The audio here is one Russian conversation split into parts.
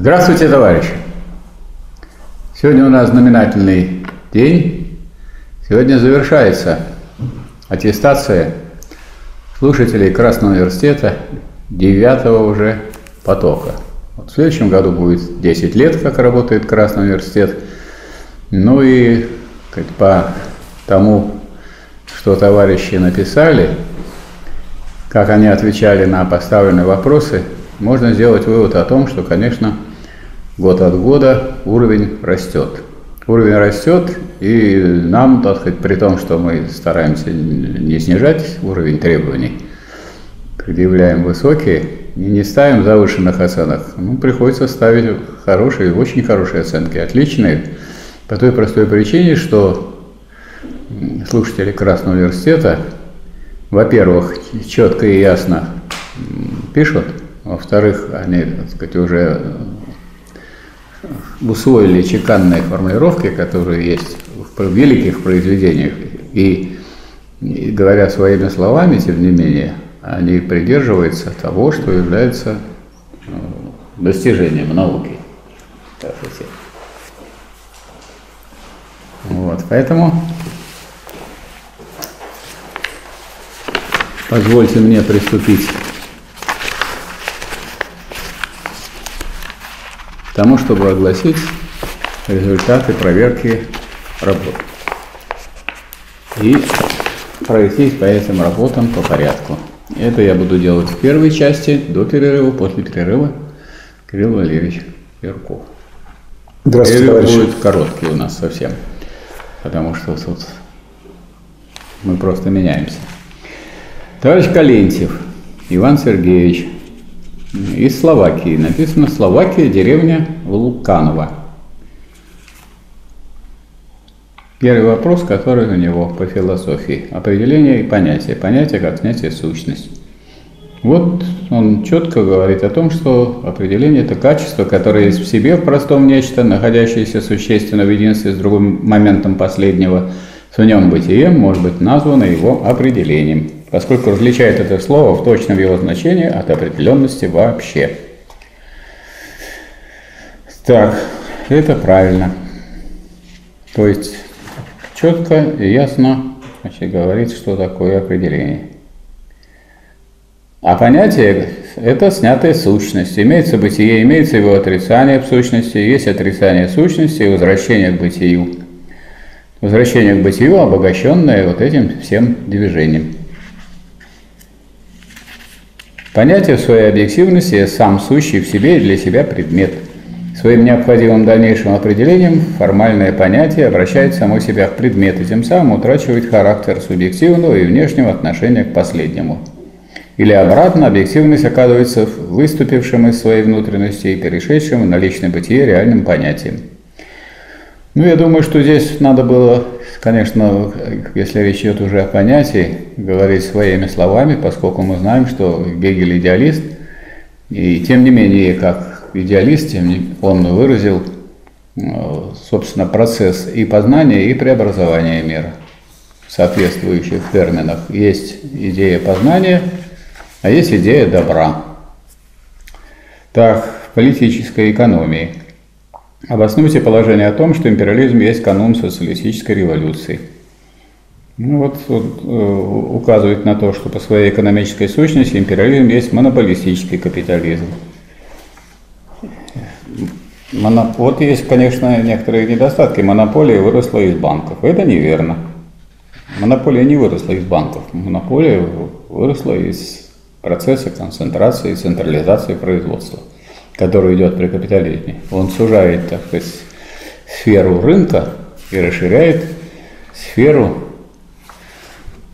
Здравствуйте, товарищи! Сегодня у нас знаменательный день. Сегодня завершается аттестация слушателей Красного университета девятого уже потока. Вот в следующем году будет 10 лет, как работает Красный университет. Ну и по тому, что товарищи написали, как они отвечали на поставленные вопросы, можно сделать вывод о том, что, конечно, год от года уровень растет. Уровень растет, и нам, так сказать, при том, что мы стараемся не снижать уровень требований, предъявляем высокие, и не ставим завышенных оценок, ну, приходится ставить хорошие, очень хорошие оценки, отличные, по той простой причине, что слушатели Красного университета, во-первых, четко и ясно пишут, во-вторых, они, так сказать, уже усвоили чеканные формулировки, которые есть в великих произведениях, и, и говоря своими словами, тем не менее, они придерживаются того, что является ну, достижением науки. Вот, поэтому позвольте мне приступить тому, чтобы огласить результаты проверки работ. И пройтись по этим работам по порядку. Это я буду делать в первой части, до перерыва, после перерыва. Кирилл Валерьевич Ярков. Здравствуйте, Перерыв товарищи. будет короткий у нас совсем, потому что тут мы просто меняемся. Товарищ Калентьев Иван Сергеевич из Словакии. Написано Словакия, деревня Вулканова. Первый вопрос, который у него по философии. Определение и понятие. Понятие как снятие сущность. Вот он четко говорит о том, что определение – это качество, которое есть в себе в простом нечто, находящееся существенно в единстве с другим моментом последнего, с в нем бытием может быть названо его определением, поскольку различает это слово в точном его значении от определенности вообще. Так, это правильно. То есть четко и ясно значит, говорит, что такое определение. А понятие – это снятая сущность. Имеется бытие, имеется его отрицание в сущности, есть отрицание сущности и возвращение к бытию. Возвращение к бытию, обогащенное вот этим всем движением. Понятие в своей объективности сам сущий в себе и для себя предмет. Своим необходимым дальнейшим определением формальное понятие обращает само себя к предмету, тем самым утрачивает характер субъективного и внешнего отношения к последнему. Или обратно, объективность оказывается выступившим из своей внутренности и перешедшим на личное бытие реальным понятием. Ну, я думаю, что здесь надо было, конечно, если речь идет уже о понятии, говорить своими словами, поскольку мы знаем, что Гегель идеалист, и тем не менее, как идеалист, он выразил, собственно, процесс и познания, и преобразования мира в соответствующих терминах. Есть идея познания, а есть идея добра. Так, в политической экономии. Обоснуйте положение о том, что империализм есть канун социалистической революции. Ну вот, вот э, указывает на то, что по своей экономической сущности империализм есть монополистический капитализм. Моноп... Вот есть, конечно, некоторые недостатки. Монополия выросла из банков. Это неверно. Монополия не выросла из банков. Монополия выросла из процесса концентрации и централизации производства, который идет при капитализме. Он сужает, так сказать, сферу рынка и расширяет сферу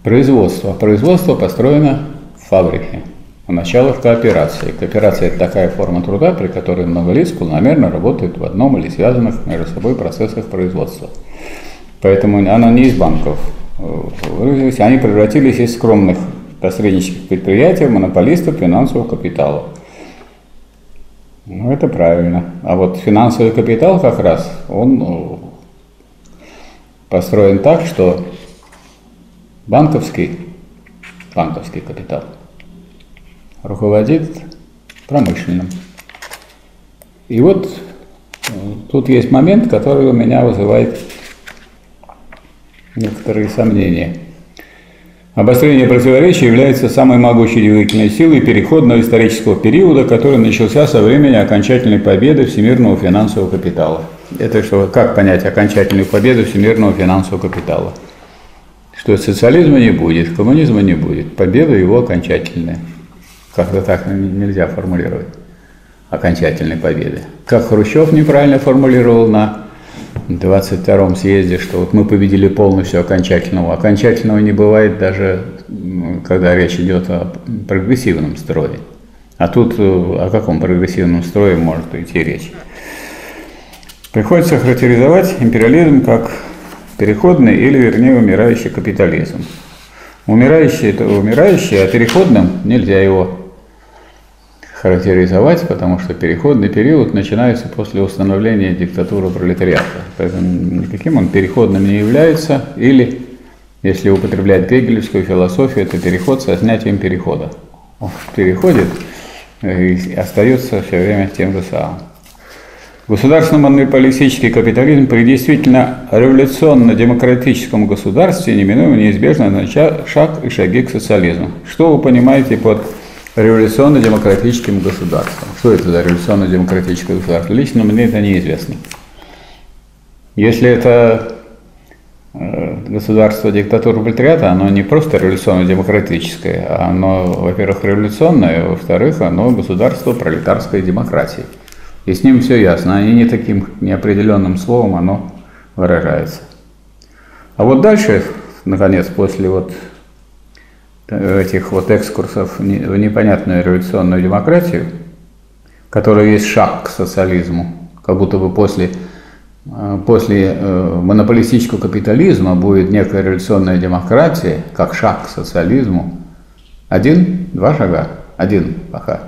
производства. Производство построено в фабрике, в началах кооперации. Кооперация – это такая форма труда, при которой много лиц полномерно работают в одном или связанных между собой процессах производства. Поэтому она не из банков они превратились из скромных посреднических предприятий в монополистов финансового капитала. Ну, это правильно. А вот финансовый капитал как раз, он построен так, что банковский, банковский капитал руководит промышленным. И вот э, тут есть момент, который у меня вызывает некоторые сомнения. Обострение противоречий является самой могучей двигательной силой переходного исторического периода, который начался со времени окончательной победы всемирного финансового капитала. Это что, как понять окончательную победу всемирного финансового капитала? Что социализма не будет, коммунизма не будет, победа его окончательная. Как-то так нельзя формулировать окончательной победы. Как Хрущев неправильно формулировал на 22-м съезде, что вот мы победили полностью окончательного. Окончательного не бывает даже, когда речь идет о прогрессивном строе. А тут э, о каком прогрессивном строе может идти речь? Приходится характеризовать империализм как переходный или, вернее, умирающий капитализм. Умирающий – это умирающий, а переходным нельзя его характеризовать, потому что переходный период начинается после установления диктатуры пролетариата. Поэтому никаким он переходным не является, или, если употреблять гегелевскую философию, это переход со снятием перехода. Он переходит и остается все время тем же самым. Государственно-монополистический капитализм при действительно революционно-демократическом государстве неминуемо неизбежно шаг и шаги к социализму. Что вы понимаете под революционно-демократическим государством. Что это за революционно-демократическое государство? Лично мне это неизвестно. Если это э, государство диктатуры пролетариата, оно не просто революционно-демократическое, а оно, во-первых, революционное, во-вторых, оно государство пролетарской демократии. И с ним все ясно, и не таким неопределенным словом оно выражается. А вот дальше, наконец, после вот этих вот экскурсов в непонятную революционную демократию, которая есть шаг к социализму, как будто бы после, э, после э, монополистического капитализма будет некая революционная демократия, как шаг к социализму. Один, два шага, один пока.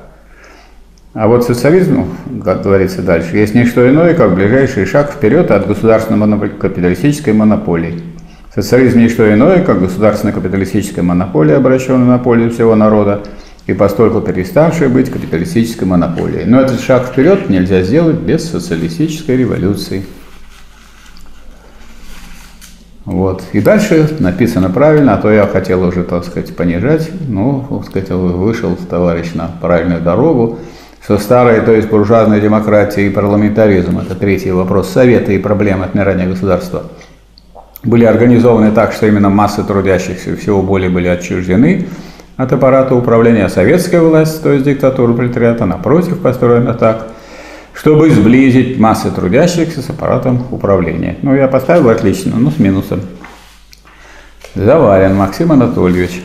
А вот социализм, как говорится дальше, есть не что иное, как ближайший шаг вперед от государственно-капиталистической монополии. Социализм не что иное, как государственная капиталистическая монополия, обращенная на пользу всего народа, и постольку переставшая быть капиталистической монополией. Но этот шаг вперед нельзя сделать без социалистической революции. Вот. И дальше написано правильно, а то я хотел уже, так сказать, понижать, ну, так сказать, вышел товарищ на правильную дорогу, что старая, то есть буржуазная демократия и парламентаризм, это третий вопрос, советы и проблемы отмирания государства – были организованы так, что именно массы трудящихся всего более были отчуждены от аппарата управления советской власти, то есть диктатуры пролетариата, напротив, построена так, чтобы сблизить массы трудящихся с аппаратом управления. Ну, я поставил отлично, но с минусом. Заварен Максим Анатольевич.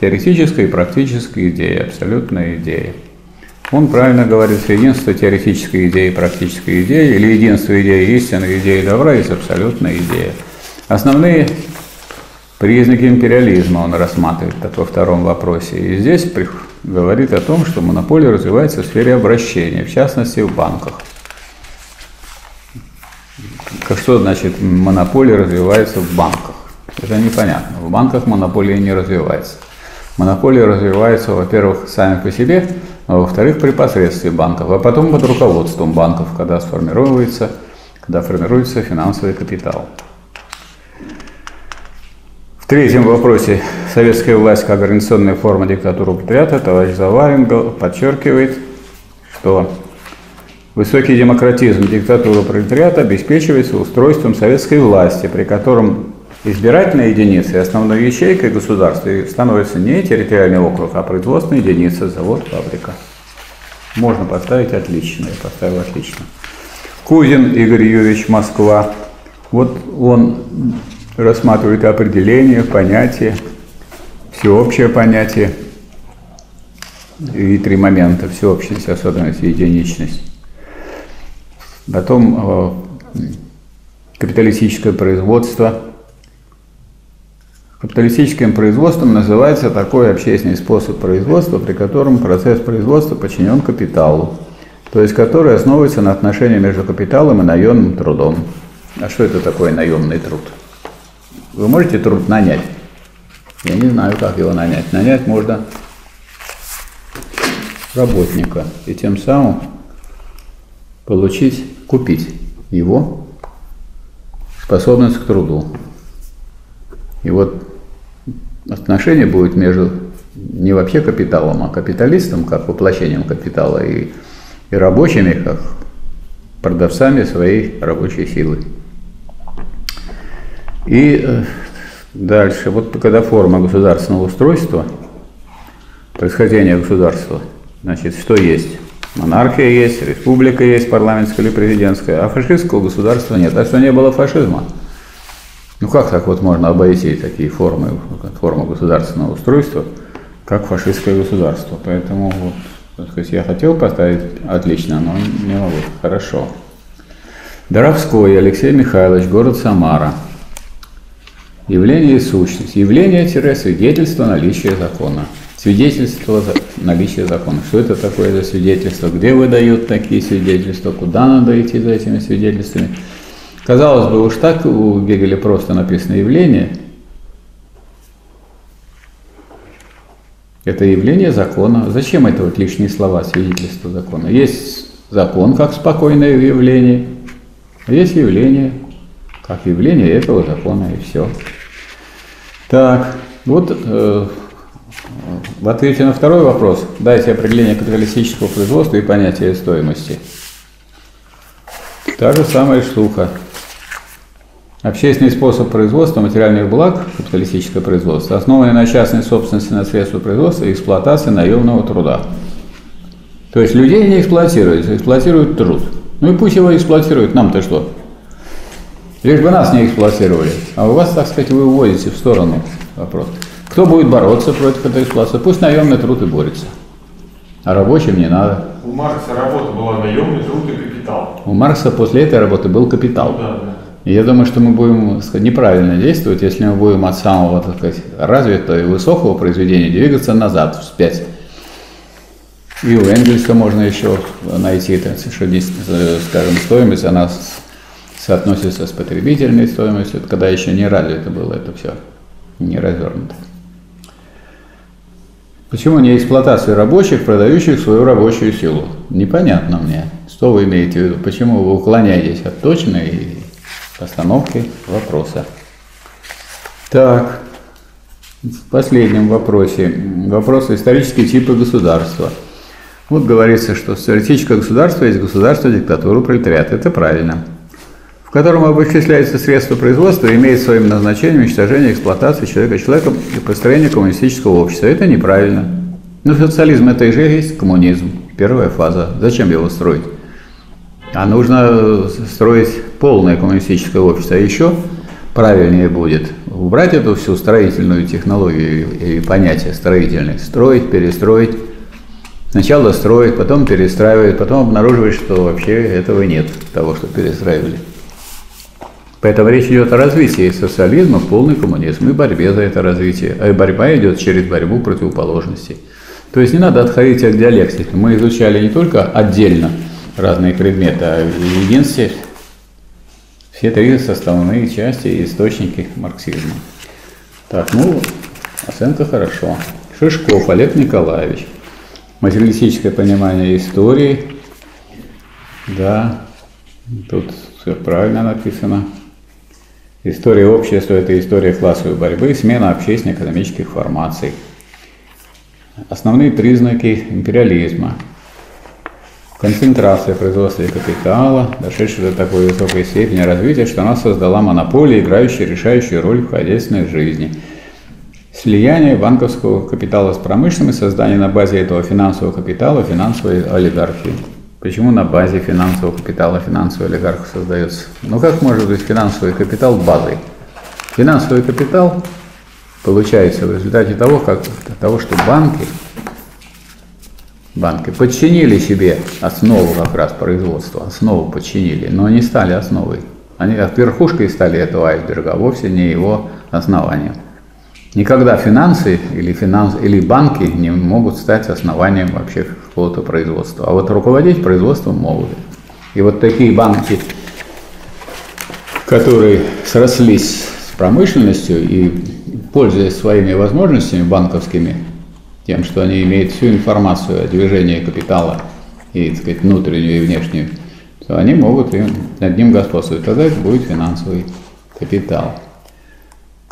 Теоретическая и практическая идея, абсолютная идея. Он правильно говорит, что единство теоретической идеи и практической идеи, или единство идеи истины, идеи добра есть абсолютная идея. Основные признаки империализма он рассматривает во втором вопросе. И здесь говорит о том, что монополия развивается в сфере обращения, в частности в банках. Что значит монополия развивается в банках? Это непонятно. В банках монополия не развивается. Монополия развивается, во-первых, сами по себе, а во-вторых, при посредстве банков, а потом под руководством банков, когда сформируется, когда формируется финансовый капитал. В третьем вопросе советская власть как организационная форма диктатуры пролетариата товарищ Заварин подчеркивает, что высокий демократизм диктатуры пролетариата обеспечивается устройством советской власти, при котором избирательной единицей, основной ячейкой государства становится не территориальный округ, а производственная единица, завод, фабрика. Можно поставить отлично, я поставил отлично. Кузин Игорь Юрьевич, Москва. Вот он рассматривает определение, понятие, всеобщее понятие и три момента – всеобщность, особенность и единичность. Потом э, капиталистическое производство. Капиталистическим производством называется такой общественный способ производства, при котором процесс производства подчинен капиталу, то есть который основывается на отношении между капиталом и наемным трудом. А что это такое наемный труд? Вы можете труд нанять? Я не знаю, как его нанять. Нанять можно работника. И тем самым получить, купить его способность к труду. И вот отношение будет между не вообще капиталом, а капиталистом, как воплощением капитала, и, и рабочими, как продавцами своей рабочей силы. И э, дальше, вот когда форма государственного устройства, происхождение государства, значит, что есть? Монархия есть, республика есть, парламентская или президентская, а фашистского государства нет. А что не было фашизма? Ну как так вот можно обойти такие формы, формы государственного устройства, как фашистское государство? Поэтому вот, так сказать, я хотел поставить отлично, но не могу. Хорошо. Доровской Алексей Михайлович, город Самара. Явление и сущность. Явление-свидетельство наличия закона. Свидетельство наличия закона. Что это такое за свидетельство? Где выдают такие свидетельства? Куда надо идти за этими свидетельствами? Казалось бы, уж так у Гегеля просто написано явление. Это явление закона. Зачем это вот лишние слова, свидетельство закона? Есть закон как спокойное явление, а есть явление как явление этого закона, и все. Так, вот э, в ответе на второй вопрос дайте определение капиталистического производства и понятие стоимости. Та же самая штука. Общественный способ производства материальных благ, капиталистическое производство, основанное на частной собственности на средства производства и эксплуатации наемного труда. То есть людей не эксплуатируют, эксплуатируют труд. Ну и пусть его эксплуатируют, нам-то что? Лишь бы нас не эксплуатировали. А у вас, так сказать, вы уводите в сторону вопрос. Кто будет бороться против этой эксплуатации? Пусть наемный труд и борется. А рабочим не надо. У Маркса работа была наемный труд и капитал. У Маркса после этой работы был капитал. Ну, да, да. И я думаю, что мы будем сказать, неправильно действовать, если мы будем от самого так сказать, развитого и высокого произведения двигаться назад, вспять. И у Энгельса можно еще найти, так, что здесь, скажем, стоимость, она соотносится с потребительной стоимостью, когда еще не развито было это все, не развернуто. Почему не эксплуатация рабочих, продающих свою рабочую силу? Непонятно мне. Что вы имеете в виду? Почему вы уклоняетесь от точной постановки вопроса? Так, в последнем вопросе. Вопрос исторические типы государства. Вот говорится, что социалистическое государство есть государство диктатуру пролетариата. Это правильно котором обчисляются средства производства, имеет своим назначением уничтожение эксплуатации человека человеком и построение коммунистического общества. Это неправильно. Но социализм это и же есть коммунизм. Первая фаза. Зачем его строить? А нужно строить полное коммунистическое общество. А еще правильнее будет убрать эту всю строительную технологию и понятие строительное, строить, перестроить. Сначала строить, потом перестраивать, потом обнаруживать, что вообще этого нет, того, что перестраивали. Поэтому речь идет о развитии социализма полный коммунизм и борьбе за это развитие. А борьба идет через борьбу противоположностей. То есть не надо отходить от диалектики. Мы изучали не только отдельно разные предметы, а единстве все три составные части и источники марксизма. Так, ну, оценка хорошо. Шишков Олег Николаевич. Материалистическое понимание истории. Да, тут все правильно написано. История общества – это история классовой борьбы, смена общественно-экономических формаций. Основные признаки империализма. Концентрация производства капитала, дошедшая до такой высокой степени развития, что она создала монополию, играющую решающую роль в хозяйственной жизни. Слияние банковского капитала с промышленным и создание на базе этого финансового капитала финансовой олигархии. Почему на базе финансового капитала финансовый олигарх создается? Ну как может быть финансовый капитал базой? Финансовый капитал получается в результате того, как, того что банки, банки подчинили себе основу как раз производства, основу подчинили, но они стали основой. Они верхушкой стали этого айсберга, а вовсе не его основанием. Никогда финансы или, финанс, или банки не могут стать основанием вообще какого-то производства. А вот руководить производством могут. И вот такие банки, которые срослись с промышленностью и пользуясь своими возможностями банковскими, тем, что они имеют всю информацию о движении капитала и, так сказать, внутреннюю и внешнюю, то они могут им, над ним господствовать. Тогда это будет финансовый капитал.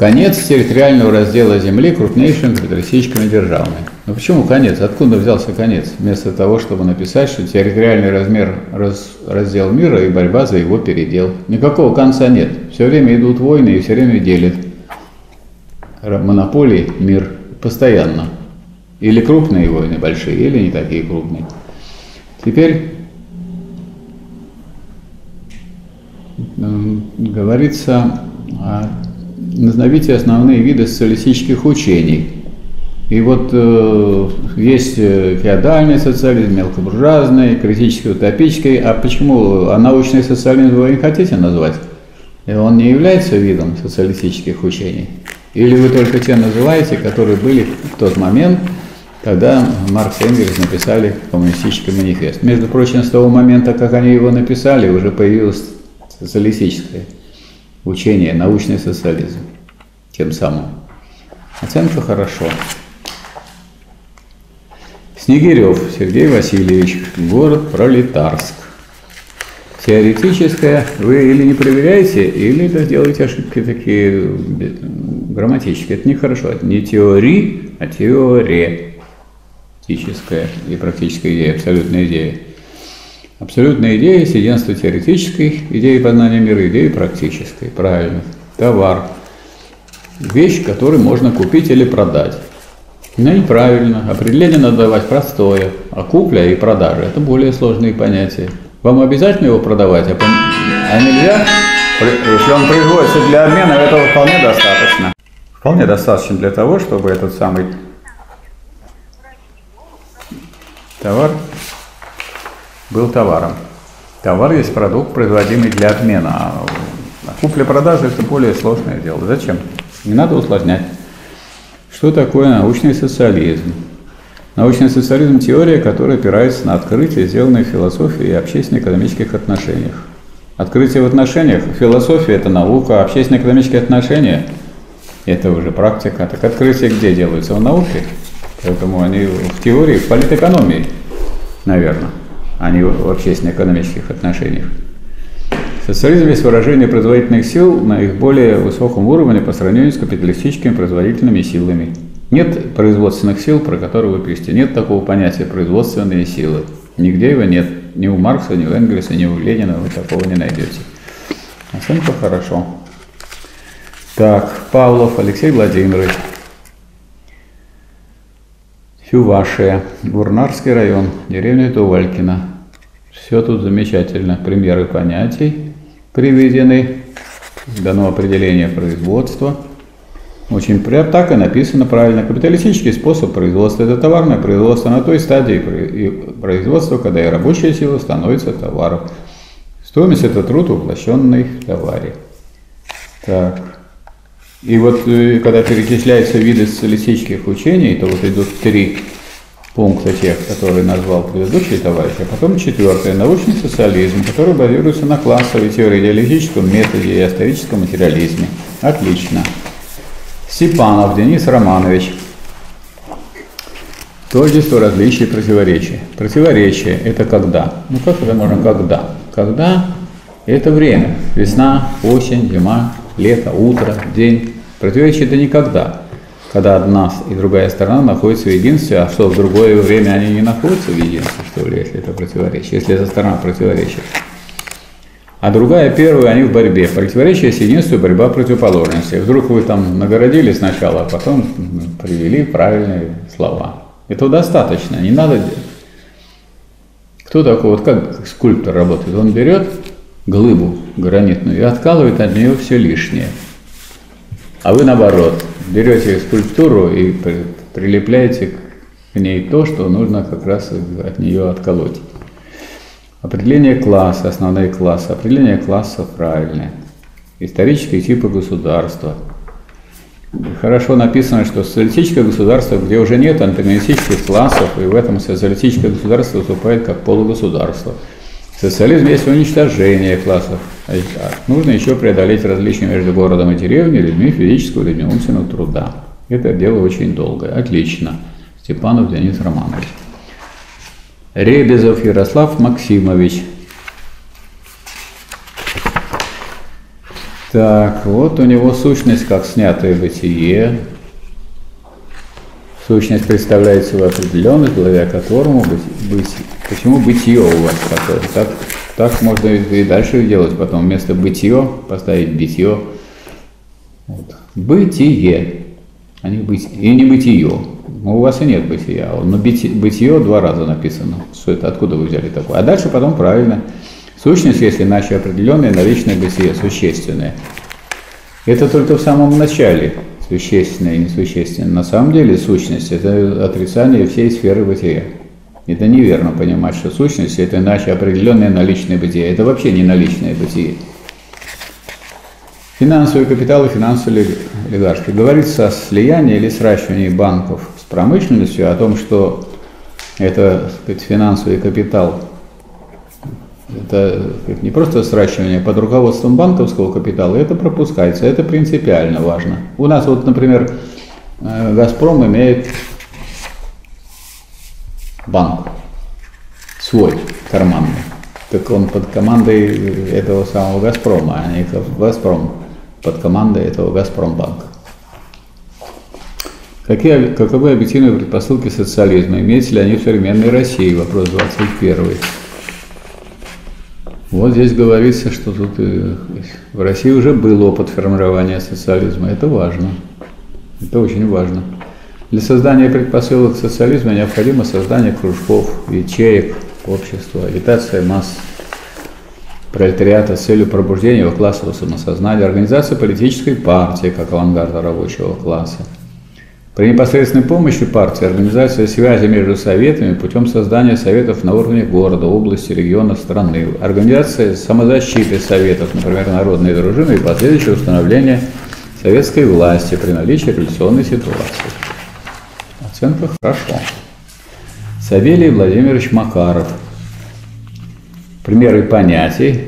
Конец территориального раздела земли крупнейшими капиталистическими державами. Ну почему конец? Откуда взялся конец? Вместо того, чтобы написать, что территориальный размер раз, раздел мира и борьба за его передел. Никакого конца нет. Все время идут войны и все время делят монополии мир постоянно. Или крупные войны большие, или не такие крупные. Теперь говорится о назовите основные виды социалистических учений. И вот э, есть э, феодальный социализм, мелкобуржуазный, критический, утопический. А почему? А научный социализм вы не хотите назвать? И он не является видом социалистических учений? Или вы только те называете, которые были в тот момент, когда Маркс и Энгельс написали коммунистический манифест. Между прочим, с того момента, как они его написали, уже появилось социалистическое учение, научный социализм. Тем самым. Оценка хорошо. Снегирев Сергей Васильевич, город Пролетарск. Теоретическое вы или не проверяете, или это делаете ошибки такие грамматические. Это нехорошо. Это не теория, а. Теоретическая и практическая идея, абсолютная идея. Абсолютная идея единство теоретической идеи познания мира, идеи практической. Правильно. Товар. Вещь, которую можно купить или продать. Но неправильно. Определение надо давать простое. А купля и продажа – это более сложные понятия. Вам обязательно его продавать, а, а нельзя? Если он производится для обмена, этого вполне достаточно. Вполне достаточно для того, чтобы этот самый товар был товаром. Товар есть продукт, производимый для обмена. А, купля-продажа – это более сложное дело. Зачем? Не надо усложнять. Что такое научный социализм? Научный социализм – теория, которая опирается на открытие, сделанное в философии и общественно-экономических отношениях. Открытие в отношениях, философия – это наука, а общественно-экономические отношения – это уже практика. Так открытие где делаются? В науке. Поэтому они в теории, в политэкономии, наверное а не в общественно-экономических отношениях. Социализм есть выражение производительных сил на их более высоком уровне по сравнению с капиталистическими производительными силами. Нет производственных сил, про которые вы пишете. Нет такого понятия производственные силы. Нигде его нет. Ни у Маркса, ни у Энгельса, ни у Ленина вы такого не найдете. Оценка хорошо. Так, Павлов Алексей Владимирович. Чувашия, Гурнарский район, деревня Тувалькина. Все тут замечательно. Примеры понятий приведены, дано определение производства. Очень прям так и написано правильно. Капиталистический способ производства – это товарное производство на той стадии производства, когда и рабочая сила становится товаром. Стоимость – это труд, воплощенный в товаре. Так. И вот э, когда перечисляются виды социалистических учений, то вот идут три пункта тех, которые назвал предыдущий товарищ, а потом четвертое – научный социализм, который базируется на классовой теории, идеологическом методе и историческом материализме. Отлично. Степанов Денис Романович. Тождество, различия, противоречия. Противоречие – это когда? Ну как это можно когда? Когда – это время. Весна, осень, зима, лето, утро, день. Противоречие – это никогда когда одна и другая сторона находятся в единстве, а что в другое время они не находятся в единстве, что ли, если это противоречие, если эта сторона противоречит. А другая, первая, они в борьбе. Противоречие с единством, борьба противоположности. Вдруг вы там нагородили сначала, а потом привели правильные слова. Этого достаточно, не надо делать. Кто такой, вот как скульптор работает? Он берет глыбу гранитную и откалывает от нее все лишнее. А вы наоборот, берете скульптуру и прилепляете к ней то, что нужно как раз от нее отколоть. Определение класса, основные классы. Определение класса правильное. Исторические типы государства. Хорошо написано, что социалистическое государство, где уже нет антагонистических классов, и в этом социалистическое государство выступает как полугосударство. Социализм есть уничтожение классов. А а нужно еще преодолеть различия между городом и деревней, людьми физического людьми умственного труда. Это дело очень долгое. Отлично. Степанов Денис Романович. Ребезов Ярослав Максимович. Так, вот у него сущность, как снятое бытие, Сущность представляет собой определенность, благодаря которому быть, быть, почему бытие у вас такое. Так, так можно и дальше делать потом. Вместо бытие поставить битье. Вот. Бытие, а не быть, и не бытие. Ну, у вас и нет бытия, но бытие, бытие два раза написано. Что это, откуда вы взяли такое? А дальше потом правильно. Сущность, если иначе определенное наличное бытие, существенное. Это только в самом начале существенное и несущественное. На самом деле сущность – это отрицание всей сферы бытия. Это неверно понимать, что сущность – это иначе определенное наличное бытие. Это вообще не наличное бытие. Финансовый капитал и финансовый олигархи. Говорится о слиянии или сращивании банков с промышленностью, о том, что это сказать, финансовый капитал это не просто сращивание под руководством банковского капитала, это пропускается, это принципиально важно. У нас вот, например, э, «Газпром» имеет банк свой, карманный. Так он под командой этого самого «Газпрома», а не «Газпром» под командой этого «Газпромбанка». Какие, каковы объективные предпосылки социализма? Имеются ли они в современной России? Вопрос 21. Вот здесь говорится, что тут в России уже был опыт формирования социализма. Это важно. Это очень важно. Для создания предпосылок социализма необходимо создание кружков, ячеек, общества, агитация масс, пролетариата с целью пробуждения его классового самосознания, организация политической партии как авангарда рабочего класса – при непосредственной помощи партии организация связи между советами путем создания советов на уровне города, области, региона, страны, организация самозащиты советов, например, народные дружины и последующее установление советской власти при наличии революционной ситуации. Оценка хорошо. Савелий Владимирович Макаров. Примеры понятий.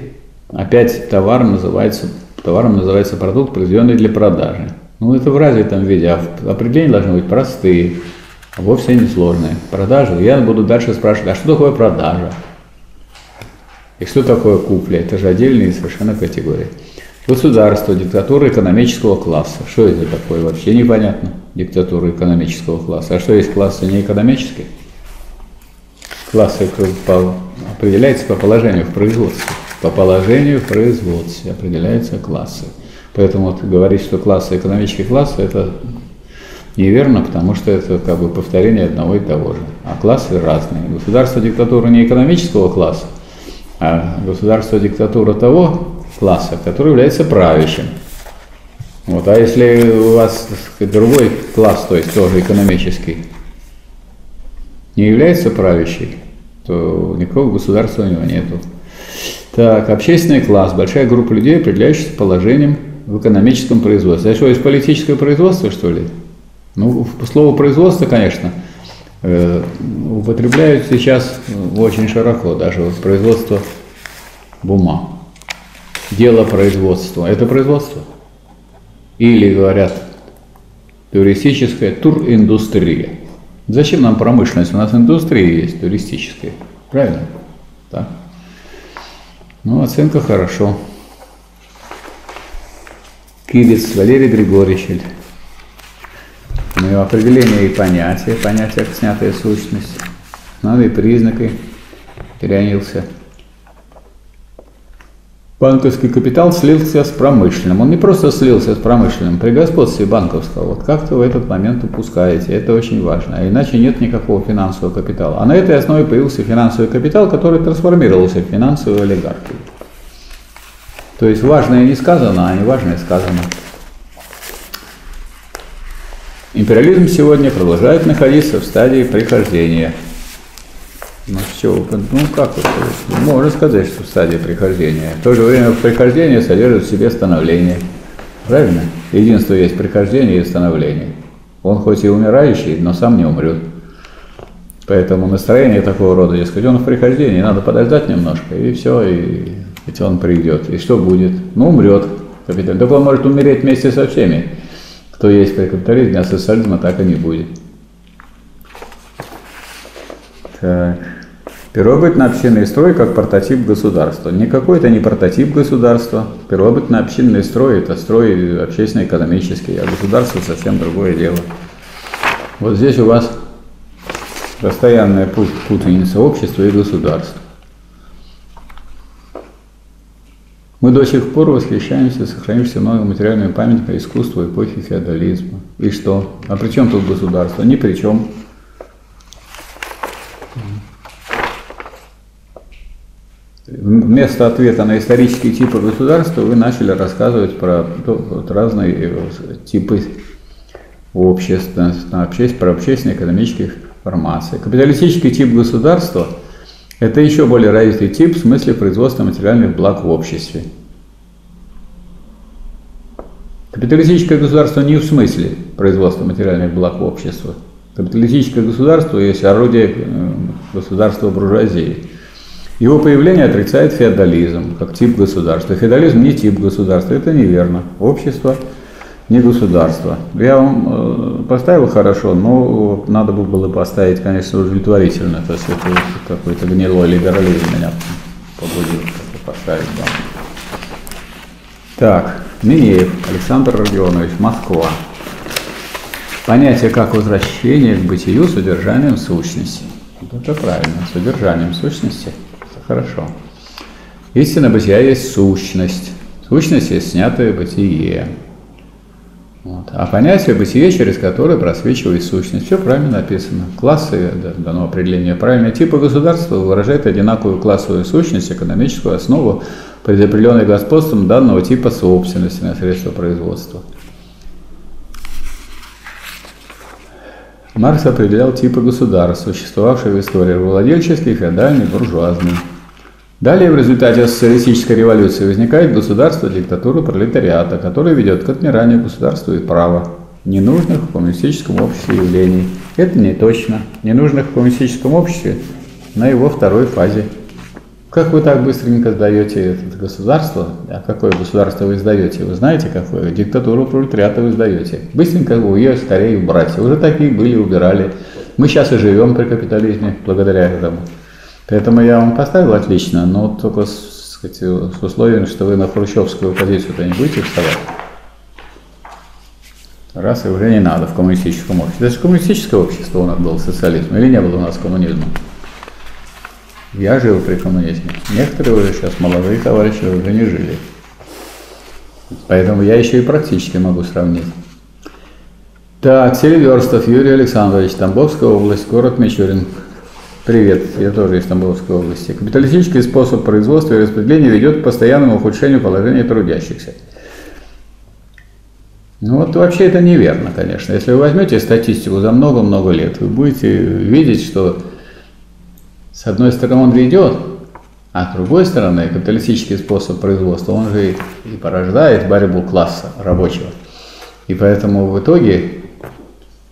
Опять товар называется, товаром называется продукт, произведенный для продажи. Ну, это в развитом виде. А определения должны быть простые, а вовсе не сложные. Продажа. Я буду дальше спрашивать, а что такое продажа? И что такое купля? Это же отдельные совершенно категории. Государство, диктатура экономического класса. Что это такое? Вообще непонятно. Диктатура экономического класса. А что есть классы не экономические? Классы определяются по положению в производстве. По положению в производстве определяются классы. Поэтому вот говорить, что классы, экономические классы, это неверно, потому что это как бы повторение одного и того же. А классы разные. Государство диктатура не экономического класса, а государство диктатура того класса, который является правящим. Вот. А если у вас сказать, другой класс, то есть тоже экономический, не является правящий, то никакого государства у него нету. Так, общественный класс, большая группа людей, определяющихся положением в экономическом производстве. А что, есть политическое производство, что ли? Ну, слово производство, конечно, э, употребляют сейчас очень широко, даже вот производство бумаг. Дело производства. Это производство? Или говорят, туристическая туриндустрия. Зачем нам промышленность? У нас индустрия есть туристическая. Правильно? Так. Ну, оценка хорошо. Кивец Валерий Григорьевич. Ну, определение и понятие, понятие как снятая сущность. И признаки переонился. Банковский капитал слился с промышленным. Он не просто слился с промышленным, при господстве банковского. Вот как-то в этот момент упускаете. Это очень важно. А иначе нет никакого финансового капитала. А на этой основе появился финансовый капитал, который трансформировался в финансовую олигархию. То есть важное не сказано, а неважное сказано. Империализм сегодня продолжает находиться в стадии прихождения. Ну что, ну как вот, можно сказать, что в стадии прихождения. В то же время прихождение содержит в себе становление. Правильно? Единство есть прихождение и становление. Он хоть и умирающий, но сам не умрет. Поэтому настроение такого рода, дескать, он в прихождении, надо подождать немножко, и все, и ведь он придет. И что будет? Ну, умрет капитализм. Так он может умереть вместе со всеми, кто есть при капитализме, а социализма так и не будет. Так. Первобытно-общинный строй как прототип государства. Никакой это не прототип государства. Первобытно-общинный строй – это строй общественно-экономический, а государство совсем другое дело. Вот здесь у вас постоянная путаница общества и государства. Мы до сих пор восхищаемся сохранившимся много материальными памятниками искусства эпохи феодализма. И что? А при чем тут государство? Ни при чем. Вместо ответа на исторические типы государства вы начали рассказывать про разные э, типы общества, про общественно-экономические формации. Капиталистический тип государства – это еще более развитый тип в смысле производства материальных благ в обществе. Капиталистическое государство не в смысле производства материальных благ в обществе. Капиталистическое государство есть орудие э, государства буржуазии. Его появление отрицает феодализм как тип государства. Феодализм не тип государства, это неверно. Общество не государство. Я вам э, поставил хорошо, но надо было поставить, конечно, удовлетворительно. То есть это какой-то гнилой либерализм меня побудил поставить вам. Так, Минеев Александр Родионович, Москва. Понятие как возвращение к бытию содержанием сущности. Это правильно, содержанием сущности. Это хорошо. Истина бытия есть сущность. Сущность есть снятое бытие. Вот. А понятие бытие, через которое просвечивает сущность. Все правильно написано. Классы, дано определение правильно. Типы государства выражают одинаковую классовую сущность, экономическую основу, предопределенной господством данного типа собственности на средства производства. Маркс определял типы государств, существовавшие в истории, владельческий, феодальный, буржуазный. Далее в результате социалистической революции возникает государство диктатура пролетариата, которое ведет к отмиранию государства и права, ненужных в коммунистическом обществе явлений. Это не точно. Ненужных в коммунистическом обществе на его второй фазе. Как вы так быстренько сдаете это государство? А какое государство вы сдаете? Вы знаете, какое? Диктатуру пролетариата вы сдаете. Быстренько вы ее скорее убрать. Уже такие были, убирали. Мы сейчас и живем при капитализме благодаря этому. Поэтому я вам поставил отлично, но только с, сказать, с условием, что вы на хрущевскую позицию-то не будете вставать. Раз и уже не надо в коммунистическом обществе. Это же коммунистическое общество у нас было социализм, или не было у нас коммунизма? Я жил при коммунизме. Некоторые уже сейчас молодые товарищи уже не жили. Поэтому я еще и практически могу сравнить. Так, Селиверстов Юрий Александрович, Тамбовская область, город Мичурин. Привет, я тоже из Тамбовской области. Капиталистический способ производства и распределения ведет к постоянному ухудшению положения трудящихся. Ну вот вообще это неверно, конечно. Если вы возьмете статистику за много-много лет, вы будете видеть, что с одной стороны он ведет, а с другой стороны капиталистический способ производства, он же и порождает борьбу класса рабочего. И поэтому в итоге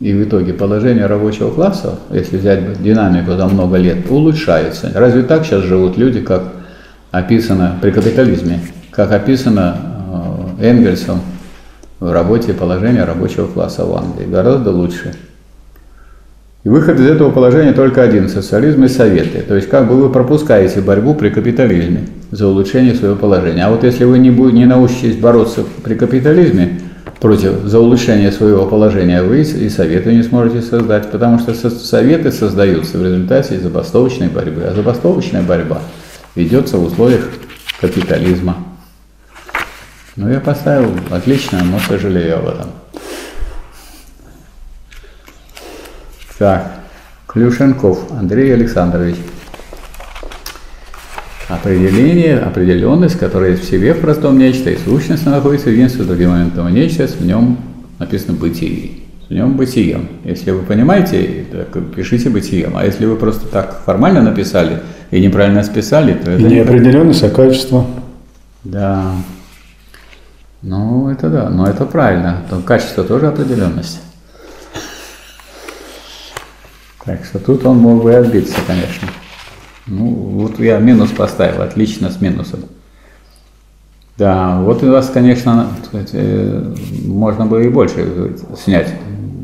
и в итоге положение рабочего класса, если взять динамику за много лет, улучшается. Разве так сейчас живут люди, как описано при капитализме, как описано э, Энгельсом в работе положения рабочего класса в Англии? Гораздо лучше. И выход из этого положения только один – социализм и советы. То есть как бы вы пропускаете борьбу при капитализме за улучшение своего положения. А вот если вы не, будете, не научитесь бороться при капитализме, против, за улучшение своего положения вы и советы не сможете создать, потому что советы создаются в результате забастовочной борьбы, а забастовочная борьба ведется в условиях капитализма. Ну, я поставил отлично, но сожалею об этом. Так, Клюшенков Андрей Александрович. Определение, определенность, которая есть в себе в простом нечто, и сущность находится в единстве другим моментом нечто, в нем написано бытие. В нем бытием. Если вы понимаете, так пишите бытием. А если вы просто так формально написали и неправильно списали, то это... И неопределенность, а качество. Да. Ну, это да, но это правильно. То качество тоже определенность. Так что тут он мог бы отбиться, конечно. Ну, вот я минус поставил, отлично с минусом. Да, вот у вас, конечно, сказать, можно было и больше снять,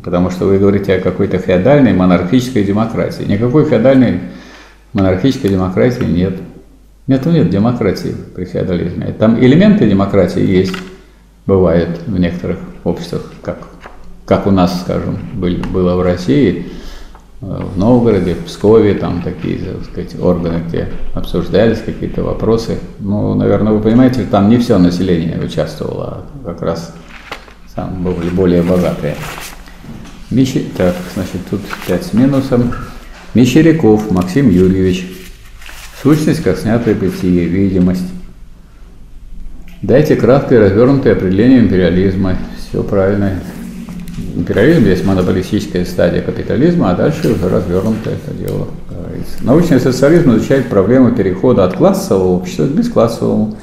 потому что вы говорите о какой-то феодальной монархической демократии. Никакой феодальной Монархической демократии нет. Нет, нет демократии при феодализме. Там элементы демократии есть, бывает в некоторых обществах, как, как у нас, скажем, были, было в России, в Новгороде, в Пскове, там такие, так сказать, органы, где обсуждались какие-то вопросы. Ну, наверное, вы понимаете, там не все население участвовало, а как раз там были более богатые. Мещи... Так, значит, тут 5 с минусом. Мещеряков Максим Юрьевич. Сущность, как снятое бытие, видимость. Дайте краткое развернутое определение империализма. Все правильно. Империализм есть монополистическая стадия капитализма, а дальше уже развернутое это дело. Научный социализм изучает проблему перехода от классового общества к бесклассовому.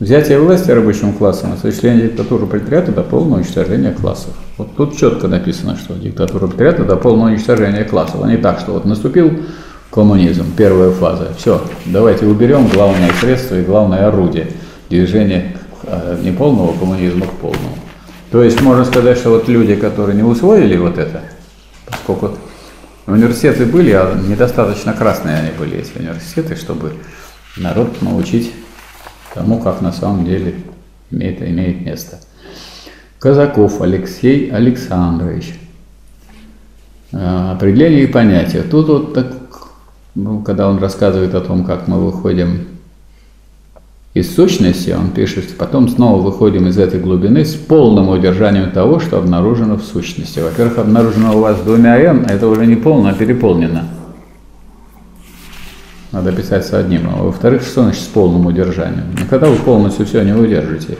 Взятие власти рабочим классом, осуществление диктатуры пролетариата до полного уничтожения классов. Вот тут четко написано, что диктатура пролетариата до полного уничтожения классов, а не так, что вот наступил коммунизм, первая фаза. Все, давайте уберем главное средство и главное орудие движения э, не полного коммунизма к полному. То есть можно сказать, что вот люди, которые не усвоили вот это, поскольку университеты были, а недостаточно красные они были, эти университеты, чтобы народ научить тому, как на самом деле имеет, имеет место. Казаков Алексей Александрович. Э, определение и понятие. Тут вот так, ну, когда он рассказывает о том, как мы выходим из сущности, он пишет, потом снова выходим из этой глубины с полным удержанием того, что обнаружено в сущности. Во-первых, обнаружено у вас двумя «н», это уже не полно, а переполнено. Надо писать с одним. А во-вторых, что значит с полным удержанием? Никогда вы полностью все не удержите.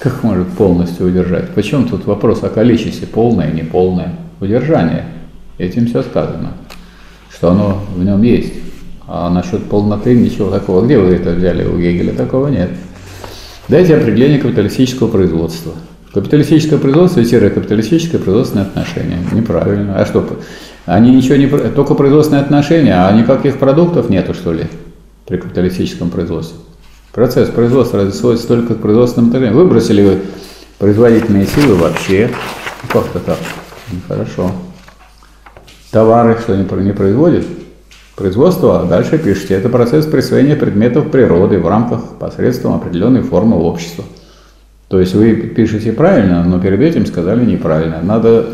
Как может полностью удержать? Почему тут вопрос о количестве, полное, неполное? Удержание. Этим все сказано, что оно в нем есть. А насчет полноты ничего такого. Где вы это взяли? У Гегеля такого нет. Дайте определение капиталистического производства. Капиталистическое производство и капиталистическое производственное отношение. Неправильно. А что? Они ничего не... Только производственные отношения, а никаких продуктов нету, что ли, при капиталистическом производстве. Процесс производства сводится только к производственным отношениям. Выбросили вы производительные силы вообще. Как-то так. Хорошо. Товары что не производят? Производство, а дальше пишите, это процесс присвоения предметов природы в рамках посредством определенной формы общества. То есть вы пишете правильно, но перед этим сказали неправильно. Надо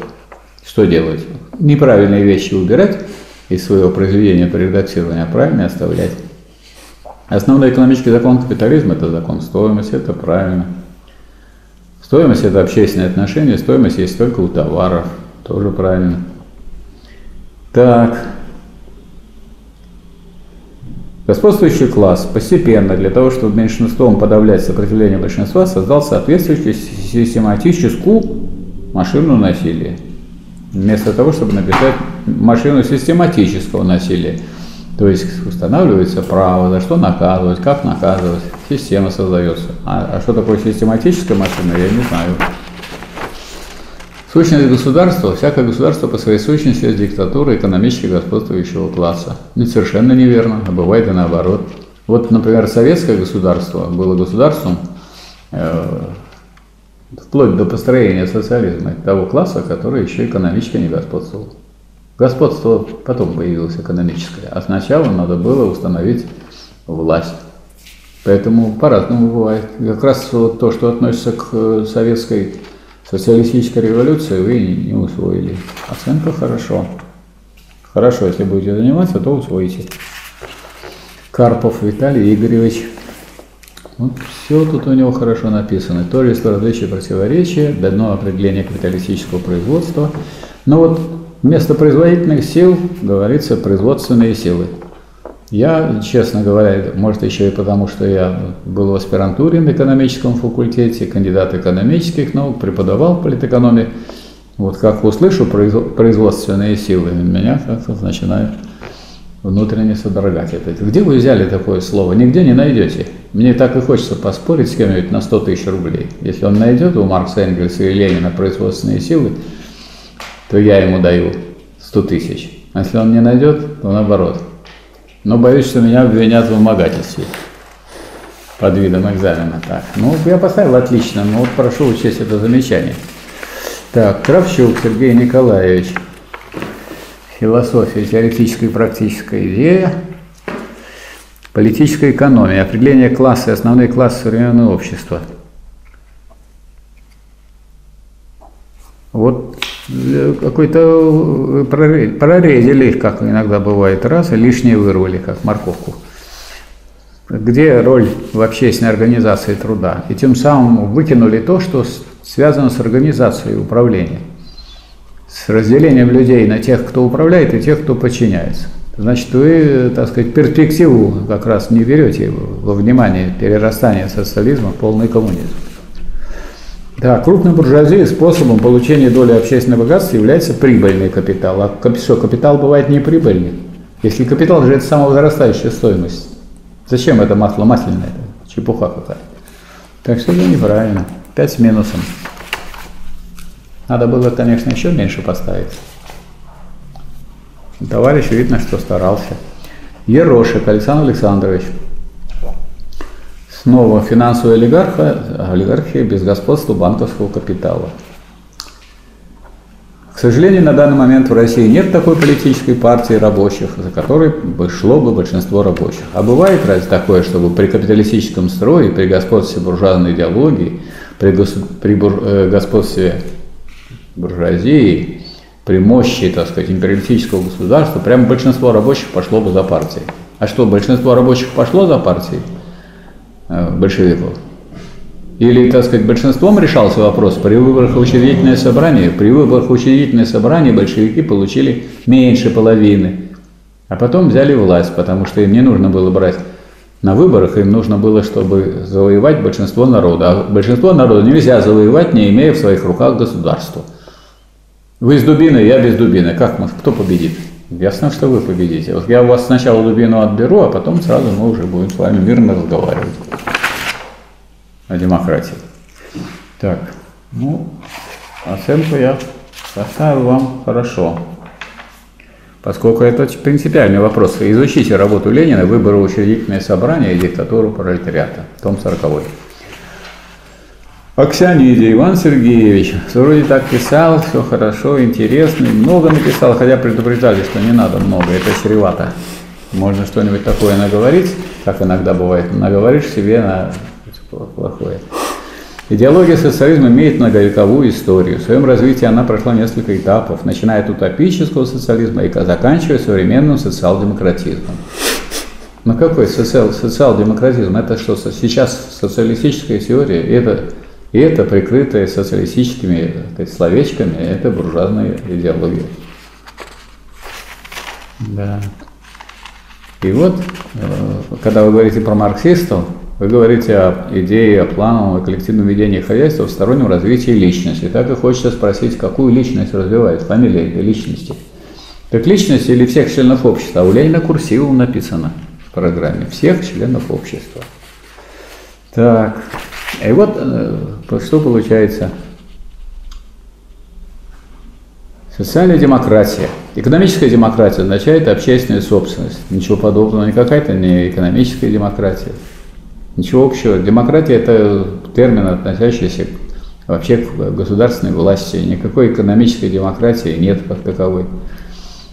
что делать? Неправильные вещи убирать из своего произведения по редактированию, а правильные оставлять. Основной экономический закон капитализма – это закон стоимости, это правильно. Стоимость – это общественные отношения, стоимость есть только у товаров, тоже правильно. Так, Господствующий класс постепенно для того, чтобы меньшинством подавлять сопротивление большинства, создал соответствующую систематическую машину насилия. Вместо того, чтобы написать машину систематического насилия. То есть устанавливается право, за что наказывать, как наказывать, система создается. А, а что такое систематическая машина, я не знаю. Сущность государства, всякое государство по своей сущности есть диктатура экономически господствующего класса. Не совершенно неверно, а бывает и наоборот. Вот, например, советское государство было государством э, вплоть до построения социализма того класса, который еще экономически не господствовал. Господство потом появилось экономическое, а сначала надо было установить власть. Поэтому по-разному бывает. Как раз вот то, что относится к э, советской Социалистическая революция вы не усвоили. Оценка хорошо. Хорошо, если будете заниматься, то усвоите. Карпов Виталий Игоревич. Вот все тут у него хорошо написано. То ли различия противоречия, дано определение капиталистического производства. Но вот вместо производительных сил говорится производственные силы. Я, честно говоря, может еще и потому, что я был в аспирантуре на экономическом факультете, кандидат экономических наук, преподавал политэкономии. Вот как услышу производственные силы, меня как-то начинают внутренне содрогать. Это. Где вы взяли такое слово? Нигде не найдете. Мне так и хочется поспорить с кем-нибудь на 100 тысяч рублей. Если он найдет у Маркса, Энгельса и Ленина производственные силы, то я ему даю 100 тысяч. А если он не найдет, то наоборот – но боюсь, что меня обвинят в вымогательстве под видом экзамена. Так, ну, я поставил отлично, но вот прошу учесть это замечание. Так, Кравчук Сергей Николаевич. Философия, теоретическая и практическая идея. Политическая экономия. Определение класса и основные классы современного общества. Вот какой-то э, прорезали их, как иногда бывает, раз, и лишнее вырвали, как морковку. Где роль в общественной организации труда? И тем самым выкинули то, что связано с организацией управления с разделением людей на тех, кто управляет, и тех, кто подчиняется. Значит, вы, так сказать, перспективу как раз не берете во внимание перерастания социализма в полный коммунизм. Да, крупной буржуазией способом получения доли общественного богатства является прибыльный капитал. А что, капитал бывает неприбыльный? Если капитал же это самовозрастающая стоимость, зачем это масло масляное? Это чепуха какая-то. Так что это неправильно. Пять с минусом. Надо было, конечно, еще меньше поставить. Товарищ видно, что старался. Ерошек Александр Александрович. Снова финансовая олигарха, олигархия без господства банковского капитала. К сожалению, на данный момент в России нет такой политической партии рабочих, за которой бы шло бы большинство рабочих. А бывает разве такое, чтобы при капиталистическом строе, при господстве буржуазной идеологии, при, гос, при бур, э, господстве буржуазии, при мощи, так сказать, империалистического государства, прямо большинство рабочих пошло бы за партией. А что, большинство рабочих пошло за партией большевиков? Или, так сказать, большинством решался вопрос при выборах в учредительное собрание? При выборах в учредительное собрание большевики получили меньше половины, а потом взяли власть, потому что им не нужно было брать на выборах, им нужно было, чтобы завоевать большинство народа. А большинство народа нельзя завоевать, не имея в своих руках государства. Вы с дубиной, я без дубины. Как мы, кто победит? Ясно, что вы победите. Вот я у вас сначала дубину отберу, а потом сразу мы уже будем с вами мирно разговаривать демократии. Так, ну, оценку я поставил вам хорошо. Поскольку это принципиальный вопрос. Изучите работу Ленина «Выборы учредительное собрание и диктатуру пролетариата», том 40. Аксиониде Иван Сергеевич вроде так писал, все хорошо, интересно, много написал, хотя предупреждали, что не надо много, это чревато. Можно что-нибудь такое наговорить, как иногда бывает, наговоришь себе на плохое. Идеология социализма имеет многовековую историю. В своем развитии она прошла несколько этапов, начиная от утопического социализма и заканчивая современным социал-демократизмом. Но какой социал, социал-демократизм? Это что, сейчас социалистическая теория? Это и это прикрытое социалистическими сказать, словечками, это буржуазная идеология. Да. И вот, э, когда вы говорите про марксистов, вы говорите о идее, о плановом и коллективном ведении хозяйства в стороннем развитии личности. Так и хочется спросить, какую личность развивает фамилия этой личности. Как личность или всех членов общества? А у Ленина курсивом написано в программе. Всех членов общества. Так, и вот э, что получается. Социальная демократия. Экономическая демократия означает общественную собственность. Ничего подобного, не какая-то не экономическая демократия. Ничего общего. Демократия – это термин, относящийся вообще к государственной власти. Никакой экономической демократии нет как таковой.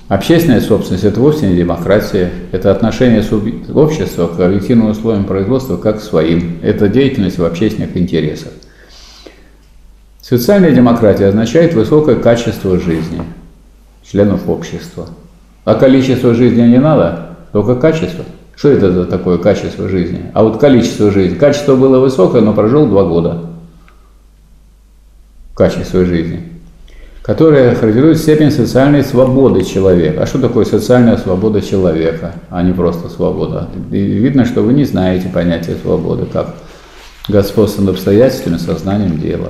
Общественная собственность – это вовсе не демократия, это отношение общества к объективным условиям производства как к своим, это деятельность в общественных интересах. Социальная демократия означает высокое качество жизни членов общества. А количество жизни не надо, только качество. Что это за такое качество жизни? А вот количество жизни. Качество было высокое, но прожил два года. Качество жизни которая характеризует степень социальной свободы человека. А что такое социальная свобода человека, а не просто свобода? И видно, что вы не знаете понятия свободы, как господство над обстоятельствами, сознанием дела.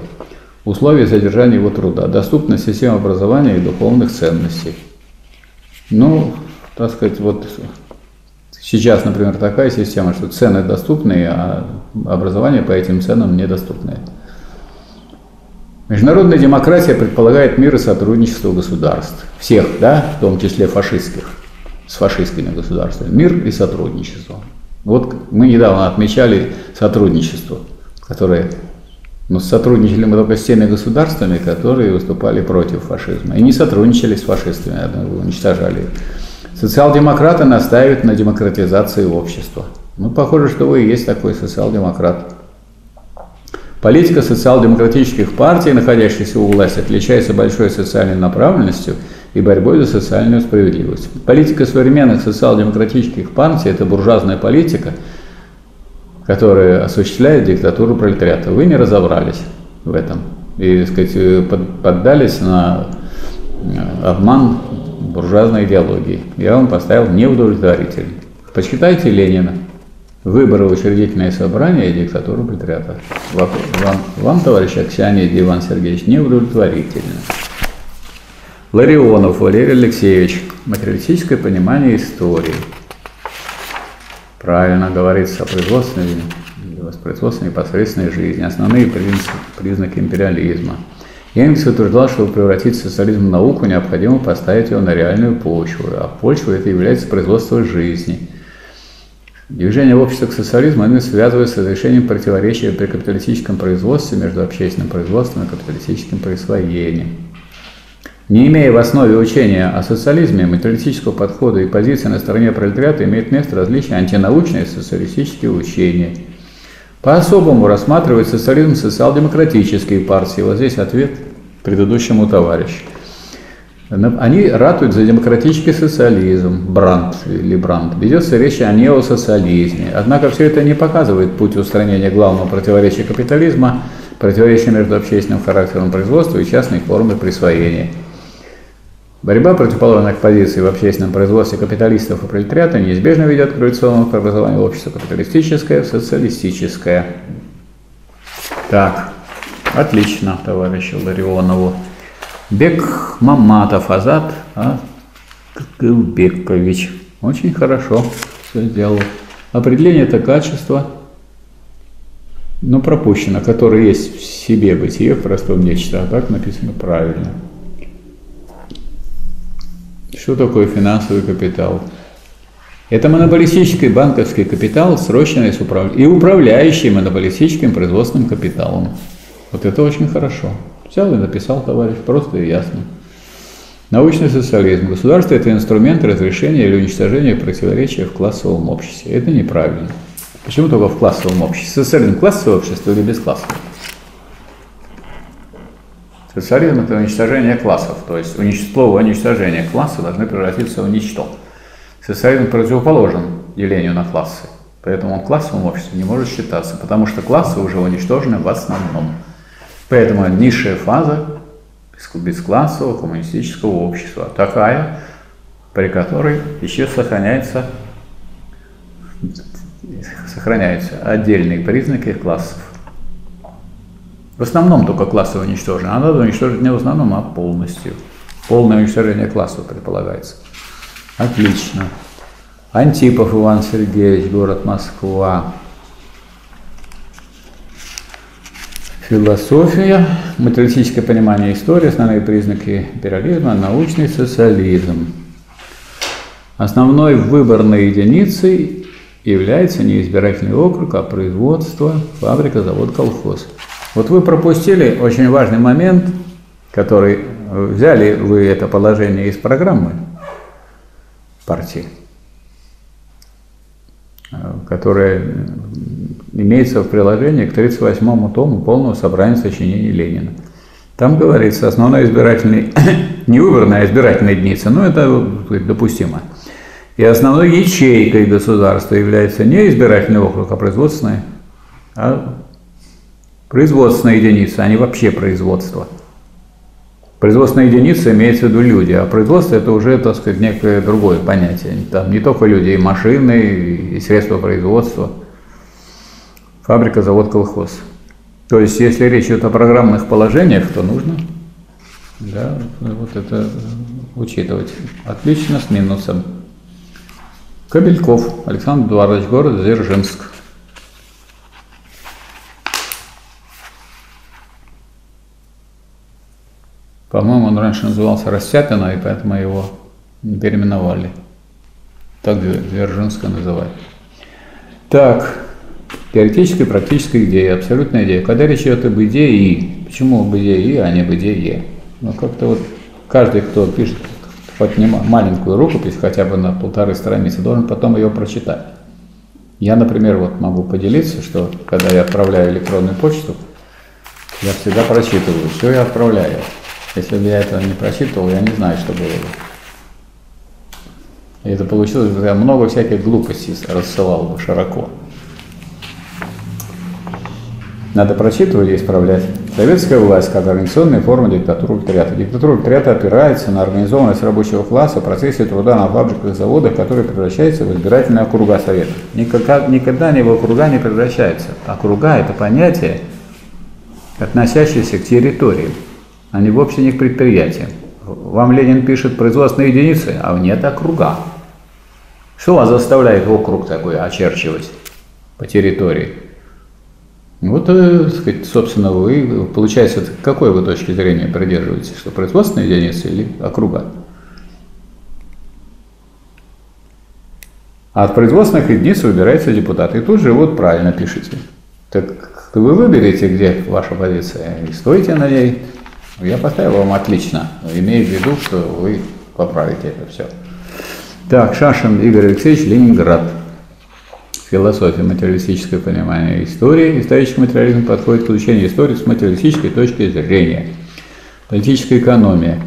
Условия содержания его труда, доступность системы образования и духовных ценностей. Ну, так сказать, вот сейчас, например, такая система, что цены доступные, а образование по этим ценам недоступное. Международная демократия предполагает мир и сотрудничество государств. Всех, да, в том числе фашистских, с фашистскими государствами. Мир и сотрудничество. Вот мы недавно отмечали сотрудничество, которое Но сотрудничали мы только с теми государствами, которые выступали против фашизма. И не сотрудничали с фашистами, уничтожали их. Социал-демократы настаивают на демократизации общества. Ну, похоже, что вы и есть такой социал-демократ. Политика социал-демократических партий, находящихся у власти, отличается большой социальной направленностью и борьбой за социальную справедливость. Политика современных социал-демократических партий – это буржуазная политика, которая осуществляет диктатуру пролетариата. Вы не разобрались в этом и, так сказать, поддались на э, обман буржуазной идеологии. Я вам поставил неудовлетворительный. Почитайте Ленина. Выборы в учредительное собрание и диктатуру пролетариата. Вам, вам, товарищ Аксянид Иван Сергеевич, неудовлетворительно. Ларионов Валерий Алексеевич. Материалистическое понимание истории. Правильно говорится о производственной, воспроизводственной непосредственной жизни. Основные признаки империализма. Энгельс утверждал, что превратить социализм в науку необходимо поставить его на реальную почву, а почва это является производство жизни – Движение общества к социализму они связывают с разрешением противоречия при капиталистическом производстве между общественным производством и капиталистическим присвоением. Не имея в основе учения о социализме, материалистического подхода и позиции на стороне пролетариата имеет место различия антинаучные социалистические учения. По-особому рассматривает социализм социал-демократические партии. Вот здесь ответ предыдущему товарищу. Они ратуют за демократический социализм, Бранд или Бранд. Ведется речь о неосоциализме. Однако все это не показывает путь устранения главного противоречия капитализма, противоречия между общественным характером производства и частной формой присвоения. Борьба противоположных позиций в общественном производстве капиталистов и пролетариата неизбежно ведет к революционному преобразованию общества капиталистическое в социалистическое. Так, отлично, товарищу Ларионову. Бек Маматов Азат Акылбекович. Очень хорошо все сделал. Определение это качество, но пропущено, которое есть в себе бытие в простом нечто, а так написано правильно. Что такое финансовый капитал? Это монополистический банковский капитал, срочный и управляющий монополистическим производственным капиталом. Вот это очень хорошо. Взял и написал товарищ, просто и ясно. Научный социализм. Государство – это инструмент разрешения или уничтожения противоречия в классовом обществе. Это неправильно. Почему только в классовом обществе? Социализм – классовое общество или бесклассовое? Социализм – это уничтожение классов, то есть слово уничтожение класса должны превратиться в ничто. Социализм противоположен делению на классы, поэтому он классовым обществом не может считаться, потому что классы уже уничтожены в основном. Поэтому низшая фаза бесклассового коммунистического общества, такая, при которой еще сохраняется, сохраняются отдельные признаки классов. В основном только классы уничтожены, а надо уничтожить не в основном, а полностью. Полное уничтожение классов предполагается. Отлично. Антипов Иван Сергеевич, город Москва. Философия, материалистическое понимание истории, основные признаки империализма, научный социализм. Основной выборной единицей является не избирательный округ, а производство, фабрика, завод, колхоз. Вот вы пропустили очень важный момент, который взяли вы это положение из программы партии, которая имеется в приложении к 38 тому полного собрания сочинений Ленина. Там говорится, основная избирательная, не выборная, а избирательная единица, но это допустимо. И основной ячейкой государства является не избирательный округ, а производственная, а производственная единица, а не вообще производство. Производственная единица имеется в виду люди, а производство это уже, так сказать, некое другое понятие. Там не только люди, и машины, и средства производства – фабрика, завод, колхоз. То есть, если речь идет о программных положениях, то нужно да, вот это учитывать. Отлично, с минусом. Кобельков Александр Эдуардович, город Дзержинск. По-моему, он раньше назывался Рассятина, и поэтому его переименовали. Так Дзержинска называют. Так, Теоретическая практическая идея, абсолютная идея. Когда речь идет об идее «и», почему об идее «и», а не об идее «е»? Ну, как-то вот каждый, кто пишет хоть не маленькую рукопись, хотя бы на полторы страницы, должен потом ее прочитать. Я, например, вот могу поделиться, что когда я отправляю электронную почту, я всегда прочитываю, все я отправляю. Если бы я этого не прочитывал, я не знаю, что было бы. И это получилось, что я много всяких глупостей рассылал бы широко. Надо прочитывать и исправлять. Советская власть как организационная форма диктатуры пролетариата. Диктатура пролетариата опирается на организованность рабочего класса в процессе труда на фабриках и заводах, который превращается в избирательные округа Совета. Никогда, никогда не в округа не превращается. Округа – это понятие, относящееся к территории, а не вовсе не к предприятиям. Вам Ленин пишет производственные единицы, а нет округа. Что вас заставляет округ такой очерчивать по территории? Вот, э, сказать, собственно, вы, получается, какой вы точки зрения придерживаетесь, что производственная единица или округа? А от производственных единиц выбирается депутат. И тут же вот правильно пишете. Так вы выберете, где ваша позиция, и стойте на ней. Я поставил вам отлично, имея в виду, что вы поправите это все. Так, Шашин Игорь Алексеевич, Ленинград философия материалистическое понимание истории. Исторический материализм подходит к изучению истории с материалистической точки зрения. Политическая экономия.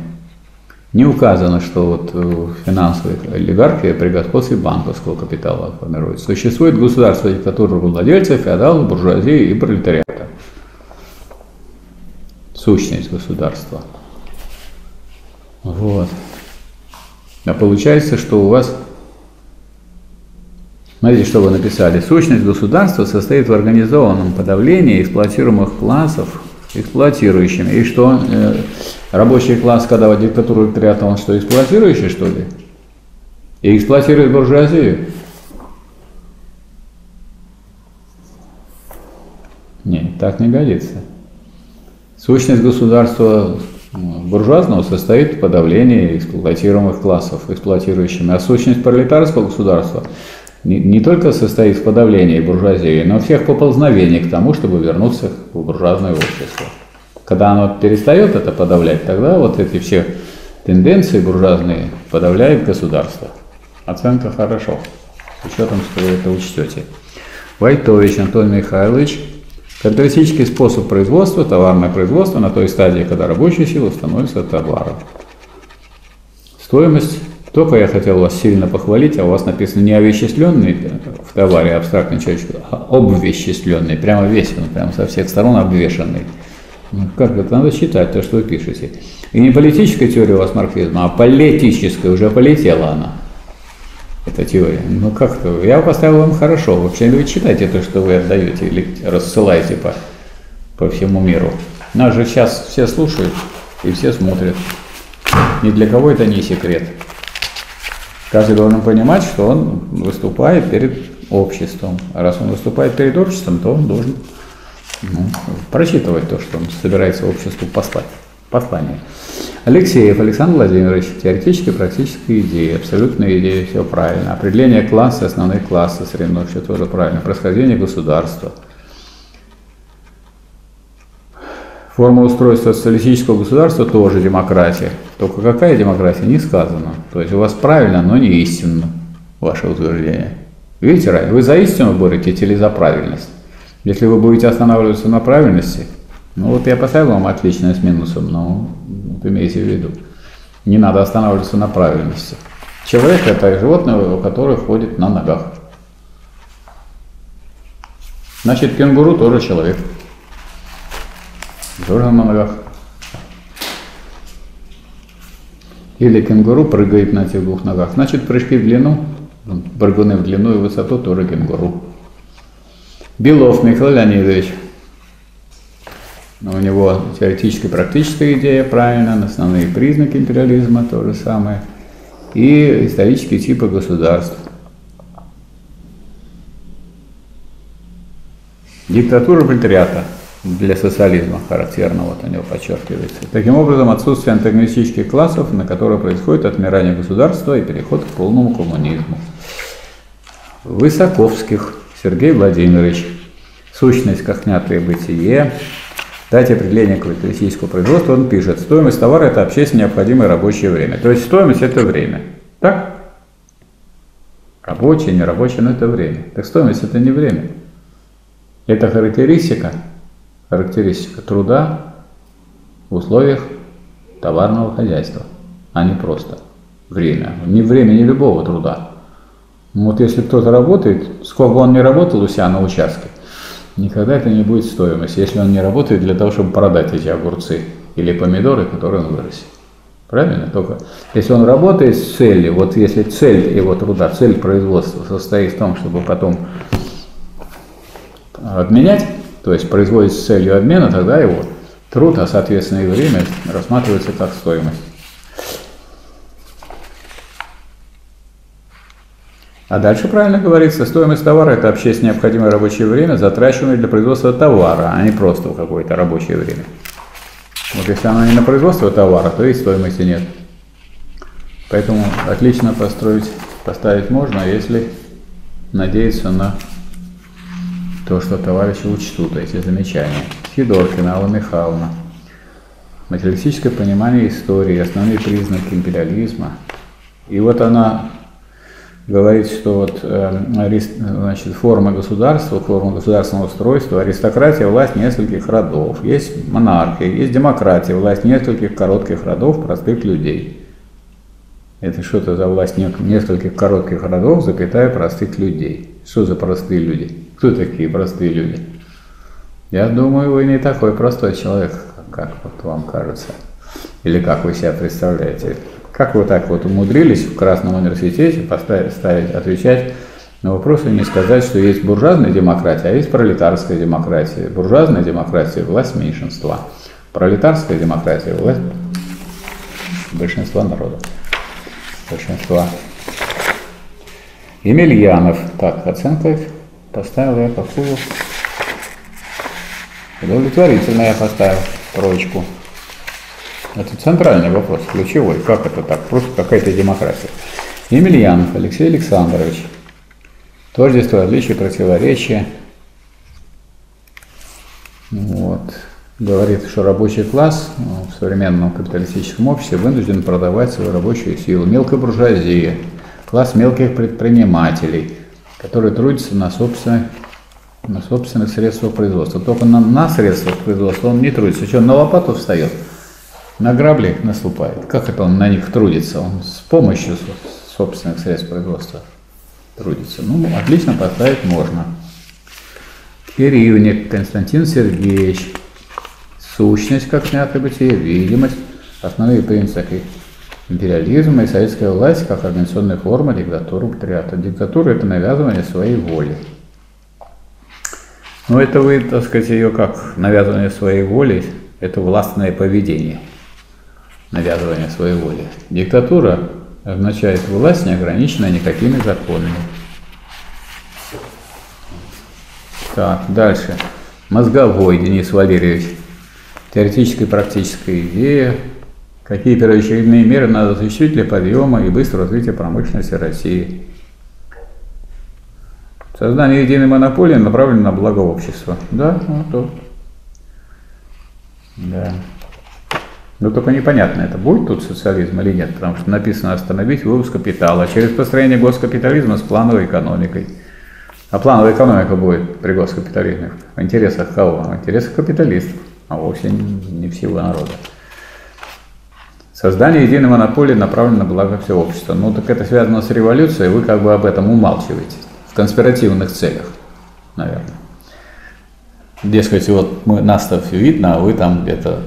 Не указано, что вот э, финансовая олигархия при господстве банковского капитала формируется. Существует государство диктатура владельцев, феодалов, буржуазии и пролетариата. Сущность государства. Вот. А получается, что у вас Смотрите, что вы написали. Сущность государства состоит в организованном подавлении эксплуатируемых классов эксплуатирующими. И что, э, рабочий класс, когда вот диктатуру прятал, он что, эксплуатирующий, что ли? И эксплуатирует буржуазию? Нет, так не годится. Сущность государства буржуазного состоит в подавлении эксплуатируемых классов эксплуатирующими, а сущность пролетарского государства не, не только состоит в подавлении буржуазии, но всех поползновений к тому, чтобы вернуться в буржуазное общество. Когда оно перестает это подавлять, тогда вот эти все тенденции буржуазные подавляет государство. Оценка хорошо, с учетом, что вы это учтете. Войтович Антон Михайлович. Капиталистический способ производства, товарное производство на той стадии, когда рабочая сила становится товаром. Стоимость только я хотел вас сильно похвалить, а у вас написано не овеществленный в товаре абстрактный человечек, а обвеществленный, прямо весь он, прямо со всех сторон обвешенный. Ну, как это надо считать, то, что вы пишете. И не политическая теория у вас марксизма, а политическая, уже полетела она. Эта теория. Ну как-то, я поставил вам хорошо. Вообще вы читайте то, что вы отдаете или рассылаете по, по всему миру. Нас же сейчас все слушают и все смотрят. Ни для кого это не секрет. Каждый должен понимать, что он выступает перед обществом. А раз он выступает перед обществом, то он должен ну, прочитывать то, что он собирается обществу послать. Послание. Алексеев Александр Владимирович. Теоретические практические идеи. Абсолютные идеи, все правильно. Определение класса, основные классы, среднего все тоже правильно. Происхождение государства – Форма устройства социалистического государства тоже демократия. Только какая демократия, не сказано. То есть у вас правильно, но не истинно ваше утверждение. Видите, вы за истину боретесь или за правильность? Если вы будете останавливаться на правильности, ну вот я поставил вам отличное с минусом, но вот имейте в виду. Не надо останавливаться на правильности. Человек – это животное, у которых ходит на ногах. Значит, кенгуру тоже человек тоже на ногах. Или кенгуру прыгает на этих двух ногах. Значит, прыжки в длину, прыгуны в длину и высоту тоже кенгуру. Белов Михаил Леонидович. У него теоретическая и практическая идея, правильно, основные признаки империализма, то же самое. И исторические типы государств. Диктатура пролетариата – для социализма характерно, вот у него подчеркивается. Таким образом, отсутствие антагонистических классов, на которые происходит отмирание государства и переход к полному коммунизму. Высоковских Сергей Владимирович. сущность как бытие. Дать определение капиталистического производства, он пишет, стоимость товара – это общественно необходимое рабочее время. То есть стоимость – это время. Так? Рабочее, нерабочее, но это время. Так стоимость – это не время. Это характеристика, характеристика труда в условиях товарного хозяйства, а не просто время. Не время не любого труда. Вот если кто-то работает, сколько он не работал у себя на участке, никогда это не будет стоимость, если он не работает для того, чтобы продать эти огурцы или помидоры, которые он вырастил. Правильно? Только если он работает с целью, вот если цель его труда, цель производства состоит в том, чтобы потом обменять, то есть производить с целью обмена, тогда его труд, а соответственно и время рассматривается как стоимость. А дальше правильно говорится, стоимость товара – это общественно необходимое рабочее время, затраченное для производства товара, а не просто какое-то рабочее время. Вот если оно не на производство товара, то и стоимости нет. Поэтому отлично построить, поставить можно, если надеяться на то, что товарищи учтут эти замечания. Федоркина Алла Михайловна. Материалистическое понимание истории, основные признаки империализма. И вот она говорит, что вот, э, значит, форма государства, форма государственного устройства, аристократия, власть нескольких родов, есть монархия, есть демократия, власть нескольких коротких родов простых людей. Это что-то за власть нескольких коротких родов, запятая простых людей. Что за простые люди? Кто такие простые люди? Я думаю, вы не такой простой человек, как вот вам кажется. Или как вы себя представляете. Как вы так вот умудрились в Красном университете поставить, ставить, отвечать на вопросы и не сказать, что есть буржуазная демократия, а есть пролетарская демократия. Буржуазная демократия – власть меньшинства. Пролетарская демократия – власть большинства народа. Большинства. Емельянов. Так, оценка поставил я какую? Удовлетворительно я поставил троечку. Это центральный вопрос, ключевой. Как это так? Просто какая-то демократия. Емельянов Алексей Александрович. Тождество, отличие, противоречия. Вот. Говорит, что рабочий класс в современном капиталистическом обществе вынужден продавать свою рабочую силу. Мелкая буржуазия, класс мелких предпринимателей, которые трудятся на собственных, на собственных средствах производства. Только на, на средствах производства он не трудится. Что, на лопату встает? На грабли наступает. Как это он на них трудится? Он с помощью собственных средств производства трудится. Ну, отлично поставить можно. Киривник Константин Сергеевич. Сущность, как снятое бытие, видимость, основные принципы империализма и советская власть как организационная форма диктатуры патриата. Диктатура – это навязывание своей воли. Но это вы, так сказать, ее как навязывание своей воли, это властное поведение – навязывания своей воли. Диктатура означает власть, не ограниченная никакими законами. Так, дальше. Мозговой Денис Валерьевич. Теоретическая и практическая идея. Какие первоочередные меры надо осуществить для подъема и быстрого развития промышленности России? Создание единой монополии направлено на благо общества. Да, вот то. Да. Но только непонятно, это будет тут социализм или нет, потому что написано остановить вывоз капитала через построение госкапитализма с плановой экономикой. А плановая экономика будет при госкапитализме в интересах кого? В интересах капиталистов, а вовсе не всего народа. Создание единой монополии направлено на благо всего общества. Ну так это связано с революцией, вы как бы об этом умалчиваете в конспиративных целях, наверное. Дескать, вот мы, нас-то видно, а вы там где-то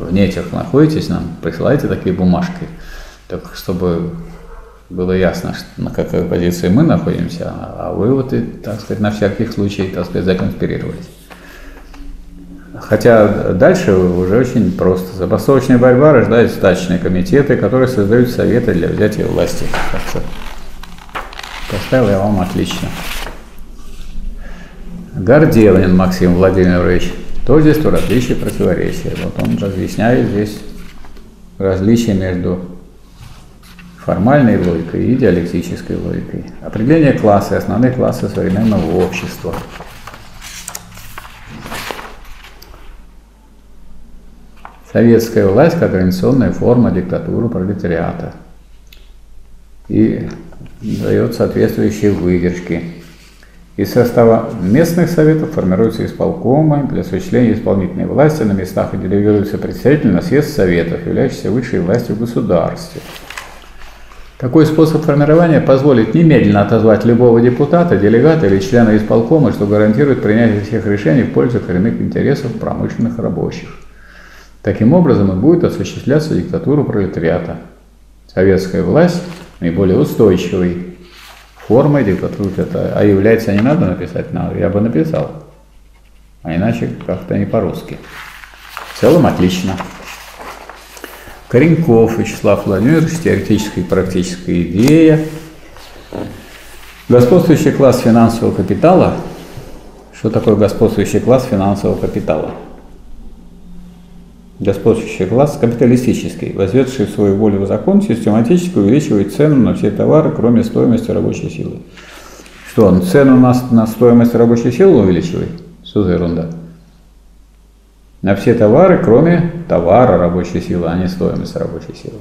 в нетях находитесь, нам присылайте такие бумажки, так чтобы было ясно, что, на какой позиции мы находимся, а вы вот, и, так сказать, на всякий случай, так сказать, законспирировались. Хотя дальше уже очень просто. Забастовочная борьба рождает стачные комитеты, которые создают советы для взятия власти. Что поставил я вам отлично. Горделин Максим Владимирович то здесь то различие противоречия. Вот он разъясняет здесь различие между формальной логикой и диалектической логикой. Определение класса и основные классы современного общества. Советская власть как организационная форма диктатуры пролетариата. И дает соответствующие выдержки. Из состава местных советов формируются исполкомы, для осуществления исполнительной власти на местах и делегируются представители на съезд советов, являющийся высшей властью в государстве. Такой способ формирования позволит немедленно отозвать любого депутата, делегата или члена исполкома, что гарантирует принятие всех решений в пользу коренных интересов промышленных рабочих. Таким образом и будет осуществляться диктатура пролетариата. Советская власть наиболее устойчивой формой диктатуры, это, а является не надо написать, надо, я бы написал. А иначе как-то не по-русски. В целом отлично. Коренков Вячеслав Владимирович, теоретическая и практическая идея. Господствующий класс финансового капитала. Что такое господствующий класс финансового капитала? Господствующий класс капиталистический, возведший свою волю в закон, систематически увеличивает цену на все товары, кроме стоимости рабочей силы. Что, он цену на, на стоимость рабочей силы увеличивает? Что за ерунда? на все товары, кроме товара рабочей силы, а не стоимость рабочей силы.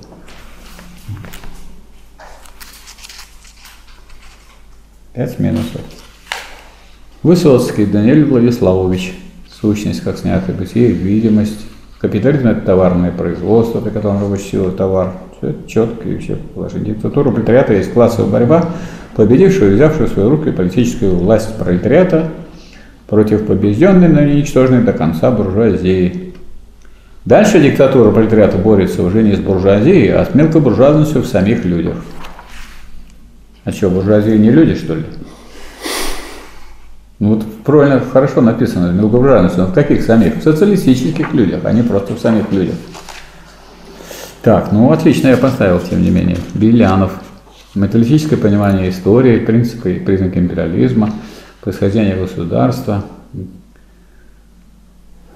Пять минусов. Высоцкий Даниэль Владиславович. Сущность, как снятая бытие, видимость. Капитализм – это товарное производство, при котором рабочая сила – товар. Все это четко и все положение. Диктатура пролетариата есть классовая борьба, победившая и взявшая в свои руки политическую власть пролетариата – против побежденной, но не ничтожной до конца буржуазии. Дальше диктатура пролетариата борется уже не с буржуазией, а с мелкобуржуазностью в самих людях. А что, буржуазия не люди, что ли? Ну вот правильно, хорошо написано, мелкобуржуазность, но в каких самих? В социалистических людях, а не просто в самих людях. Так, ну отлично я поставил, тем не менее. Белянов. Металлическое понимание истории, принципы и признаки империализма – происхождение государства.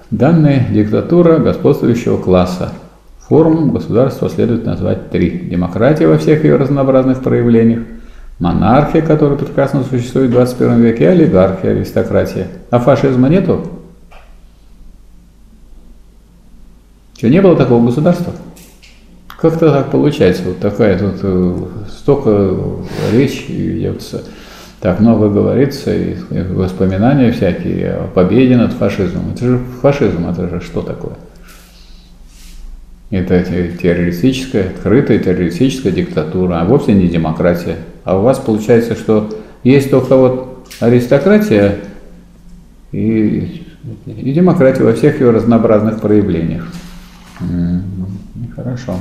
Данная диктатура господствующего класса. Форму государства следует назвать три. Демократия во всех ее разнообразных проявлениях, монархия, которая прекрасно существует в 21 веке, олигархия, аристократия. А фашизма нету? Что, не было такого государства? Как-то так получается, вот такая тут э, столько речь ведется так много говорится, и воспоминания всякие о победе над фашизмом. Это же фашизм, это же что такое? Это террористическая, открытая террористическая диктатура, а вовсе не демократия. А у вас получается, что есть только вот аристократия и, и демократия во всех ее разнообразных проявлениях. Хорошо.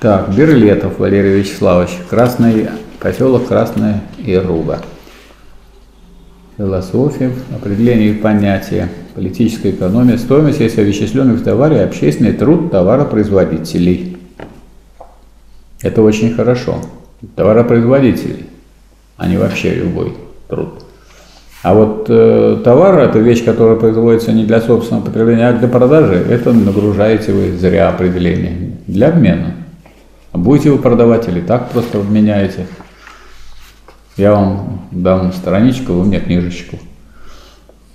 Так, Берлетов Валерий Вячеславович, Красный Поселок Красная Ируба. Философия, определение понятия, политическая экономия, стоимость, если овеществленный в товаре, общественный труд товаропроизводителей. Это очень хорошо. Товаропроизводителей, а не вообще любой труд. А вот э, товар – это вещь, которая производится не для собственного потребления, а для продажи. Это нагружаете вы зря определение. Для обмена. Будете вы продавать или так просто обменяете – я вам дам страничку, вы мне книжечку.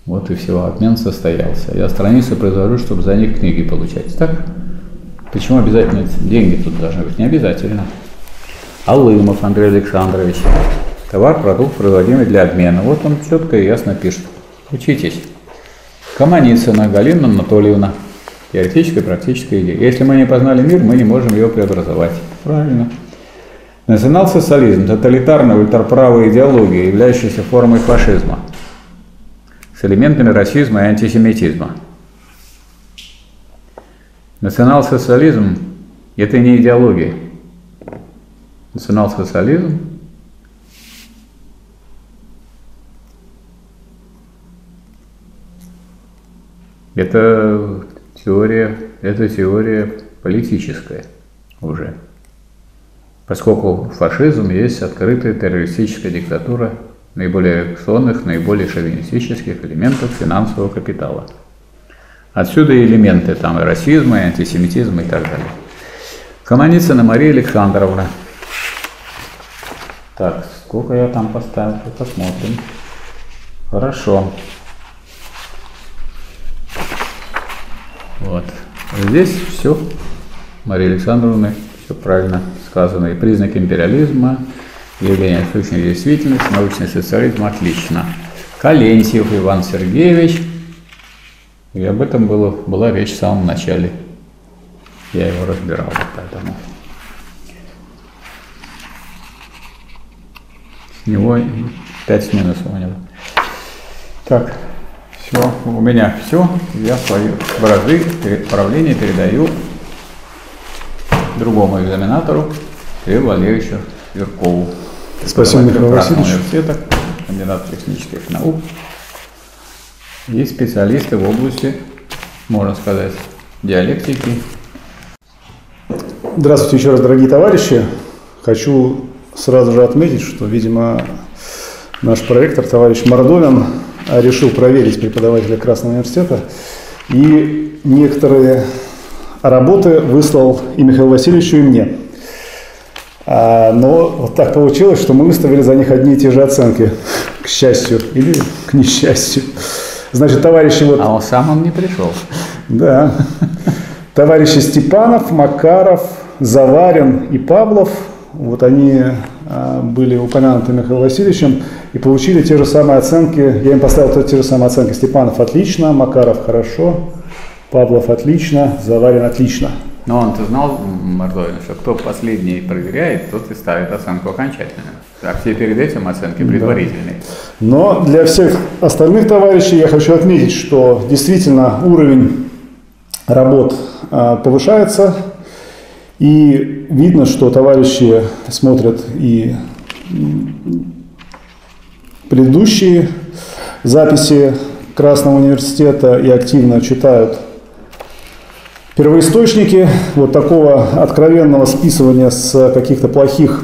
Вот и все, обмен состоялся. Я страницу произвожу, чтобы за них книги получать. Так? Почему обязательно деньги тут должны быть? Не обязательно. Алымов Андрей Александрович. Товар, продукт, производимый для обмена. Вот он четко и ясно пишет. Учитесь. Каманицына Галина Анатольевна. Теоретическая и практическая идея. Если мы не познали мир, мы не можем его преобразовать. Правильно. Национал-социализм – тоталитарная ультраправая идеология, являющаяся формой фашизма с элементами расизма и антисемитизма. Национал-социализм – это не идеология. Национал-социализм – это теория, это теория политическая уже поскольку фашизм есть открытая террористическая диктатура наиболее реакционных, наиболее шовинистических элементов финансового капитала. Отсюда и элементы там и расизма, и антисемитизма и так далее. Команицына Мария Александровна. Так, сколько я там поставил, посмотрим. Хорошо. Вот. Здесь все, Мария Александровна, все правильно сказано. И признак империализма, явление сущной действительности, научный социализм отлично. Калентьев Иван Сергеевич, и об этом было, была речь в самом начале. Я его разбирал, поэтому. С него 5 с минусом у него. Так, все, у меня все. Я свое бразды, правление передаю другому экзаменатору Кириллу Валерьевичу Веркову. Спасибо, Михаил Васильевич. университета, кандидат технических наук и специалисты в области, можно сказать, диалектики. Здравствуйте еще раз, дорогие товарищи. Хочу сразу же отметить, что, видимо, наш проректор, товарищ Мордовин, решил проверить преподавателя Красного университета и некоторые работы выслал и Михаилу Васильевичу, и мне. А, но вот так получилось, что мы выставили за них одни и те же оценки, к счастью или к несчастью. Значит, товарищи вот... А он сам он не пришел. Да. Товарищи Степанов, Макаров, Заварин и Павлов, вот они а, были упомянуты Михаилом Васильевичем и получили те же самые оценки. Я им поставил те же самые оценки. Степанов отлично, Макаров хорошо, Павлов отлично, Заварин отлично. Но он-то знал, Мордовин, что кто последний проверяет, тот и ставит оценку окончательную. А все перед этим оценки предварительные. Да. Но для всех остальных товарищей я хочу отметить, что действительно уровень работ а, повышается. И видно, что товарищи смотрят и предыдущие записи Красного университета и активно читают Первоисточники вот такого откровенного списывания с каких-то плохих,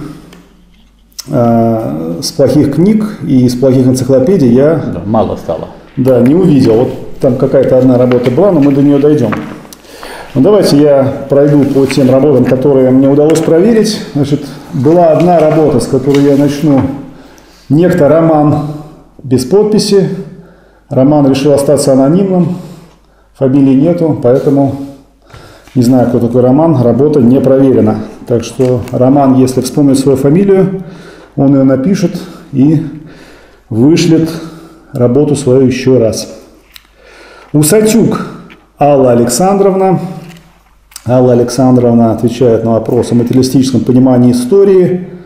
э, с плохих книг и с плохих энциклопедий я да, мало стало. Да, не увидел. Вот там какая-то одна работа была, но мы до нее дойдем. Ну, давайте я пройду по тем работам, которые мне удалось проверить. Значит, была одна работа, с которой я начну. Некто Роман без подписи. Роман решил остаться анонимным. Фамилии нету, поэтому не знаю, кто такой Роман, работа не проверена. Так что Роман, если вспомнит свою фамилию, он ее напишет и вышлет работу свою еще раз. Усатюк Алла Александровна. Алла Александровна отвечает на вопрос о материалистическом понимании истории –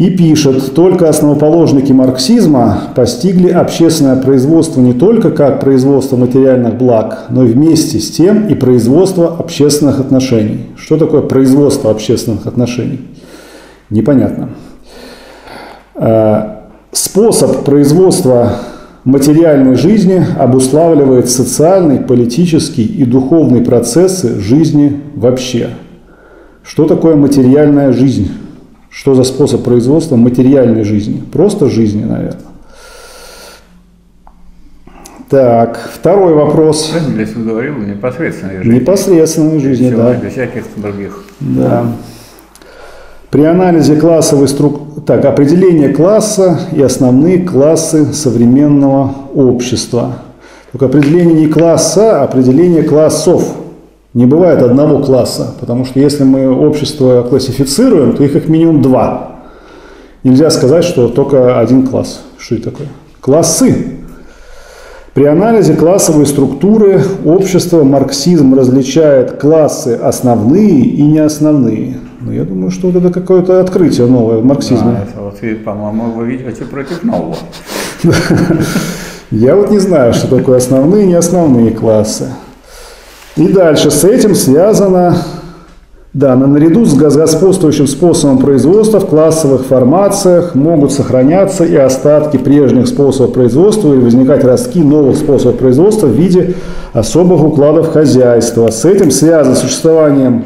и пишет, только основоположники марксизма постигли общественное производство не только как производство материальных благ, но и вместе с тем и производство общественных отношений. Что такое производство общественных отношений? Непонятно. Э, способ производства материальной жизни обуславливает социальный, политический и духовный процессы жизни вообще. Что такое материальная жизнь? Что за способ производства материальной жизни? Просто жизни, наверное. Так, второй вопрос. Вы говорил непосредственной жизни. Непосредственной жизни, да. Без всяких других. Да. При анализе классовой структуры, так, определение класса и основные классы современного общества. Только определение не класса, а определение классов. Не бывает одного класса, потому что если мы общество классифицируем, то их как минимум два. Нельзя сказать, что только один класс. Что это такое? Классы. При анализе классовой структуры общества марксизм различает классы основные и неосновные. Ну, я думаю, что вот это какое-то открытие новое в марксизме. Да, вот, по-моему, вы видите против нового. Я вот не знаю, что такое основные и неосновные классы. И дальше с этим связано, да, наряду с господствующим способом производства в классовых формациях могут сохраняться и остатки прежних способов производства или возникать ростки новых способов производства в виде особых укладов хозяйства. С этим связано существование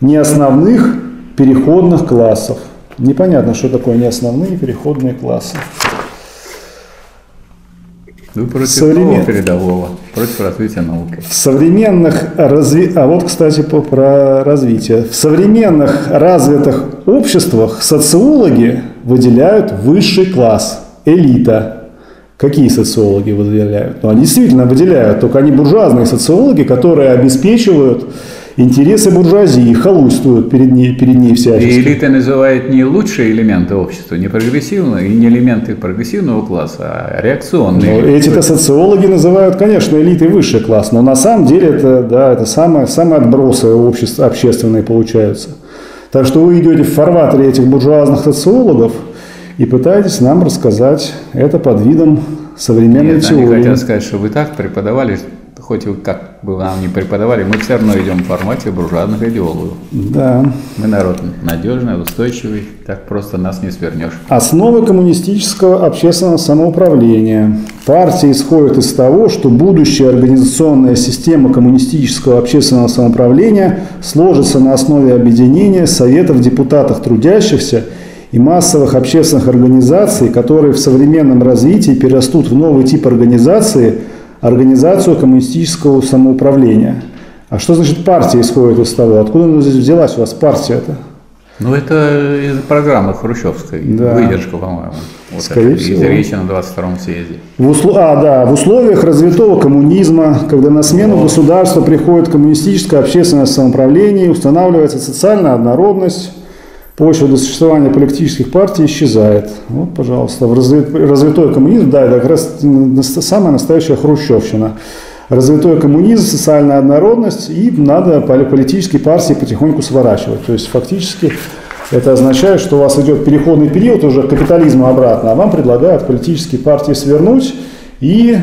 неосновных переходных классов. Непонятно, что такое неосновные переходные классы. Вы против Современ... передового, против развития науки. В современных разви... А вот, кстати, по, про развитие. В современных развитых обществах социологи выделяют высший класс, элита, Какие социологи выделяют? Ну, они действительно выделяют, только они буржуазные социологи, которые обеспечивают интересы буржуазии, халуйствуют перед ней, перед ней всячески. И элита называет не лучшие элементы общества, не прогрессивные, и не элементы прогрессивного класса, а реакционные. Ну, эти-то социологи называют, конечно, элитой высший класс, но на самом деле это, да, это самые, самые отбросы общества, общественные получаются. Так что вы идете в фарватере этих буржуазных социологов и пытаетесь нам рассказать это под видом современной Нет, теории. они хотят сказать, что вы так преподавали, хоть и как бы нам не преподавали, мы все равно идем в формате буржуазных идеологов. Да. Мы народ надежный, устойчивый, так просто нас не свернешь. Основы коммунистического общественного самоуправления. Партия исходит из того, что будущая организационная система коммунистического общественного самоуправления сложится на основе объединения Советов депутатов трудящихся и массовых общественных организаций, которые в современном развитии перерастут в новый тип организации – организацию коммунистического самоуправления. А что значит партия исходит из того? Откуда здесь взялась у вас партия-то? Ну, это из программы Хрущевской, да. выдержка, по-моему. Вот Скорее это, всего. Из речи на 22-м съезде. В усл... А, да, в условиях развитого коммунизма, когда на смену государства приходит коммунистическое общественное самоуправление, устанавливается социальная однородность, почва для существования политических партий исчезает. Вот, пожалуйста, в развитой коммунизм, да, это как раз самая настоящая хрущевщина. Развитой коммунизм, социальная однородность, и надо политические партии потихоньку сворачивать. То есть фактически это означает, что у вас идет переходный период уже к капитализму обратно, а вам предлагают политические партии свернуть и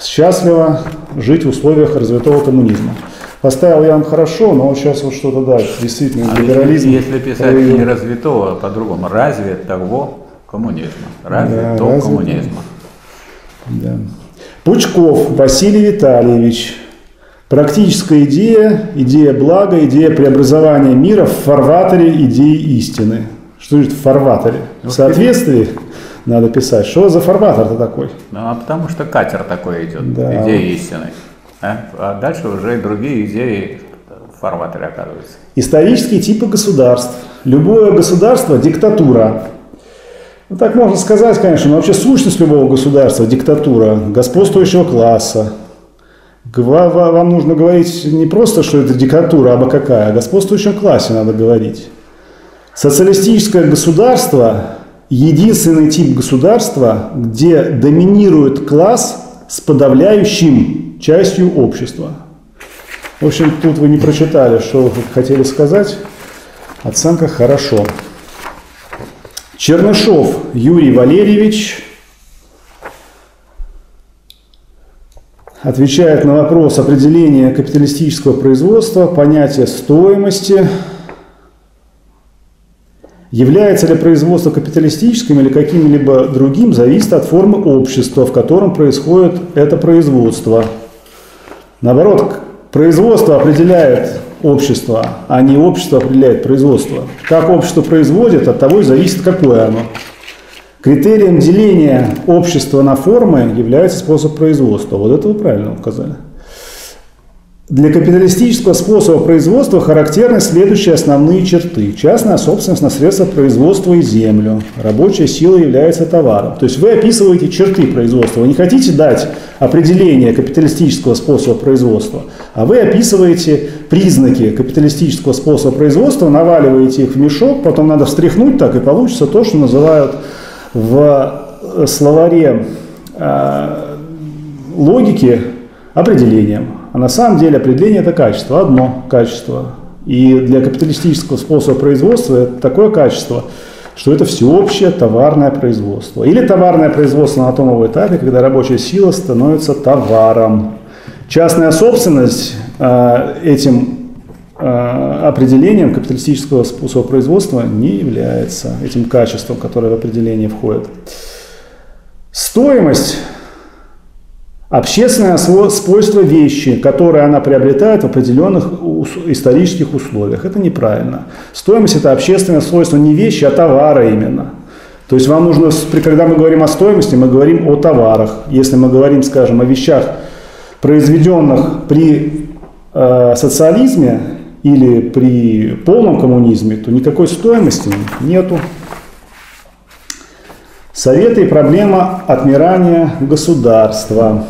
счастливо жить в условиях развитого коммунизма. Поставил я вам хорошо, но вот сейчас вот что-то да, действительно а либерализм. Если писать проявил. не развитого, а по-другому, разве того коммунизма, разве да, то разве коммунизма. Да. Пучков Василий Витальевич. Практическая идея, идея блага, идея преобразования мира в фарватере идеи истины. Что значит в фарватере? В соответствии надо писать. Что за фарватер-то такой? Ну, а потому что катер такой идет, да. идея истины. А? а дальше уже другие идеи в фарватере оказываются. Исторические типы государств. Любое государство – диктатура. Ну, так можно сказать, конечно, но вообще сущность любого государства – диктатура господствующего класса. Вам нужно говорить не просто, что это диктатура, а какая, о господствующем классе надо говорить. Социалистическое государство – единственный тип государства, где доминирует класс с подавляющим частью общества. В общем, тут вы не прочитали, что вы хотели сказать. Оценка «хорошо». Чернышов Юрий Валерьевич отвечает на вопрос определения капиталистического производства, понятия стоимости. Является ли производство капиталистическим или каким-либо другим, зависит от формы общества, в котором происходит это производство – Наоборот, производство определяет общество, а не общество определяет производство. Как общество производит, от того и зависит, какое оно. Критерием деления общества на формы является способ производства. Вот это вы правильно указали. Для капиталистического способа производства характерны следующие основные черты. Частная собственность на средства производства и землю. Рабочая сила является товаром. То есть вы описываете черты производства. Вы не хотите дать определение капиталистического способа производства, а вы описываете признаки капиталистического способа производства, наваливаете их в мешок, потом надо встряхнуть так, и получится то, что называют в словаре э, логики определением. А на самом деле определение это качество, одно качество. И для капиталистического способа производства это такое качество, что это всеобщее товарное производство. Или товарное производство на том этапе, когда рабочая сила становится товаром. Частная собственность э, этим э, определением капиталистического способа производства не является этим качеством, которое в определение входит. Стоимость Общественное свойство вещи, которое она приобретает в определенных исторических условиях. Это неправильно. Стоимость – это общественное свойство не вещи, а товара именно. То есть вам нужно, когда мы говорим о стоимости, мы говорим о товарах. Если мы говорим, скажем, о вещах, произведенных при э, социализме или при полном коммунизме, то никакой стоимости нету. Советы и проблема отмирания государства.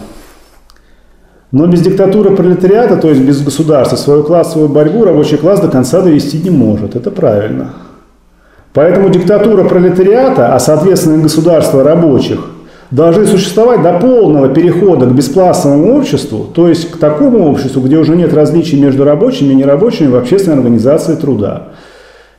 Но без диктатуры пролетариата, то есть без государства, свою классовую борьбу рабочий класс до конца довести не может. Это правильно. Поэтому диктатура пролетариата, а соответственно государство рабочих, должны существовать до полного перехода к бесклассовому обществу, то есть к такому обществу, где уже нет различий между рабочими и нерабочими в общественной организации труда.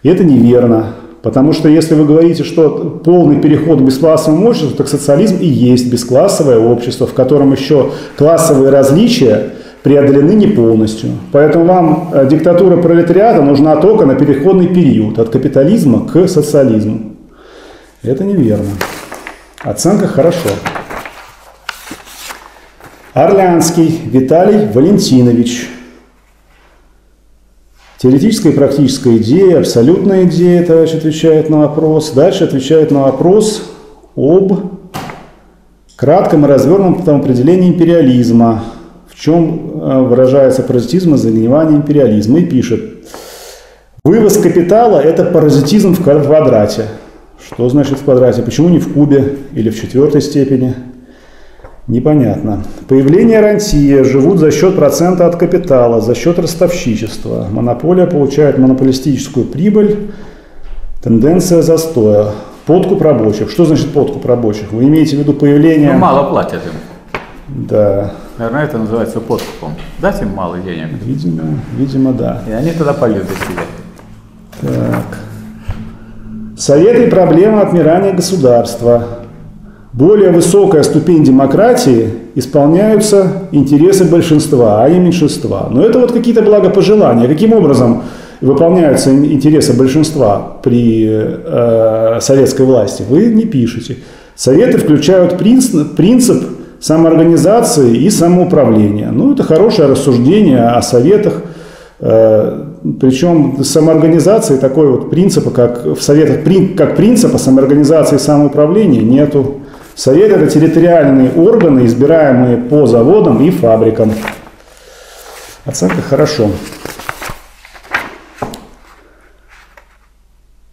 И это неверно. Потому что если вы говорите, что полный переход к бесклассовому обществу, так социализм и есть бесклассовое общество, в котором еще классовые различия преодолены не полностью. Поэтому вам э, диктатура пролетариата нужна только на переходный период от капитализма к социализму. Это неверно. Оценка хорошо. Орлянский Виталий Валентинович. Теоретическая и практическая идея, абсолютная идея, товарищ отвечает на вопрос. Дальше отвечает на вопрос об кратком и развернутом определении империализма, в чем э, выражается паразитизм и загнивание империализма, и пишет, вывоз капитала – это паразитизм в квадрате. Что значит в квадрате? Почему не в кубе или в четвертой степени? Непонятно. Появление рантье живут за счет процента от капитала, за счет ростовщичества. Монополия получает монополистическую прибыль, тенденция застоя. Подкуп рабочих. Что значит подкуп рабочих? Вы имеете в виду появление... Ну, мало платят им. Да. Наверное, это называется подкупом. Дать им мало денег. Видимо, видимо, да. И они тогда полюбят себя. Так. Советы и проблемы отмирания государства более высокая ступень демократии исполняются интересы большинства, а не меньшинства. Но это вот какие-то благопожелания. Каким образом выполняются интересы большинства при э, советской власти, вы не пишете. Советы включают принцип, принцип самоорганизации и самоуправления. Ну, это хорошее рассуждение о советах. Э, причем самоорганизации такой вот принципа, как в советах, как принципа самоорганизации и самоуправления нету. Совет – это территориальные органы, избираемые по заводам и фабрикам. Оценка хорошо.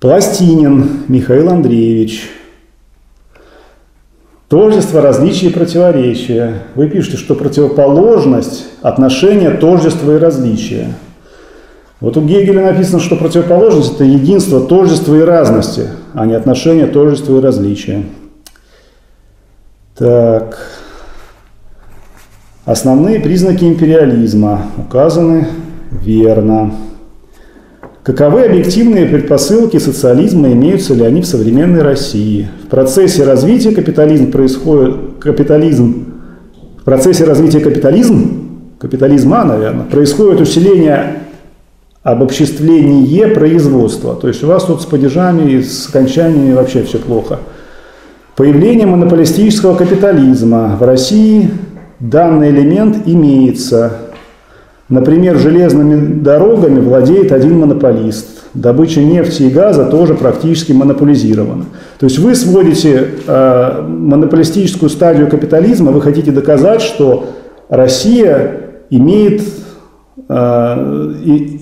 Пластинин Михаил Андреевич. Тождество, различия и противоречия. Вы пишете, что противоположность – отношения тождества и различия. Вот у Гегеля написано, что противоположность – это единство, тождество и разности, а не отношения тождества и различия. Так. Основные признаки империализма указаны верно. Каковы объективные предпосылки социализма, имеются ли они в современной России? В процессе развития капитализм происходит, капитализм, в процессе развития капитализм, капитализма, наверное, происходит усиление обобществление производства. То есть у вас тут с падежами и с окончаниями вообще все плохо – Появление монополистического капитализма в России данный элемент имеется. Например, железными дорогами владеет один монополист. Добыча нефти и газа тоже практически монополизирована. То есть вы сводите э, монополистическую стадию капитализма, вы хотите доказать, что Россия имеет э,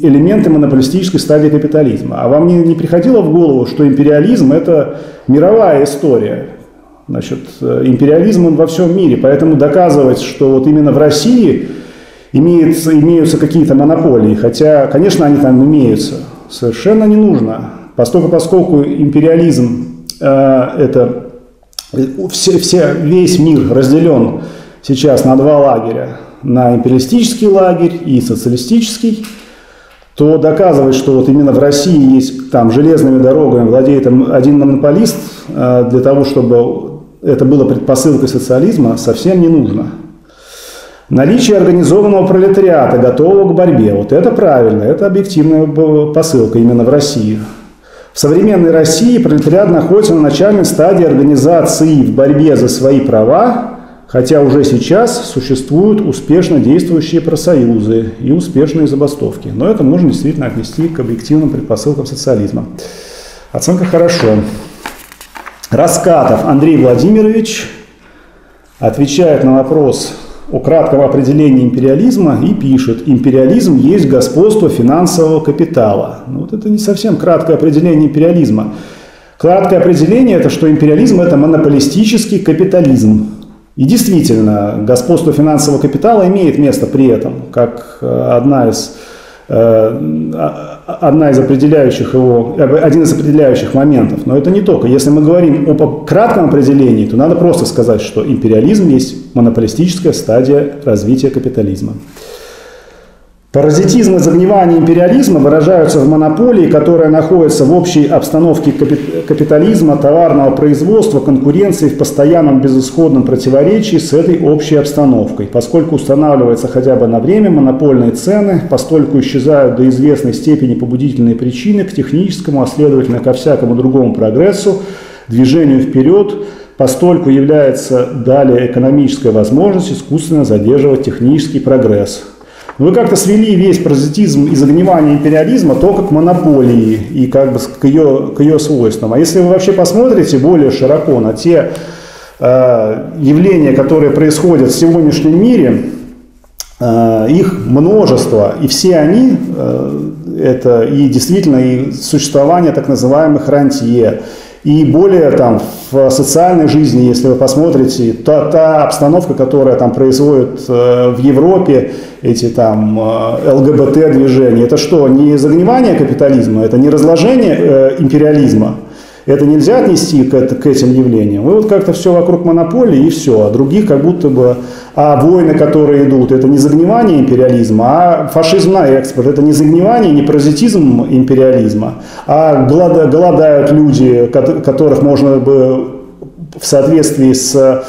элементы монополистической стадии капитализма. А вам не, не приходило в голову, что империализм – это мировая история, Значит, э, империализм он во всем мире, поэтому доказывать, что вот именно в России имеется, имеются какие-то монополии, хотя, конечно, они там имеются, совершенно не нужно. Поскольку, поскольку империализм э, это все, все, весь мир разделен сейчас на два лагеря, на империалистический лагерь и социалистический, то доказывать, что вот именно в России есть там железными дорогами владеет один монополист э, для того, чтобы это было предпосылкой социализма, совсем не нужно. Наличие организованного пролетариата, готового к борьбе, вот это правильно, это объективная посылка именно в России. В современной России пролетариат находится на начальной стадии организации в борьбе за свои права, хотя уже сейчас существуют успешно действующие профсоюзы и успешные забастовки. Но это можно действительно отнести к объективным предпосылкам социализма. Оценка хорошо. Раскатов Андрей Владимирович отвечает на вопрос о кратком определении империализма и пишет, империализм есть господство финансового капитала. Ну, вот это не совсем краткое определение империализма. Краткое определение – это что империализм – это монополистический капитализм. И действительно, господство финансового капитала имеет место при этом, как э, одна из, одна из определяющих его, один из определяющих моментов. Но это не только. Если мы говорим о кратком определении, то надо просто сказать, что империализм есть монополистическая стадия развития капитализма. Паразитизм и загнивание империализма выражаются в монополии, которая находится в общей обстановке капитализма, товарного производства, конкуренции в постоянном безысходном противоречии с этой общей обстановкой. Поскольку устанавливается хотя бы на время монопольные цены, постольку исчезают до известной степени побудительные причины к техническому, а следовательно ко всякому другому прогрессу, движению вперед, постольку является далее экономическая возможность искусственно задерживать технический прогресс. Вы как-то свели весь паразитизм и загнивание империализма только к монополии и как бы к ее, к ее свойствам. А если вы вообще посмотрите более широко на те э, явления, которые происходят в сегодняшнем мире, э, их множество, и все они, э, это и действительно и существование так называемых рантье, и более там в социальной жизни, если вы посмотрите, та, та обстановка, которая там происходит э, в Европе, эти там э, ЛГБТ-движения, это что, не загнивание капитализма, это не разложение э, империализма, это нельзя отнести к, к этим явлениям. И вот как-то все вокруг монополии и все. А других как будто бы... А войны, которые идут, это не загнивание империализма, а фашизм на экспорт. Это не загнивание, не паразитизм империализма. А голодают люди, которых можно бы в соответствии с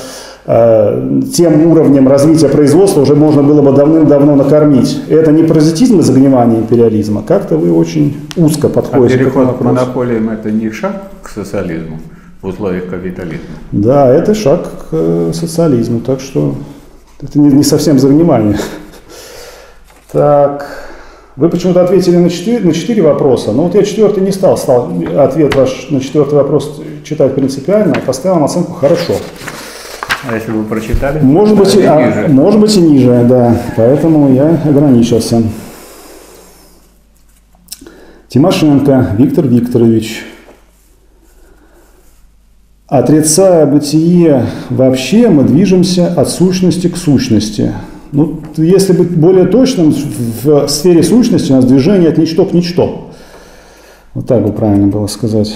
тем уровнем развития производства уже можно было бы давным-давно накормить. Это не паразитизм и загнивание империализма. Как-то вы очень узко подходите а переход к, к монополиям – это не шаг к социализму в условиях капитализма? Да, это шаг к э, социализму, так что это не, не совсем загнивание. Так, вы почему-то ответили на четыре, на четыре вопроса, но вот я четвертый не стал, стал ответ ваш на четвертый вопрос читать принципиально, а поставил оценку «хорошо». А если вы прочитали? Может быть, и, а, может быть и ниже, да. Поэтому я ограничился. Тимошенко Виктор Викторович. Отрицая бытие вообще, мы движемся от сущности к сущности. Ну, если быть более точным, в сфере сущности у нас движение от ничто к ничто. Вот так бы правильно было сказать.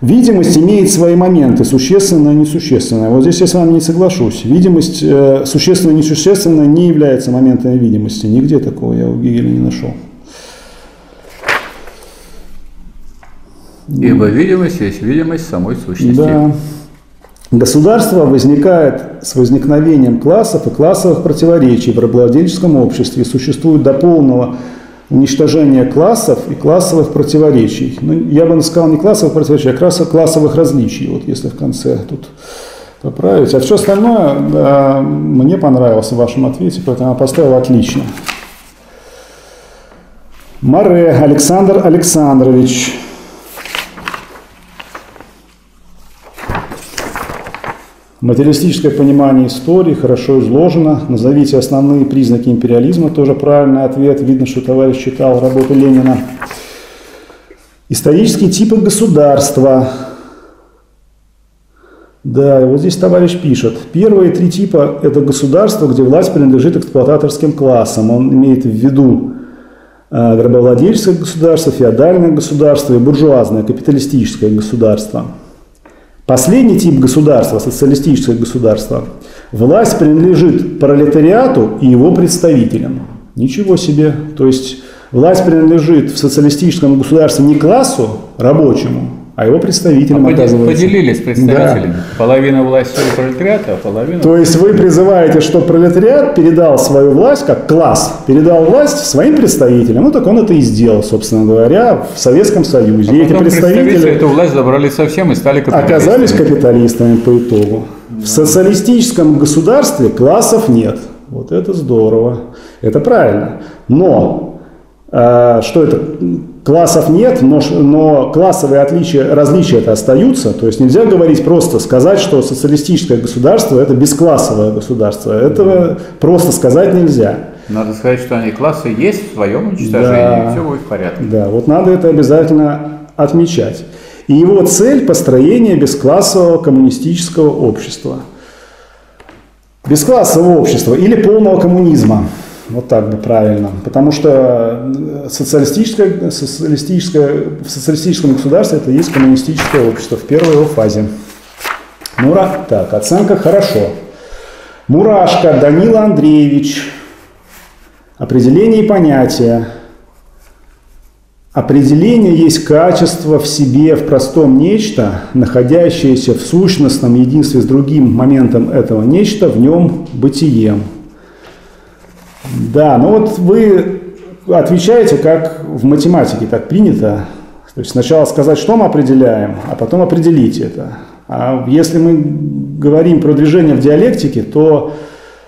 Видимость имеет свои моменты, существенное и несущественное. Вот здесь я с вами не соглашусь. Видимость, э, существенное и несущественное не является моментами видимости. Нигде такого я у Гегеля не нашел. Ибо видимость есть видимость самой сущности. Да. Государство возникает с возникновением классов и классовых противоречий в рабовладельческом обществе и существует до полного уничтожение классов и классовых противоречий. Ну, я бы сказал не классовых противоречий, а классовых различий, вот если в конце тут поправить. А все остальное да, мне понравилось в вашем ответе, поэтому я поставил отлично. Маре Александр Александрович. Материалистическое понимание истории хорошо изложено. Назовите основные признаки империализма, тоже правильный ответ. Видно, что товарищ читал работу Ленина. Исторические типы государства. Да, и вот здесь товарищ пишет. Первые три типа – это государство, где власть принадлежит эксплуататорским классам. Он имеет в виду э, гробовладельческое государство, феодальное государство и буржуазное капиталистическое государство. Последний тип государства, социалистическое государство, власть принадлежит пролетариату и его представителям. Ничего себе. То есть власть принадлежит в социалистическом государстве не классу рабочему, а его представителям, а оказывается. Поделились представителями. Да. Половина власти у пролетариата, а половина... То есть вы призываете, что пролетариат передал свою власть, как класс, передал власть своим представителям. Ну так он это и сделал, собственно говоря, в Советском Союзе. А и эти представители эту власть забрали совсем и стали капиталистами. Оказались капиталистами по итогу. Да. В социалистическом государстве классов нет. Вот это здорово. Это правильно. Но э, что это? Классов нет, но, но классовые отличия, различия это остаются. То есть нельзя говорить просто, сказать, что социалистическое государство это бесклассовое государство. Этого просто сказать нельзя. Надо сказать, что они классы есть в своем уничтожении, да, и все будет в порядке. Да, вот надо это обязательно отмечать. И его цель – построение бесклассового коммунистического общества. Бесклассового общества или полного коммунизма. Вот так бы правильно. Потому что социалистическое, социалистическое, в социалистическом государстве это есть коммунистическое общество в первой его фазе. Мура, так, оценка хорошо. Мурашко Данила Андреевич. Определение и понятие. Определение есть качество в себе, в простом нечто, находящееся в сущностном единстве с другим моментом этого нечто, в нем бытием. Да, ну вот вы отвечаете, как в математике так принято. То есть сначала сказать, что мы определяем, а потом определить это. А если мы говорим про движение в диалектике, то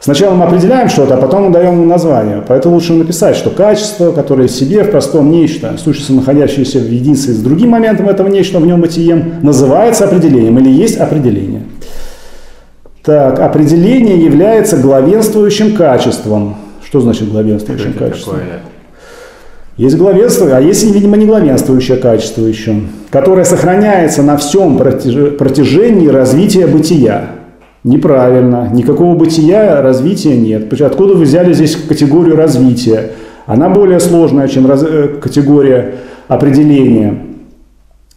Сначала мы определяем что-то, а потом даем ему название. Поэтому лучше написать, что качество, которое в себе, в простом нечто, существенно находящееся в единстве с другим моментом этого нечто в нем бытием, называется определением или есть определение. Так, определение является главенствующим качеством. Что значит главенствующим это качеством? такое? Есть главенство, а есть, видимо, не главенствующее качество еще, которое сохраняется на всем протяж- протяжении развития бытия. Неправильно. Никакого бытия развития нет. Откуда вы взяли здесь категорию развития? Она более сложная, чем раз- э, категория определения,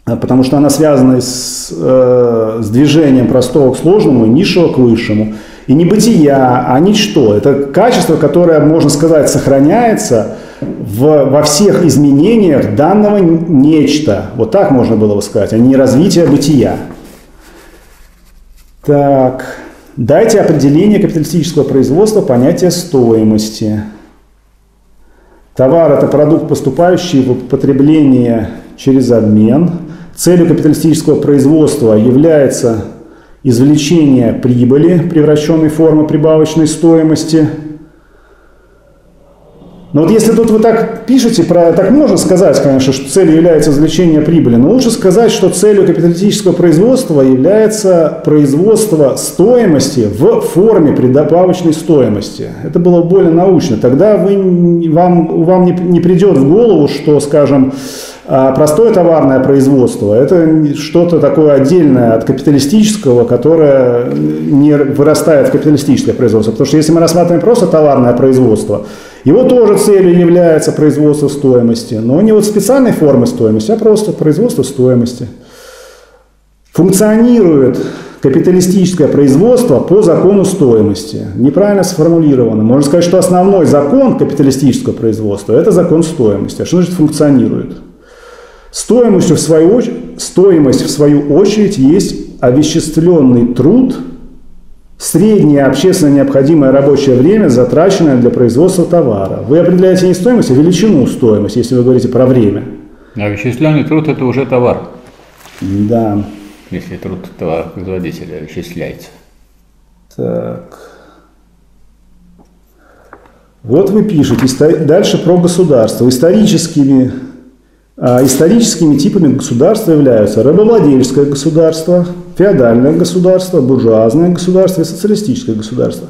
А, потому что она связана с, э, с движением простого к сложному и низшего к высшему. И не бытия, а ничто. Это качество, которое, можно сказать, сохраняется в, во всех изменениях данного нечто. Вот так можно было бы сказать, а не развитие бытия. Так, дайте определение капиталистического производства понятия стоимости. Товар – это продукт, поступающий в употребление через обмен. Целью капиталистического производства является извлечение прибыли, превращенной в прибавочной стоимости – но вот если тут вы так пишете, про, так можно сказать, конечно, что целью является извлечение прибыли, но лучше сказать, что целью капиталистического производства является производство стоимости в форме придобавочной стоимости. Это было более научно. Тогда вы, вам, вам не, не придет в голову, что, скажем, а простое товарное производство – это что-то такое отдельное от капиталистического, которое не вырастает в капиталистическое производство. Потому что если мы рассматриваем просто товарное производство, его тоже целью является производство стоимости, но не вот специальной формы стоимости, а просто производство стоимости. Функционирует капиталистическое производство по закону стоимости. Неправильно сформулировано. Можно сказать, что основной закон капиталистического производства – это закон стоимости. А что значит функционирует? Стоимостью в свою, стоимость, в свою очередь, есть овеществленный труд, среднее общественно необходимое рабочее время, затраченное для производства товара. Вы определяете не стоимость, а величину стоимости, если вы говорите про время. А вычисленный труд – это уже товар, Да. если труд товаропроизводителя вычисляется. Так. Вот вы пишете дальше про государство. Историческими, историческими типами государства являются рабовладельческое государство, феодальное государство, буржуазное государство и социалистическое государство.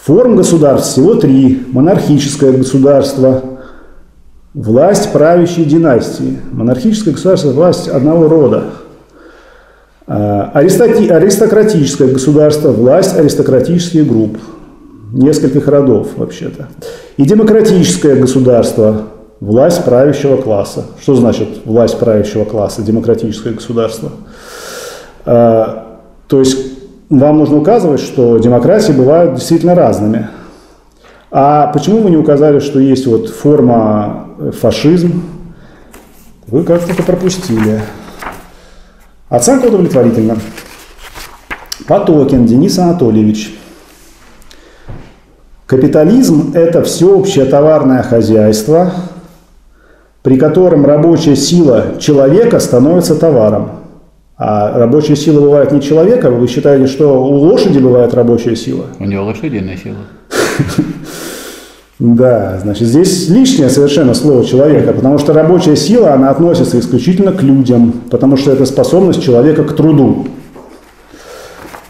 Форм государств всего три. Монархическое государство, власть правящей династии. Монархическое государство – власть одного рода. А, аристоти- Аристократическое государство, власть аристократических групп, нескольких родов вообще-то. И демократическое государство, власть правящего класса. Что значит власть правящего класса, демократическое государство? А, То есть вам нужно указывать, что демократии бывают действительно разными. А почему вы не указали, что есть вот форма э, фашизм? Вы как-то это пропустили. Оценка удовлетворительна. Потокин Денис Анатольевич. Капитализм – это всеобщее товарное хозяйство, при котором рабочая сила человека становится товаром. А рабочая сила бывает не человека, вы считаете, что у лошади бывает рабочая сила? У него лошадиная сила. Да, значит, здесь лишнее совершенно слово человека, потому что рабочая сила, она относится исключительно к людям, потому что это способность человека к труду.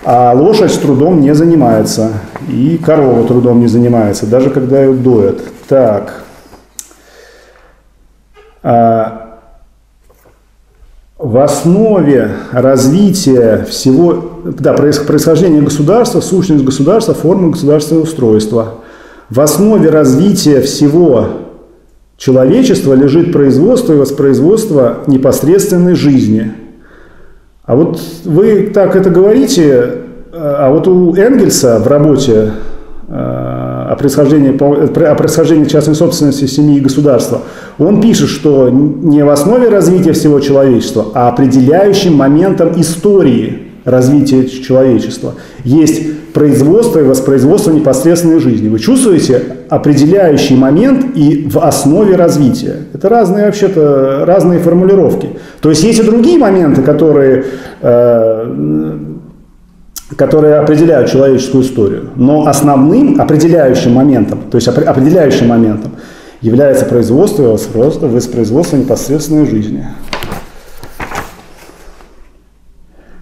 А лошадь с трудом не занимается, и корова трудом не занимается, даже когда ее доят. Так. А, в основе развития всего, да, происхождения государства, сущность государства, форма государственного устройства. В основе развития всего человечества лежит производство и воспроизводство непосредственной жизни. А вот вы так это говорите, а вот у Энгельса в работе э, о происхождении, о происхождении частной собственности семьи и государства, он пишет, что не в основе развития всего человечества, а определяющим моментом истории развития человечества есть производство и воспроизводство непосредственной жизни. Вы чувствуете определяющий момент и в основе развития. Это разные вообще-то разные формулировки. То есть есть и другие моменты, которые э, которые определяют человеческую историю. Но основным определяющим моментом, то есть определяющим моментом, является производство и воспроизводство непосредственной жизни.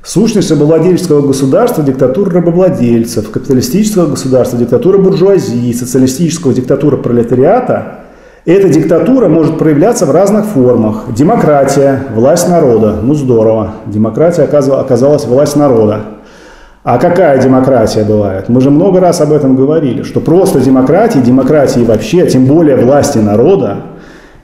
Сущность рабовладельческого государства – диктатура рабовладельцев, капиталистического государства – диктатура буржуазии, социалистического – диктатура пролетариата – эта диктатура может проявляться в разных формах. Демократия – власть народа. Ну здорово. Демократия оказалась власть народа. А какая демократия бывает? Мы же много раз об этом говорили, что просто демократии, демократии вообще, тем более власти народа,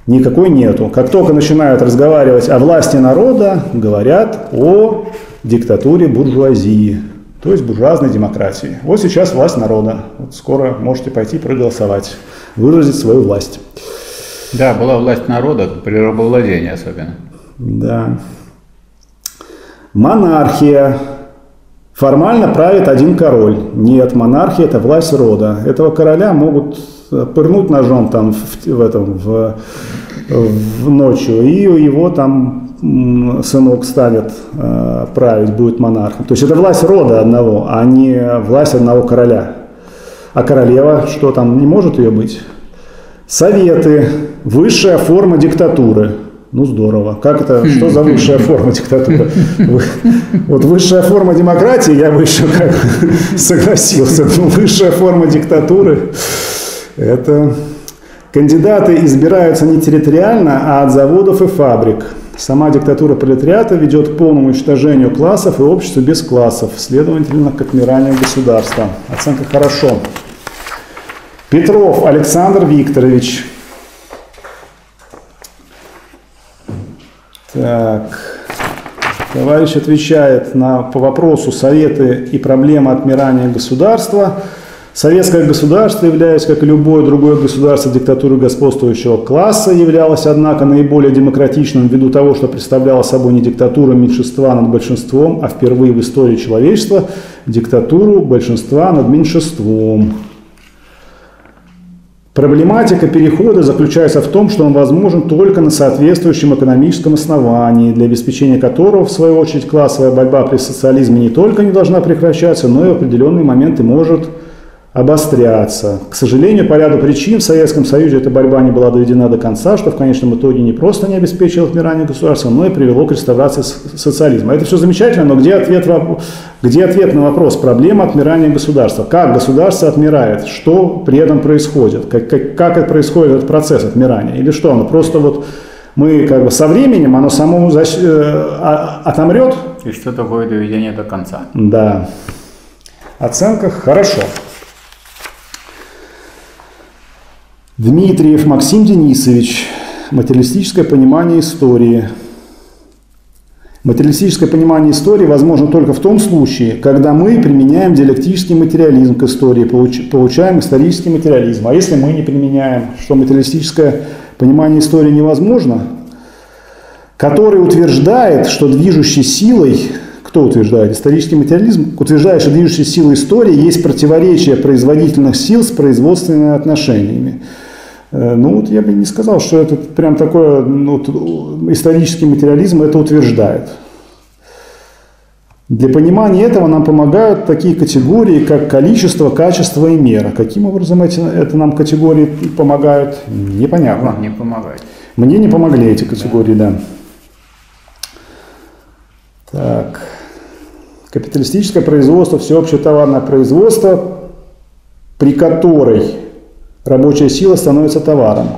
никакой нету. Как только начинают разговаривать о власти народа, говорят о диктатуре буржуазии, то есть буржуазной демократии. Вот сейчас власть народа. Вот скоро можете пойти проголосовать, выразить свою власть. Да, была власть народа при рабовладении особенно. Да. Монархия Формально правит один король. Нет, монархия – это власть рода. Этого короля могут пырнуть ножом там в, в этом в, в ночью, и его там сынок станет э, править, будет монархом. То есть это власть рода одного, а не власть одного короля. А королева, что там, не может ее быть? Советы – высшая форма диктатуры – ну здорово. Как это, что за высшая форма диктатуры? Вот высшая форма демократии, я бы еще как согласился. Но высшая форма диктатуры – это кандидаты избираются не территориально, а от заводов и фабрик. Сама диктатура пролетариата ведет к полному уничтожению классов и общества без классов, следовательно, к отмиранию государства. Оценка «хорошо». Петров Александр Викторович – Так. Товарищ отвечает на, по вопросу советы и проблемы отмирания государства. Советское государство, являясь, как и любое другое государство, диктатурой господствующего класса, являлось, однако, наиболее демократичным ввиду того, что представляло собой не диктатуру меньшинства над большинством, а впервые в истории человечества диктатуру большинства над меньшинством. Проблематика перехода заключается в том, что он возможен только на соответствующем экономическом основании, для обеспечения которого, в свою очередь, классовая борьба при социализме не только не должна прекращаться, но и в определенные моменты может обостряться. К сожалению, по ряду причин в Советском Союзе эта борьба не была доведена до конца, что в конечном итоге не просто не обеспечило отмирание государства, но и привело к реставрации социализма. Это все замечательно, но где ответ, где ответ на вопрос проблема отмирания государства? Как государство отмирает? Что при этом происходит? Как, как, как это происходит этот процесс отмирания? Или что, оно просто вот мы как бы со временем, оно само защ... Э, а, отомрет? И что такое доведение до конца? Да. Оценка хорошо. Дмитриев Максим Денисович. Материалистическое понимание истории. Материалистическое понимание истории возможно только в том случае, когда мы применяем диалектический материализм к истории, получаем исторический материализм. А если мы не применяем, что материалистическое понимание истории невозможно, который утверждает, что движущей силой кто утверждает? Исторический материализм утверждает, что движущей силой истории есть противоречие производительных сил с производственными отношениями. Э, ну вот я бы не сказал, что это прям такой ну, исторический материализм это утверждает. Для понимания этого нам помогают такие категории, как количество, качество и мера. Каким образом эти, это нам категории помогают, непонятно. Не помогают. Мне не помогли эти категории, да. Так. Капиталистическое производство, всеобщее товарное производство, при которой рабочая сила становится товаром.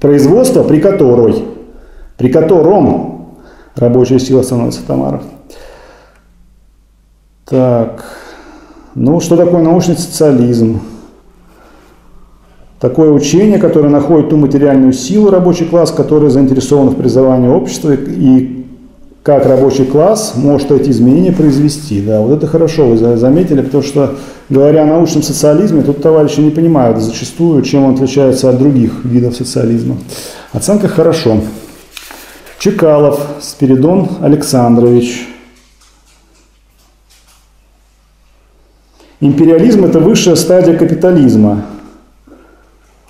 Производство, при которой, при котором рабочая сила становится товаром. Так, ну что такое научный социализм? Такое учение, которое находит ту материальную силу рабочий класс, который заинтересован в призывании общества и как рабочий класс может эти изменения произвести. Да, вот это хорошо вы заметили, потому что, говоря о научном социализме, тут товарищи не понимают зачастую, чем он отличается от других видов социализма. Оценка хорошо. Чекалов, Спиридон Александрович. Империализм – это высшая стадия капитализма.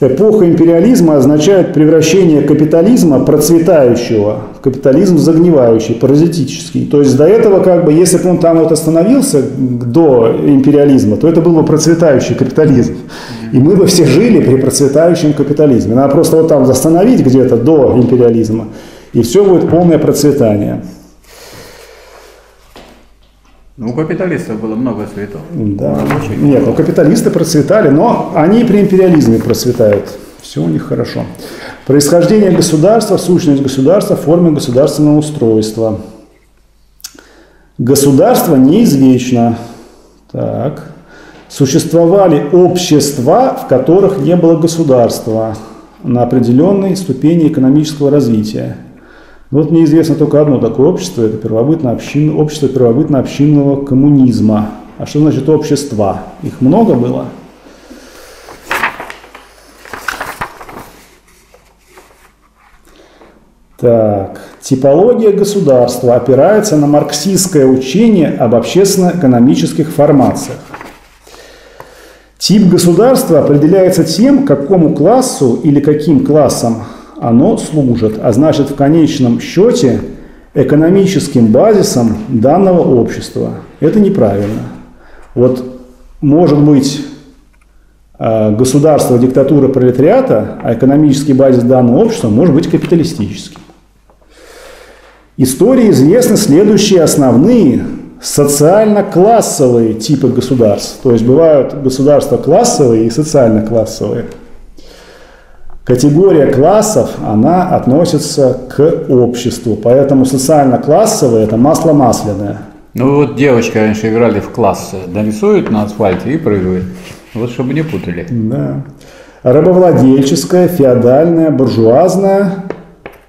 Эпоха империализма означает превращение капитализма процветающего в капитализм загнивающий, паразитический. То есть до этого, как бы, если бы он там вот остановился до империализма, то это был бы процветающий капитализм. И мы бы все жили при процветающем капитализме. Надо просто вот там остановить где-то до империализма, и все будет полное процветание. Ну, у капиталистов было много цветов. Да. Нет, ну капиталисты процветали, но они при империализме процветают. Все у них хорошо. Происхождение государства, сущность государства в форме государственного устройства. Государство неизвечно. Так. Существовали общества, в которых не было государства на определенной ступени экономического развития. Вот мне известно только одно такое общество, это первобытное общин, общество первобытно-общинного коммунизма. А что значит общества? Их много было? Так, типология государства опирается на марксистское учение об общественно-экономических формациях. Тип государства определяется тем, какому классу или каким классам оно служит, а значит в конечном счете экономическим базисом данного общества. Это неправильно. Вот может быть э, государство диктатура пролетариата, а экономический базис данного общества может быть капиталистическим. Истории известны следующие основные социально-классовые типы государств. То есть бывают государства классовые и социально-классовые. Категория классов, она относится к обществу, поэтому социально-классовые – это масло масляное. Ну вот девочка раньше играли в классы, нарисуют на асфальте и прыгают. Вот чтобы не путали. Да. Рабовладельческая, феодальная, буржуазная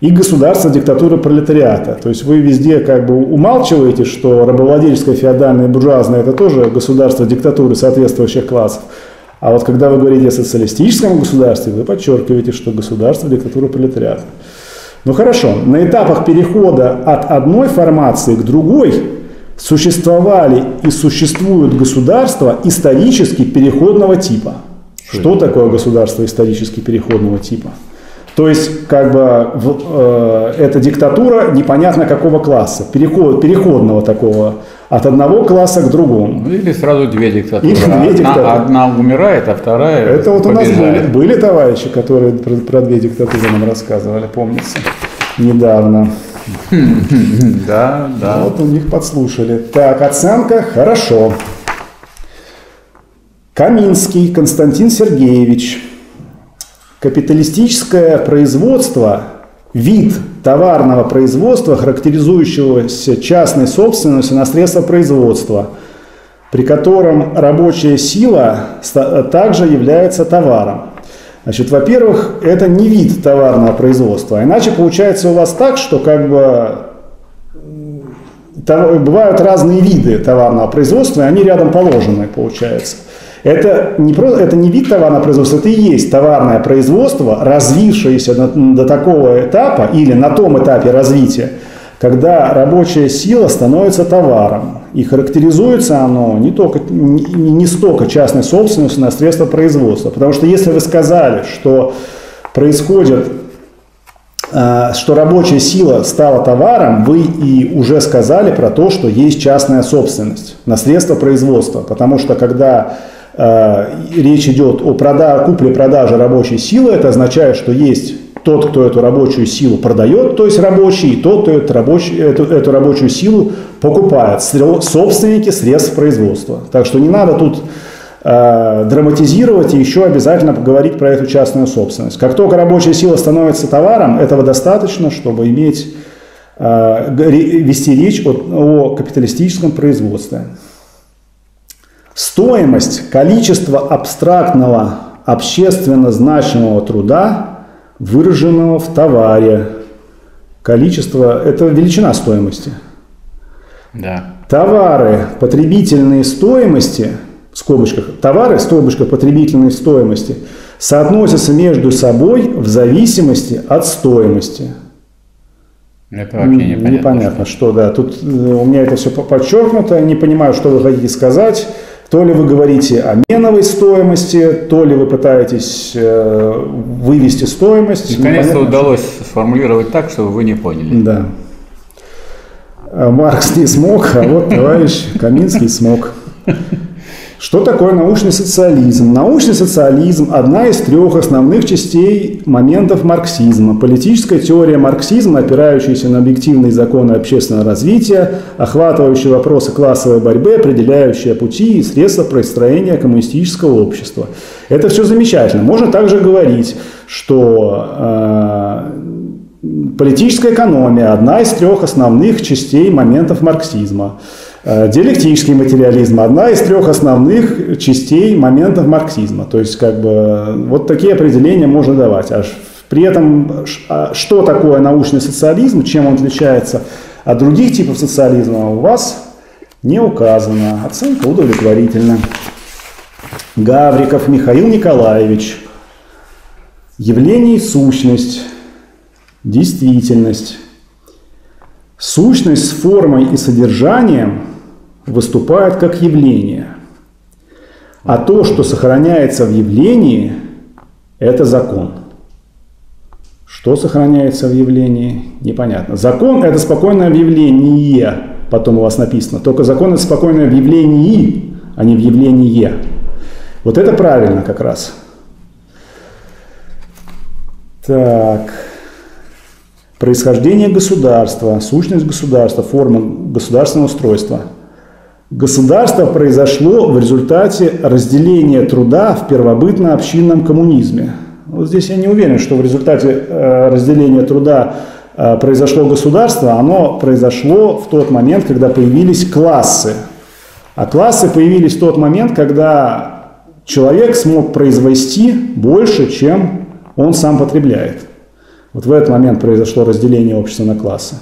и государство диктатуры пролетариата. То есть вы везде как бы умалчиваете, что рабовладельческое, феодальное и буржуазное – это тоже государство диктатуры соответствующих классов. А вот когда вы говорите о социалистическом государстве, вы подчеркиваете, что государство – диктатура пролетариата. Ну хорошо, на этапах перехода от одной формации к другой существовали и существуют государства исторически переходного типа. Что такое государство исторически переходного типа? То есть, как бы, в, э, эта диктатура непонятно какого класса, переход, переходного такого, от одного класса к другому. Ну, или сразу две диктатуры. Или две диктатуры. Одна, умирает, а вторая Это вот побеждает. у нас были, были товарищи, которые про, про две диктатуры нам рассказывали, помнится, недавно. Да, да. Вот у них подслушали. Так, оценка хорошо. Каминский Константин Сергеевич. Капиталистическое производство – вид товарного производства, характеризующегося частной собственностью на средства производства, при котором рабочая сила также является товаром. Значит, во-первых, это не вид товарного производства, а иначе получается у вас так, что как бы бывают разные виды товарного производства, и они рядом положены, получается. Это не, просто, это не вид товарного производства, это и есть товарное производство, развившееся до, до такого этапа или на том этапе развития, когда рабочая сила становится товаром. И характеризуется оно не, только, не, не столько частной собственностью на средства производства. Потому что если вы сказали, что происходит э, что рабочая сила стала товаром, вы и уже сказали про то, что есть частная собственность на средства производства. Потому что когда речь идет о прода- купле-продаже рабочей силы, это означает, что есть тот, кто эту рабочую силу продает, то есть рабочий, и тот, кто эту, рабочий, эту, эту рабочую силу покупает, собственники средств производства. Так что не надо тут э, драматизировать и еще обязательно поговорить про эту частную собственность. Как только рабочая сила становится товаром, этого достаточно, чтобы иметь э, вести речь о, о капиталистическом производстве. Стоимость, количество абстрактного общественно значимого труда, выраженного в товаре. Количество – это величина стоимости. Да. Товары потребительные стоимости, в скобочках, товары в скобочках потребительной стоимости соотносятся между собой в зависимости от стоимости. Это вообще непонятно. Непонятно, что, что да. Тут э, у меня это все подчеркнуто, не понимаю, что вы хотите сказать. То ли вы говорите о меновой стоимости, то ли вы пытаетесь э, вывести стоимость. Наконец-то удалось сформулировать так, чтобы вы не поняли. Да. А Маркс не смог, а вот товарищ Каминский смог. Что такое научный социализм? Научный социализм – одна из трех основных частей моментов марксизма. Политическая теория марксизма, опирающаяся на объективные законы общественного развития, охватывающая вопросы классовой борьбы, определяющая пути и средства построения коммунистического общества. Это все замечательно. Можно также говорить, что э, политическая экономия – одна из трех основных частей моментов марксизма. Э, диалектический материализм – одна из трех основных частей моментов марксизма. То есть, как бы, вот такие определения можно давать. Аж при этом, а что такое научный социализм, чем он отличается от других типов социализма, у вас не указано. Оценка удовлетворительна. Гавриков Михаил Николаевич. Явление и сущность. Действительность. Сущность с формой и содержанием выступает как явление. А то, что сохраняется в явлении, это закон. Что сохраняется в явлении, непонятно. Закон – это спокойное объявление, потом у вас написано. Только закон – это спокойное объявление, а не в явлении. Вот это правильно как раз. Так. Происхождение государства, сущность государства, форма государственного устройства. Государство произошло в результате разделения труда в первобытно-общинном коммунизме. Вот здесь я не уверен, что в результате э, разделения труда э, произошло государство, оно произошло в тот момент, когда появились классы. А классы появились в тот момент, когда человек смог произвести больше, чем он сам потребляет. Вот в этот момент произошло разделение общества на классы.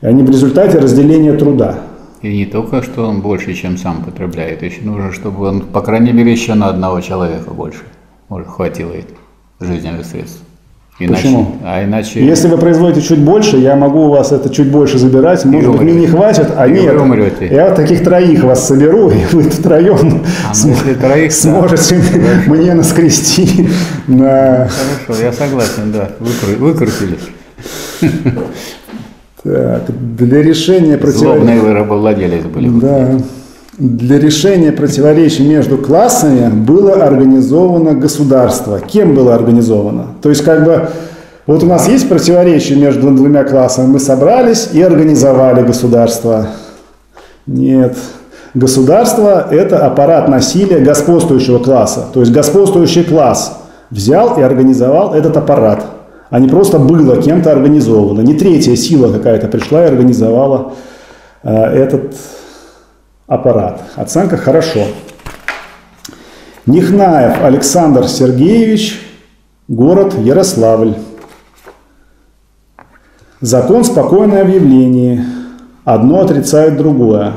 И они в результате разделения труда. И не только, что он больше, чем сам потребляет, еще нужно, чтобы он, по крайней мере, еще на одного человека больше может, хватило жизненных средств. Иначе, Почему? А иначе... Если вы производите чуть больше, я могу у вас это чуть больше забирать, и может быть, мне не хватит, а и нет. Умрете. Я вот таких троих вас соберу, и вы втроем а, см... Троих, сможете да. мне наскрести. На... Хорошо, я согласен, да, Выкру... выкрутились. Так, для решения противоречий... Злобные рабовладелец были. Да. Для решения противоречий между классами было организовано государство. Кем было организовано? То есть, как бы, вот у нас есть противоречие между двумя классами. Мы собрались и организовали государство. Нет. Государство – это аппарат насилия господствующего класса. То есть господствующий класс взял и организовал этот аппарат, а не просто было кем-то организовано. Не третья сила какая-то пришла и организовала э, этот аппарат. Оценка «хорошо». Нихнаев Александр Сергеевич, город Ярославль. Закон спокойное объявление. Одно отрицает другое.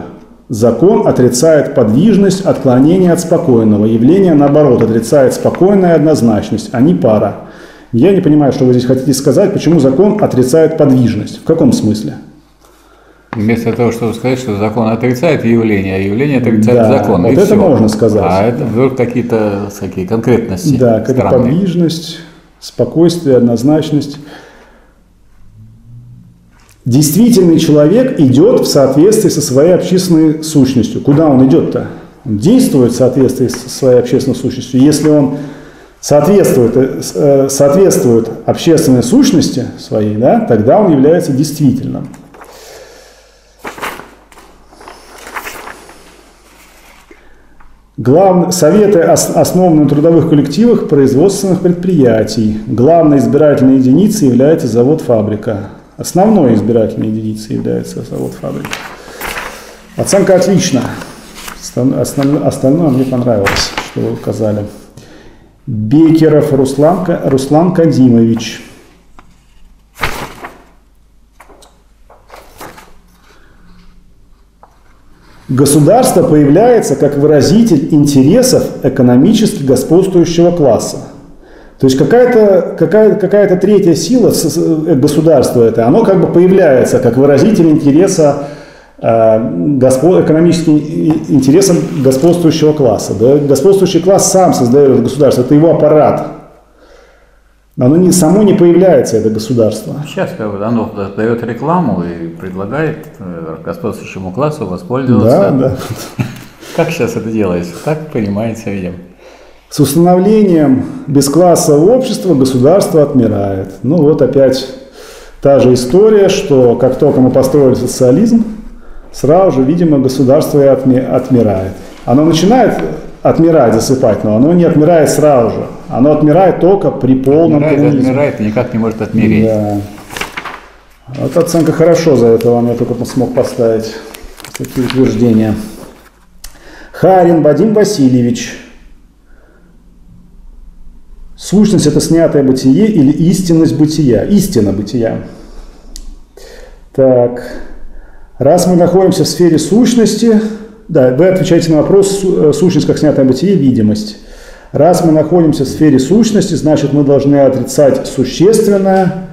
Закон отрицает подвижность, отклонение от спокойного. Явление, наоборот, отрицает спокойная однозначность, а не пара. Я не понимаю, что вы здесь хотите сказать, почему закон отрицает подвижность. В каком смысле? Вместо того, чтобы сказать, что закон отрицает явление, а явление отрицает да, закон. Вот это все. можно сказать. А это вдруг какие-то такие конкретности. Да, какая-то подвижность, спокойствие, однозначность. Действительный человек идет в соответствии со своей общественной сущностью. Куда он идет-то? Он действует в соответствии со своей общественной сущностью. Если он соответствует, э, соответствует общественной сущности своей, да, тогда он является действительным. Глав... Советы основаны на трудовых коллективах производственных предприятий. Главной избирательной единицей является завод-фабрика. основной избирательной единицей является завод фабрика. Оценка отлично. Остальное мне понравилось, что вы указали. Бекеров Руслан, Руслан Кадимович. Государство появляется как выразитель интересов экономически господствующего класса. То есть какая-то какая, какая третья сила э, государства это, оно как бы появляется как выразитель интереса экономическим интересам господствующего класса. Да? Господствующий класс сам создает это государство, это его аппарат. Оно не, само не появляется, это государство. Сейчас как бы оно дает рекламу и предлагает э, господствующему классу воспользоваться. Да, да. Как сейчас это делается? Так понимается, видимо. С установлением бесклассового общества государство отмирает. Ну вот опять та же история, что как только мы построили социализм, сразу же, видимо, государство и отми отмирает. Оно начинает отмирать, засыпать, но оно не отмирает сразу же. Оно отмирает только при полном отмирает, коммунизме. Отмирает и никак не может отмереть. Да. Вот оценка хорошо за это вам я только смог поставить такие утверждения. Харин Вадим Васильевич. Сущность – это снятое бытие или истинность бытия? Истина бытия. Так, раз мы находимся в сфере сущности, да, вы отвечаете на вопрос, э, сущность как снятое бытие, видимость. Раз мы находимся в сфере сущности, значит мы должны отрицать существенное.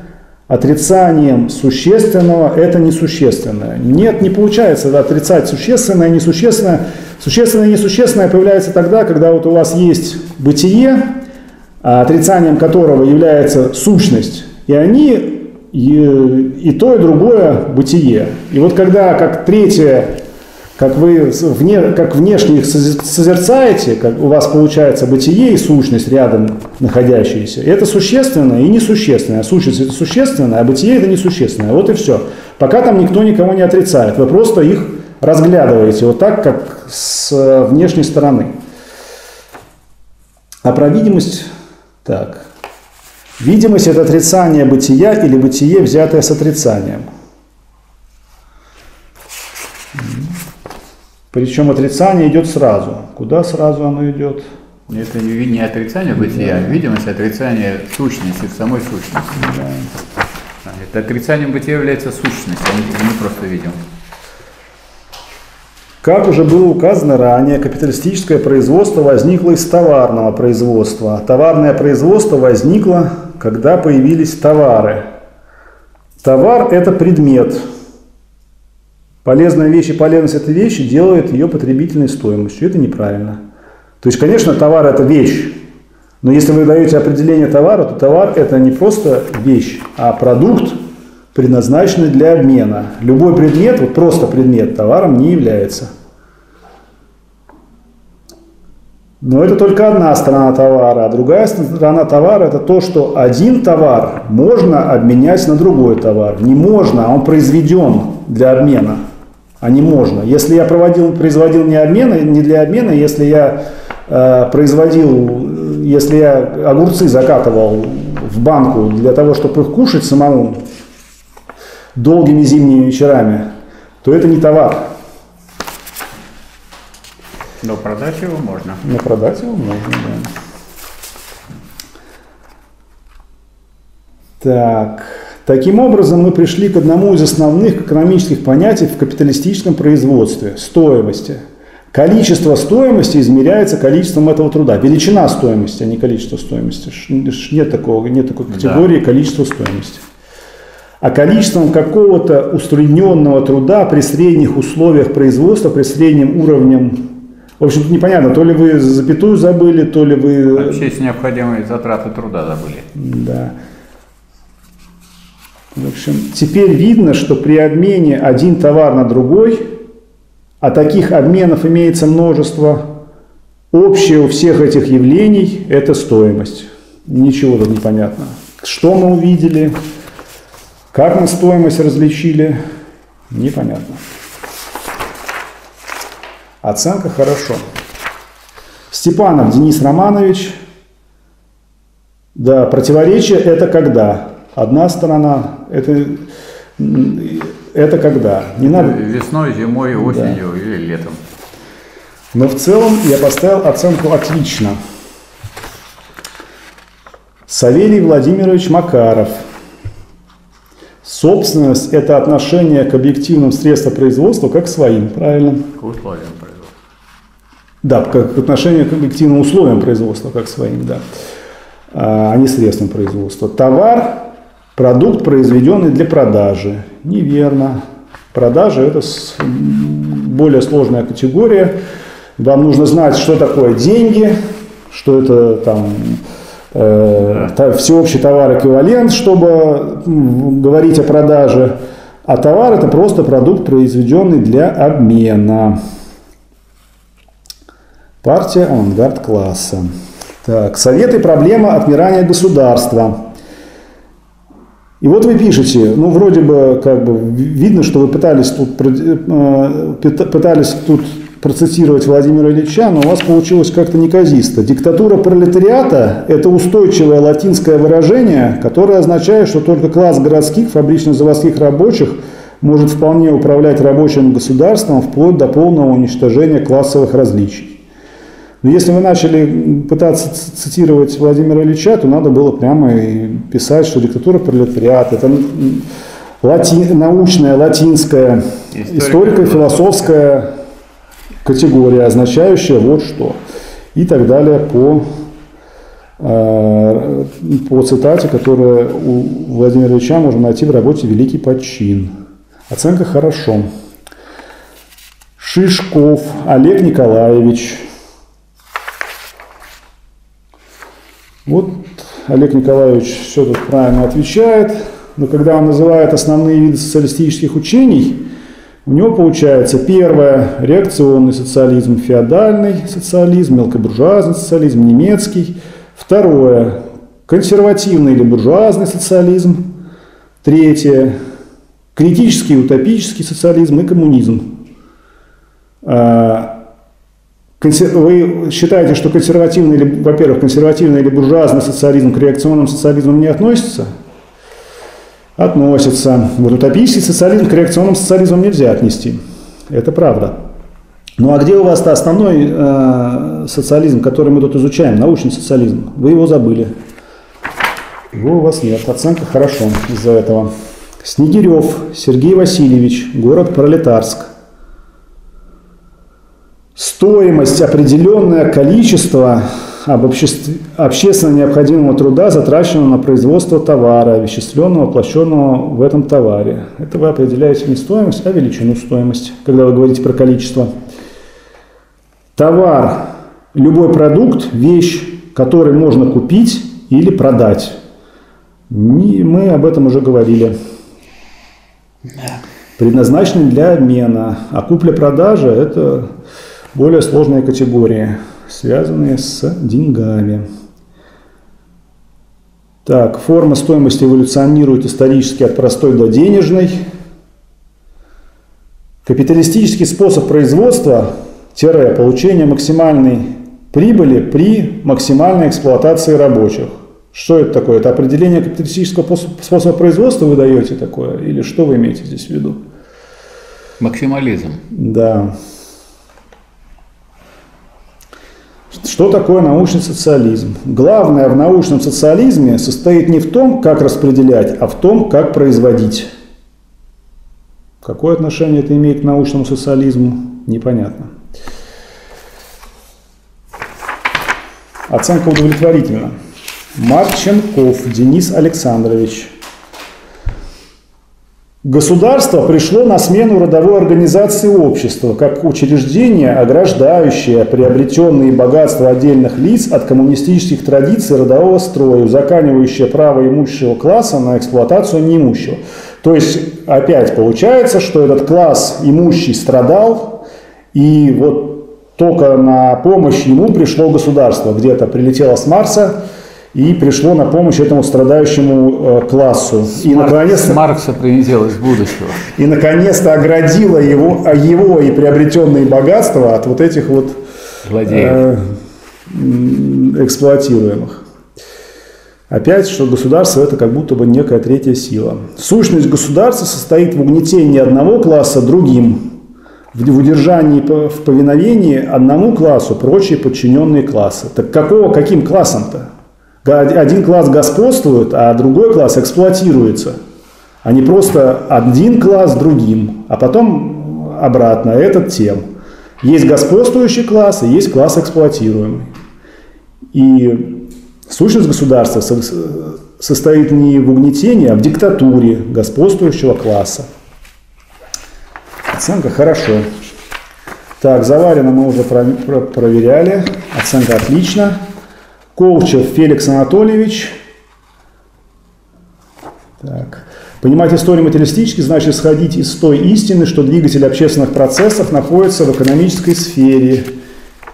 Отрицанием существенного это несущественное. Нет, не получается отрицать существенное, несущественное. Существенное и несущественное появляется тогда, когда вот у вас есть бытие, а отрицанием которого является сущность, и они и, и то, и другое бытие. И вот когда как третье, как вы вне, как внешне их созерцаете, как у вас получается бытие и сущность рядом находящиеся, это существенное и несущественное. Сущность это существенное, а бытие это несущественное. Вот и все. Пока там никто никого не отрицает. Вы просто их разглядываете вот так, как с внешней стороны. А про видимость так. Видимость – это отрицание бытия или бытие, взятое с отрицанием. Причем отрицание идет сразу. Куда сразу оно идет? Это не отрицание бытия, а видимость отрицание сущности, самой сущности. Да. Это отрицанием бытия является сущность, а не просто видимость. Как уже было указано ранее, капиталистическое производство возникло из товарного производства. Товарное производство возникло, когда появились товары. Товар – это предмет. Полезная вещь и полезность этой вещи делает ее потребительной стоимостью. Это неправильно. То есть, конечно, товар – это вещь. Но если вы даете определение товара, то товар – это не просто вещь, а продукт, предназначенный для обмена. Любой предмет, вот просто предмет, товаром не является. Но это только одна сторона товара. А другая сторона товара это то, что один товар можно обменять на другой товар. Не можно, а он произведен для обмена. А не можно. Если я проводил, производил не, обмена, не для обмена, если я э, производил, если я огурцы закатывал в банку для того, чтобы их кушать самому долгими зимними вечерами, то это не товар. Но продать его можно. Но продать его можно, да. Так. Таким образом, мы пришли к одному из основных экономических понятий в капиталистическом производстве – стоимости. Количество стоимости измеряется количеством этого труда. Величина стоимости, а не количество стоимости. Нет, такого, нет такой категории да. количества стоимости. А количеством какого-то усредненного труда при средних условиях производства, при среднем уровне в общем, непонятно, то ли вы запятую забыли, то ли вы... Вообще с необходимые затраты труда забыли. Да. В общем, теперь видно, что при обмене один товар на другой, а таких обменов имеется множество, общее у всех этих явлений – это стоимость. Ничего тут непонятно. Что мы увидели, как мы стоимость различили, непонятно. Оценка хорошо. Степанов Денис Романович. Да, противоречие это когда? Одна сторона, это Это когда? Не надо. Весной, зимой, осенью да. или летом. Но в целом я поставил оценку отлично. Савелий Владимирович Макаров. Собственность – это отношение к объективным средствам производства как к своим, правильно? К условиям. Да, как отношение к объективным условиям производства как своим, да. А не средствам производства. Товар – продукт, произведенный для продажи. Неверно. Продажа – это более сложная категория. Вам нужно знать, что такое деньги, что это там э, всеобщий товар эквивалент, чтобы говорить о продаже. А товар это просто продукт, произведенный для обмена. Партия авангард класса. Так, советы и проблема отмирания государства. И вот вы пишете, ну вроде бы как бы видно, что вы пытались тут, э, пытались тут процитировать Владимира Ильича, но у вас получилось как-то неказисто. Диктатура пролетариата – это устойчивое латинское выражение, которое означает, что только класс городских фабрично-заводских рабочих может вполне управлять рабочим государством вплоть до полного уничтожения классовых различий. Но если вы начали пытаться цитировать Владимира Ильича, то надо было прямо и писать, что диктатура пролетариата – это лати, научная, латинская, историко-философская категория, означающая вот что. И так далее по, э, по цитате, которая у Владимира Ильича можно найти в работе «Великий подчин». Оценка «хорошо». Шишков Олег Николаевич. Вот Олег Николаевич все тут правильно отвечает, но когда он называет основные виды социалистических учений, у него получается первое – реакционный социализм, феодальный социализм, мелкобуржуазный социализм, немецкий. Второе – консервативный или буржуазный социализм. Третье – критический утопический социализм и коммунизм. Вы считаете, что консервативный, или, во-первых, консервативный или буржуазный социализм к реакционным социализмам не относится? относятся. Вот утопический социализм к реакционным социализмам нельзя отнести. Это правда. Ну а где у вас-то основной э, социализм, который мы тут изучаем, научный социализм? Вы его забыли. Его у вас нет. Оценка хорошо из-за этого. Снегирев Сергей Васильевич, город Пролетарск. Стоимость определенное количество об обществе, общественно необходимого труда, затраченного на производство товара, вещественного, воплощенного в этом товаре. Это вы определяете не стоимость, а величину стоимости, когда вы говорите про количество. Товар, любой продукт, вещь, который можно купить или продать. Мы об этом уже говорили. Предназначенный для обмена. А купля-продажа – это более сложная категория связанные с деньгами. Так, форма стоимости эволюционирует исторически от простой до денежной. Капиталистический способ производства тире получения максимальной прибыли при максимальной эксплуатации рабочих. Что это такое? Это определение капиталистического способа производства вы даете такое? Или что вы имеете здесь в виду? Максимализм. Да. Что такое научный социализм? Главное в научном социализме состоит не в том, как распределять, а в том, как производить. Какое отношение это имеет к научному социализму, непонятно. Оценка удовлетворительна. Марченков Денис Александрович – Государство пришло на смену родовой организации общества, как учреждение, ограждающее приобретенные богатства отдельных лиц от коммунистических традиций родового строя, узаканивающее право имущего класса на эксплуатацию неимущего. То есть, опять получается, что этот класс имущий страдал, и вот только на помощь ему пришло государство. Где-то прилетело с Марса, и пришло на помощь этому страдающему э, классу. С и Марк, наконец-то Маркса прилетело из будущего. И наконец-то оградило его, а его и приобретенные богатства от вот этих вот. Э, эксплуатируемых. Опять, что государство это как будто бы некая третья сила. Сущность государства состоит в угнетении одного класса другим, в удержании в повиновении одному классу прочие подчиненные классы. Так какого, каким классом-то? Один класс господствует, а другой класс эксплуатируется. А не просто один класс другим, а потом обратно, этот тем. Есть господствующий класс и есть класс эксплуатируемый. И Сущность государства состоит не в угнетении, а в диктатуре господствующего класса. Оценка хорошо. Так, Заварина мы уже про, про, проверяли. Оценка отлично. Колчев Феликс Анатольевич. Так. Понимать историю материалистически значит исходить из той истины, что двигатель общественных процессов находится в экономической сфере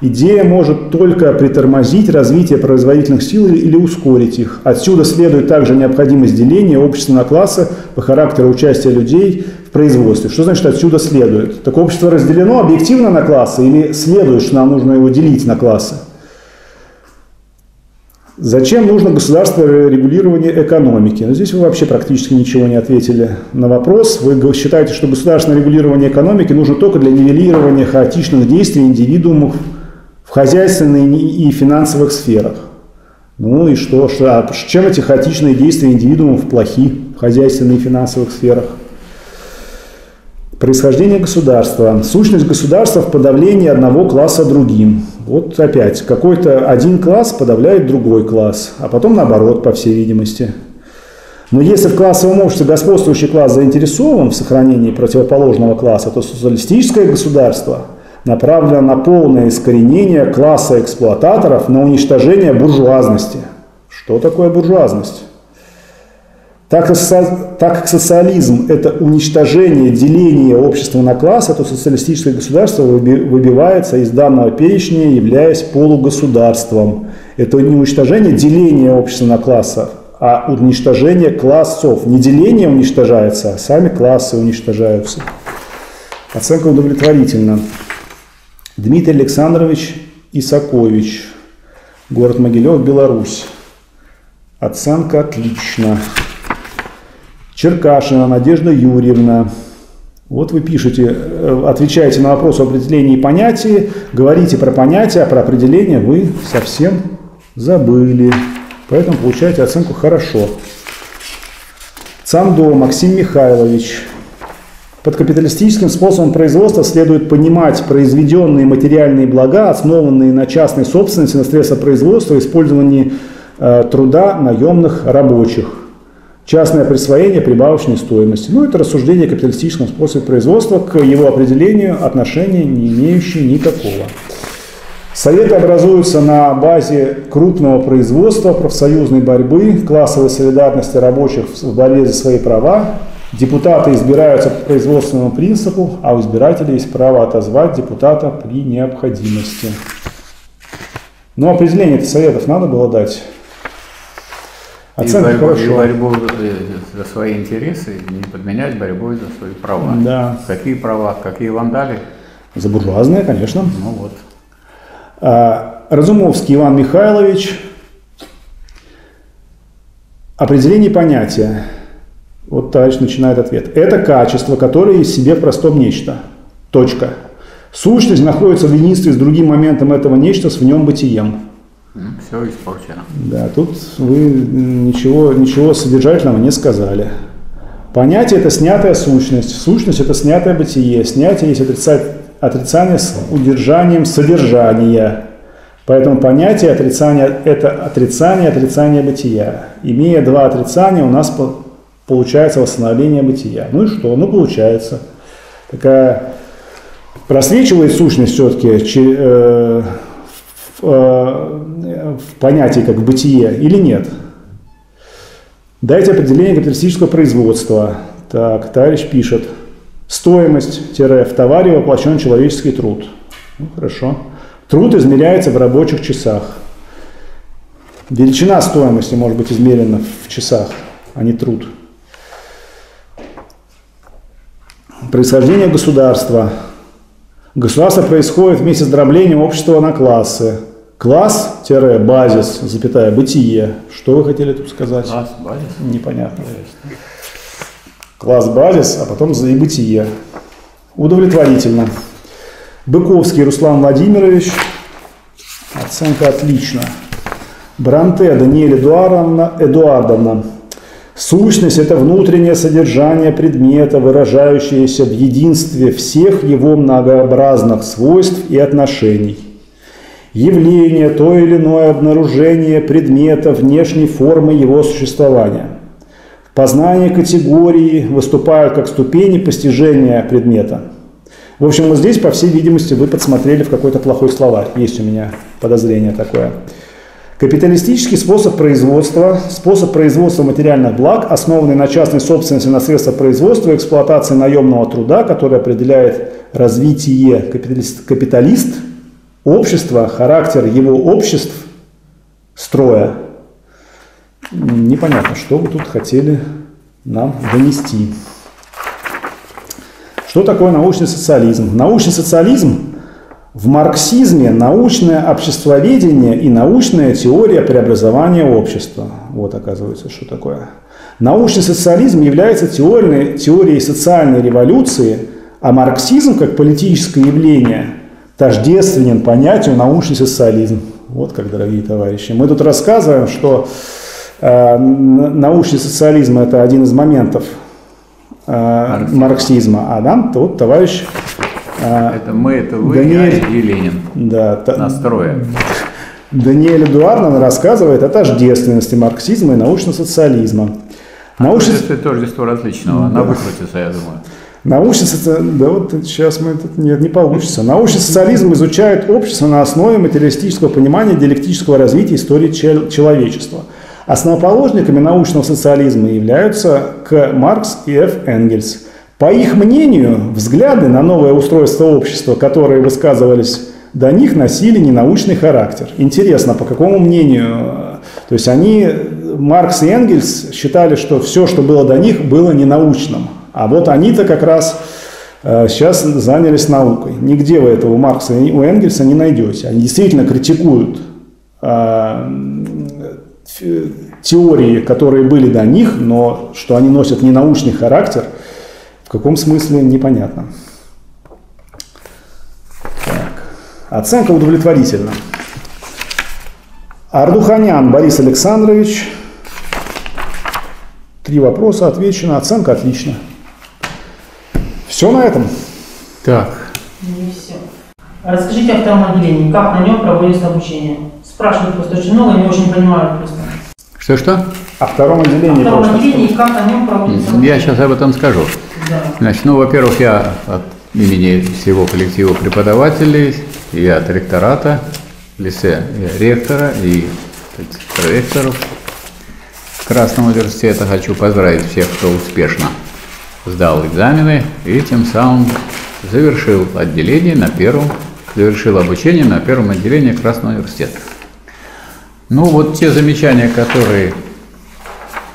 Идея может только притормозить развитие производительных сил или ускорить их. Отсюда следует также необходимость деления общества на классы по характеру участия людей в производстве. Что значит отсюда следует? Так общество разделено объективно на классы или следует, что нам нужно его делить на классы? Зачем нужно государственное регулирование экономики? Ну, здесь вы вообще практически ничего не ответили на вопрос. Вы считаете, что государственное регулирование экономики нужно только для нивелирования хаотичных действий индивидуумов хозяйственной и финансовых сферах. Ну и что, что а чем эти хаотичные действия индивидуумов плохи в хозяйственной и финансовых сферах? Происхождение государства. Сущность государства в подавлении одного класса другим. Вот опять, какой-то один класс подавляет другой класс, а потом наоборот, по всей видимости. Но если в классовом обществе господствующий класс заинтересован в сохранении противоположного класса, то социалистическое государство – направлена на полное искоренение класса эксплуататоров, на уничтожение буржуазности. Что такое буржуазность? Так так как социализм – это уничтожение, деление общества на классы, то социалистическое государство выбивается из данного перечня, являясь полугосударством. Это не уничтожение деления общества на классы, а уничтожение классов. Не деление уничтожается, а сами классы уничтожаются. Оценка удовлетворительна. Дмитрий Александрович Исакович, город Могилев, Беларусь. Оценка отлично. Черкашина Надежда Юрьевна. Вот вы пишете, э, отвечаете на вопрос о определении понятия, говорите про понятие, а про определение вы совсем забыли. Поэтому получаете оценку хорошо. Цандо Максим Михайлович. Под капиталистическим способом производства следует понимать произведенные материальные блага, основанные на частной собственности, на средства производства, использовании э, труда наемных рабочих. Частное присвоение прибавочной стоимости. Ну, это рассуждение о капиталистическом способе производства к его определению отношения не имеющие никакого. Советы образуются на базе крупного производства, профсоюзной борьбы, классовой солидарности рабочих в борьбе за свои права, Депутаты избираются по производственному принципу, а у избирателей есть право отозвать депутата при необходимости. Но определение советов надо было дать. Оценка и, борьбу, хорошо. и борьбу за свои интересы не подменять борьбой за свои права. Да. Какие права, какие вандали? За буржуазные, конечно. Ну вот. А, Разумовский Иван Михайлович. Определение понятия. Вот товарищ начинает ответ. Это качество, которое из себе в простом нечто. Точка. Сущность находится в единстве с другим моментом этого нечто, с в нем бытием. Все испорчено. Да, тут вы ничего, ничего содержательного не сказали. Понятие – это снятая сущность. Сущность – это снятое бытие. Снятие есть отрицать, отрицание с удержанием содержания. Поэтому понятие отрицания – это отрицание отрицания бытия. Имея два отрицания, у нас получается восстановление бытия. Ну и что? Ну получается. Такая просвечивает сущность все-таки в, э, в понятии как бытие или нет? Дайте определение капиталистического производства. Так, товарищ пишет. Стоимость-в товаре воплощен человеческий труд. Ну, хорошо. Труд измеряется в рабочих часах. Величина стоимости может быть измерена в часах, а не труд. Происхождение государства. Государство происходит вместе с дроблением общества на классы. Класс-базис, запятая, бытие. Что вы хотели тут сказать? Класс, базис. Непонятно. Класс-базис, а потом за и бытие. Удовлетворительно. Быковский Руслан Владимирович. Оценка отлично. Бранте Даниэль Эдуардовна, Эдуардовна. Сущность – это внутреннее содержание предмета, выражающееся в единстве всех его многообразных свойств и отношений. Явление, то или иное обнаружение предмета внешней формы его существования. Познание категории выступают как ступени постижения предмета. В общем, вот здесь, по всей видимости, вы подсмотрели в какой-то плохой словарь. Есть у меня подозрение такое. Капиталистический способ производства, способ производства материальных благ, основанный на частной собственности на средства производства и эксплуатации наемного труда, который определяет развитие капиталист, капиталист общества, характер его обществ, строя. Непонятно, что вы тут хотели нам донести. Что такое научный социализм? Научный социализм в марксизме научное обществоведение и научная теория преобразования общества. Вот оказывается, что такое. Научный социализм является теорией, теорией социальной революции, а марксизм как политическое явление тождественен понятию научный социализм. Вот как, дорогие товарищи. Мы тут рассказываем, что э, научный социализм это один из моментов э, марксизма, а нам вот товарищ а, это мы, это вы, Даниэль, я и Ленин. Да, та, Нас трое. Даниэль Эдуардовна рассказывает о тождественности марксизма и научного социализма. Научный... Это тождество различного, она выкрутится, я думаю. Научный социализм, да вот сейчас мы тут нет, не получится. Научный социализм изучает общество на основе материалистического понимания диалектического развития истории человечества. Основоположниками научного социализма являются К. Маркс и Ф. Энгельс. По их мнению, взгляды на новое устройство общества, которые высказывались до них, носили ненаучный характер. Интересно, по какому мнению? То есть они, Маркс и Энгельс, считали, что все, что было до них, было ненаучным. А вот они-то как раз э, сейчас занялись наукой. Нигде вы этого у Маркса и у Энгельса не найдете. Они действительно критикуют э, теории, которые были до них, но что они носят ненаучный характер – каком смысле, непонятно. Так. Оценка удовлетворительна. Ардуханян Борис Александрович. Три вопроса отвечено. Оценка отлично. Все на этом. Так. Не все. Расскажите о втором отделении. Как на нем проводится обучение? Спрашивают просто очень много, не очень понимают просто. Что-что? О втором отделении. О втором отделении, как на нем проводится обучение? Я сейчас об этом скажу. Значит, ну, во-первых, я от имени всего коллектива преподавателей и от ректората, лице ректора и проректоров Красного университета хочу поздравить всех, кто успешно сдал экзамены и тем самым завершил отделение на первом, завершил обучение на первом отделении Красного университета. Ну вот те замечания, которые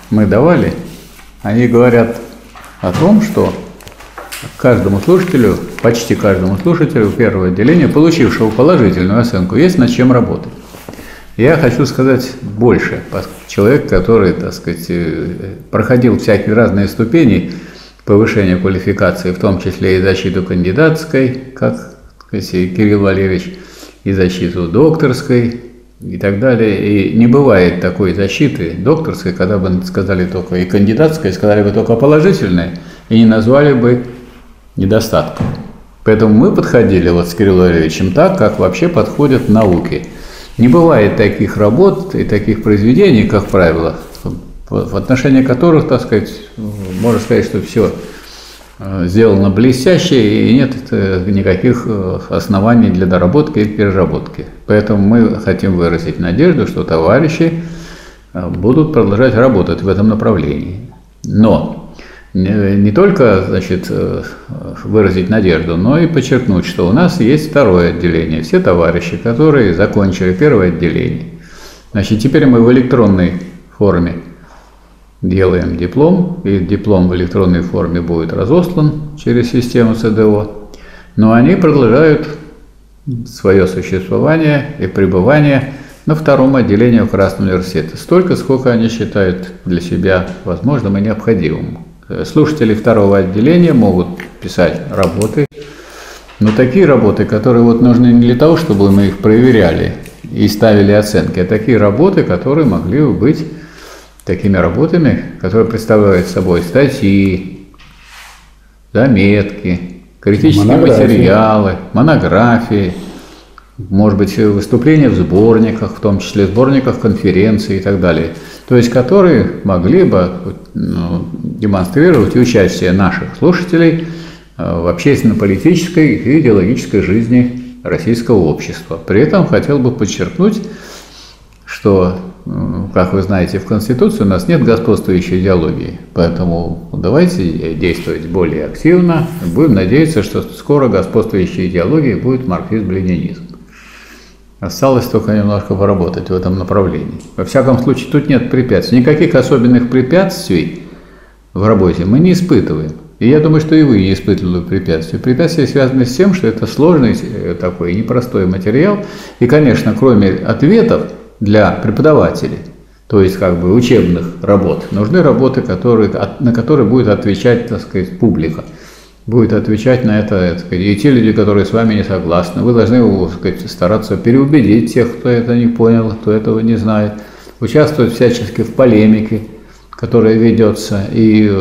мы давали, они говорят о том, что каждому слушателю, почти каждому слушателю первого отделения, получившего положительную оценку, есть над чем работать. Я хочу сказать больше. Человек, который, так сказать, э, проходил всякие разные ступени повышения квалификации, в том числе и защиту кандидатской, как Кирилл Валерьевич, и защиту докторской, и так далее. И не бывает такой защиты докторской, когда бы сказали только и кандидатской, сказали бы только положительное, и не назвали бы недостатком. Поэтому мы подходили вот с Кириллом Валерьевичем так, как вообще подходят науки. Не бывает таких работ и таких произведений, как правило, в отношении которых, так сказать, можно сказать, что все Э, сделано блестяще и нет э, никаких э, оснований для доработки или переработки. Поэтому мы хотим выразить надежду, что товарищи будут продолжать работать в этом направлении. Но не только значит, выразить надежду, но и подчеркнуть, что у нас есть второе отделение. Все товарищи, которые закончили первое отделение. Значит, теперь мы в электронной форме делаем диплом, и диплом в электронной форме будет разослан через систему СДО, но они продолжают свое существование и пребывание на втором отделении Красного университета. Столько, сколько они считают для себя возможным и необходимым. Слушатели второго отделения могут писать работы, но такие работы, которые вот нужны не для того, чтобы мы их проверяли и ставили оценки, а такие работы, которые могли бы быть такими работами, которые представляют собой статьи, заметки, критические монографии. материалы, монографии, может быть, выступления в сборниках, в том числе сборниках конференций и так далее. То есть, которые могли бы ну, демонстрировать участие наших слушателей э, в общественно-политической и идеологической жизни российского общества. При этом хотел бы подчеркнуть, что, как вы знаете, в Конституции у нас нет господствующей идеологии, поэтому давайте действовать более активно. Будем надеяться, что скоро господствующей идеологией будет марксизм-ленинизм. Осталось только немножко поработать в этом направлении. Во всяком случае, тут нет препятствий. Никаких особенных препятствий в работе мы не испытываем. И я думаю, что и вы не испытывали препятствия. Препятствия связаны с тем, что это сложный э, такой непростой материал. И, конечно, кроме ответов для преподавателей, то есть как бы учебных работ, нужны работы, которые, на которые будет отвечать, так сказать, публика. Будет отвечать на это, так сказать, и те люди, которые с вами не согласны. Вы должны так сказать, стараться переубедить тех, кто это не понял, кто этого не знает, участвовать всячески в полемике, которая ведется и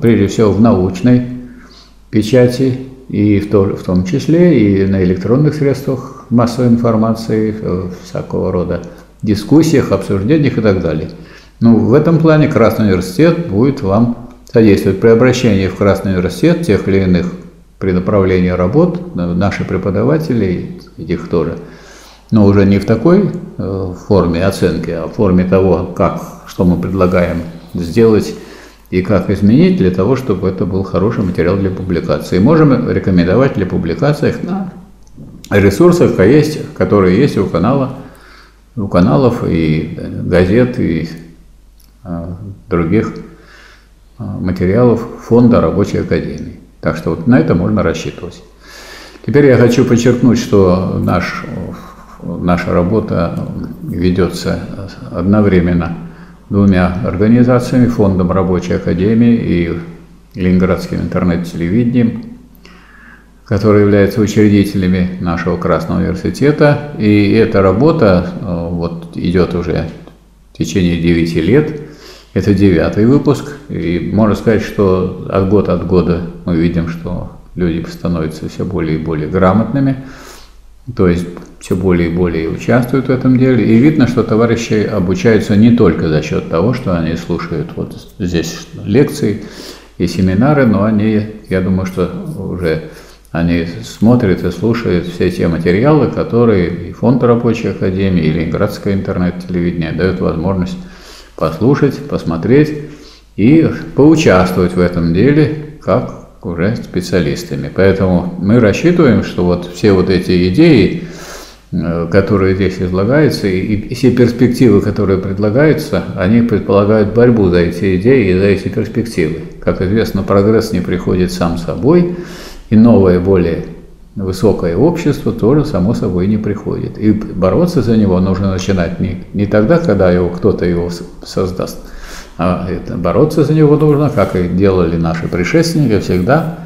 прежде всего в научной печати, и в, то, в том числе и на электронных средствах массовой информации, всякого рода дискуссиях, обсуждениях и так далее. Ну, в этом плане Красный университет будет вам содействует при обращении в Красный университет тех или иных при направлении работ, наши преподаватели, этих тоже, но уже не в такой э, форме оценки, а в форме того, как, что мы предлагаем сделать и как изменить для того, чтобы это был хороший материал для публикации. Можем рекомендовать для публикации на ресурсах, которые есть у канала, у каналов и газет и э, других а, материалов Фонда рабочей академии. Так что вот на это можно рассчитывать. Теперь я хочу подчеркнуть, что наш, наша работа ведется одновременно двумя организациями, Фондом рабочей академии и Ленинградским интернет-телевидением, которые являются учредителями нашего Красного университета. И эта работа э, вот, идет уже в течение 9 лет – это девятый выпуск, и можно сказать, что от года от года мы видим, что люди становятся все более и более грамотными, то есть все более и более участвуют в этом деле. И видно, что товарищи обучаются не только за счет того, что они слушают вот здесь лекции и семинары, но они, я думаю, что уже они смотрят и слушают все те материалы, которые и Фонд рабочей академии, и Ленинградское интернет-телевидение дают возможность послушать, посмотреть и поучаствовать в этом деле как уже специалистами. Поэтому мы рассчитываем, что вот все вот эти идеи, э, которые здесь излагаются, и все перспективы, которые предлагаются, они предполагают борьбу за эти идеи и за эти перспективы. Как известно, прогресс не приходит сам собой, и новое, более высокое общество тоже само собой не приходит. И бороться за него нужно начинать не, не тогда, когда его кто-то его создаст, а это, бороться за него нужно, как и делали наши предшественники, всегда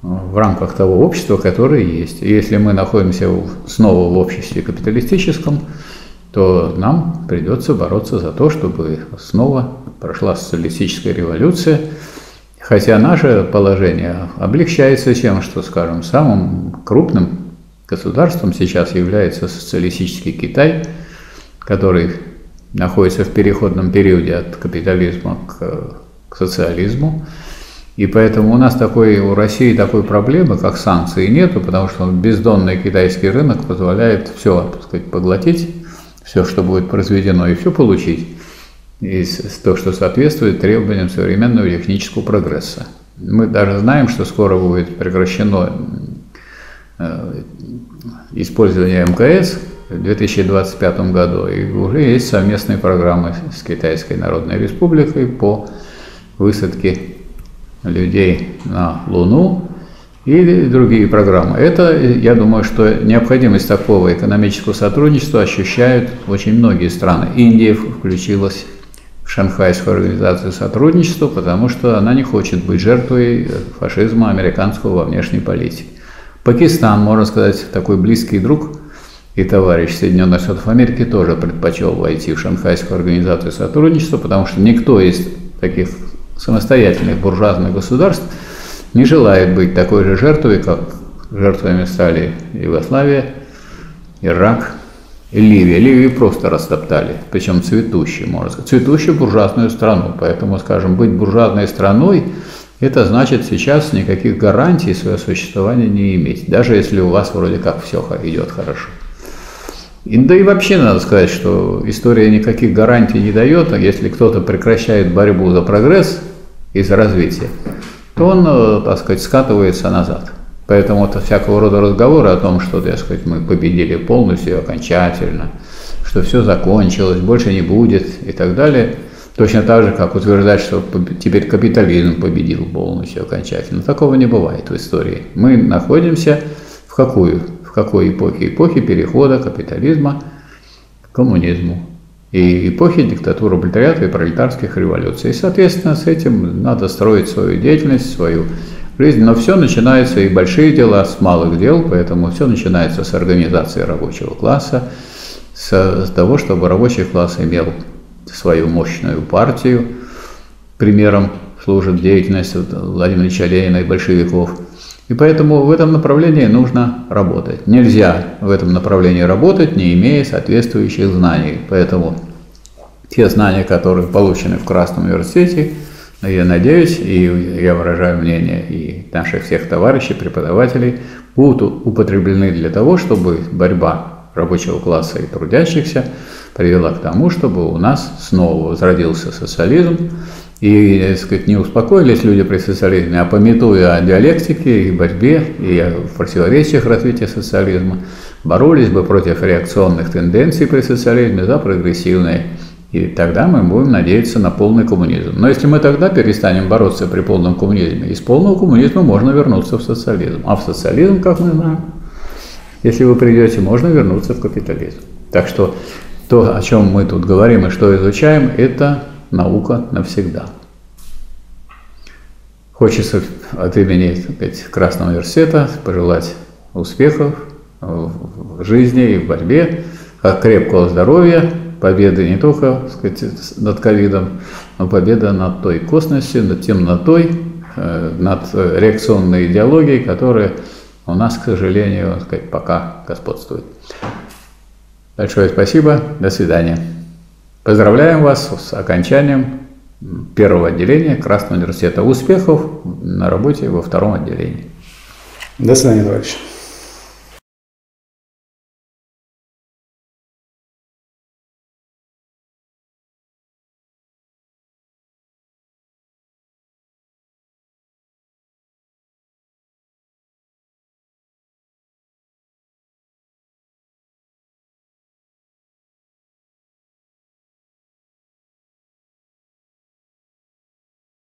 в рамках того общества, которое есть. И если мы находимся снова в обществе капиталистическом, то нам придется бороться за то, чтобы снова прошла социалистическая революция, Хотя наше положение облегчается тем, что, скажем, самым крупным государством сейчас является социалистический Китай, который находится в переходном периоде от капитализма к, к социализму. И поэтому у нас такой, у России такой проблемы, как санкции, нету, потому что бездонный китайский рынок позволяет все так сказать, поглотить, все, что будет произведено, и все получить из то, что соответствует требованиям современного технического прогресса. Мы даже знаем, что скоро будет прекращено э, использование МКС в 2025 году, и уже есть совместные программы с Китайской Народной Республикой по высадке людей на Луну и другие программы. Это, я думаю, что необходимость такого экономического сотрудничества ощущают очень многие страны. Индия включилась Шанхайскую организацию сотрудничества, потому что она не хочет быть жертвой фашизма американского во внешней политике. Пакистан, можно сказать, такой близкий друг и товарищ Соединенных Штатов Америки тоже предпочел войти в Шанхайскую организацию сотрудничества, потому что никто из таких самостоятельных буржуазных государств не желает быть такой же жертвой, как жертвами стали Югославия, Ирак Ливия. Ливию просто растоптали, причем цветущую, можно сказать, цветущую буржуазную страну. Поэтому, скажем, быть буржуазной страной – это значит сейчас никаких гарантий своего существования не иметь, даже если у вас вроде как все идет хорошо. И, да и вообще надо сказать, что история никаких гарантий не дает, а если кто-то прекращает борьбу за прогресс и за развитие, то он, э, так сказать, скатывается назад. Поэтому это всякого рода разговоры о том, что, так сказать, мы победили полностью, окончательно, что все закончилось, больше не будет и так далее, точно так же, как утверждать, что теперь капитализм победил полностью, окончательно. Такого не бывает в истории. Мы находимся в какую? какой эпохи? Эпохи перехода капитализма к коммунизму и эпохи диктатуры пролетариата и пролетарских революций. И, соответственно, с этим надо строить свою деятельность, свою жизнь. Но все начинается, и большие дела с малых дел, поэтому все начинается с организации рабочего класса, с того, чтобы рабочий класс имел свою мощную партию. Примером служит деятельность Владимира Ильича Ленина и большевиков – и поэтому в этом направлении нужно работать. Нельзя в этом направлении работать, не имея соответствующих знаний. Поэтому те знания, которые получены в Красном университете, я надеюсь, и я выражаю мнение и наших всех товарищей, преподавателей, будут употреблены для того, чтобы борьба рабочего класса и трудящихся привела к тому, чтобы у нас снова возродился социализм, и, так сказать, не успокоились люди при социализме, а пометуя о диалектике и борьбе, и о противоречиях развития социализма, боролись бы против реакционных тенденций при социализме за прогрессивные. И тогда мы будем надеяться на полный коммунизм. Но если мы тогда перестанем бороться при полном коммунизме, из полного коммунизма можно вернуться в социализм. А в социализм, как мы знаем, если вы придете, можно вернуться в капитализм. Так что то, о чем мы тут говорим и что изучаем, это наука навсегда. Хочется от имени сказать, Красного университета пожелать успехов в жизни и в борьбе, крепкого здоровья, победы не только сказать, над ковидом, но победа над той косностью, над темнотой, э, над реакционной идеологией, которая у нас, к сожалению, сказать, пока господствует. Большое спасибо, до свидания. Поздравляем вас с окончанием первого отделения Красного университета. Успехов на работе во втором отделении. До свидания, товарищи.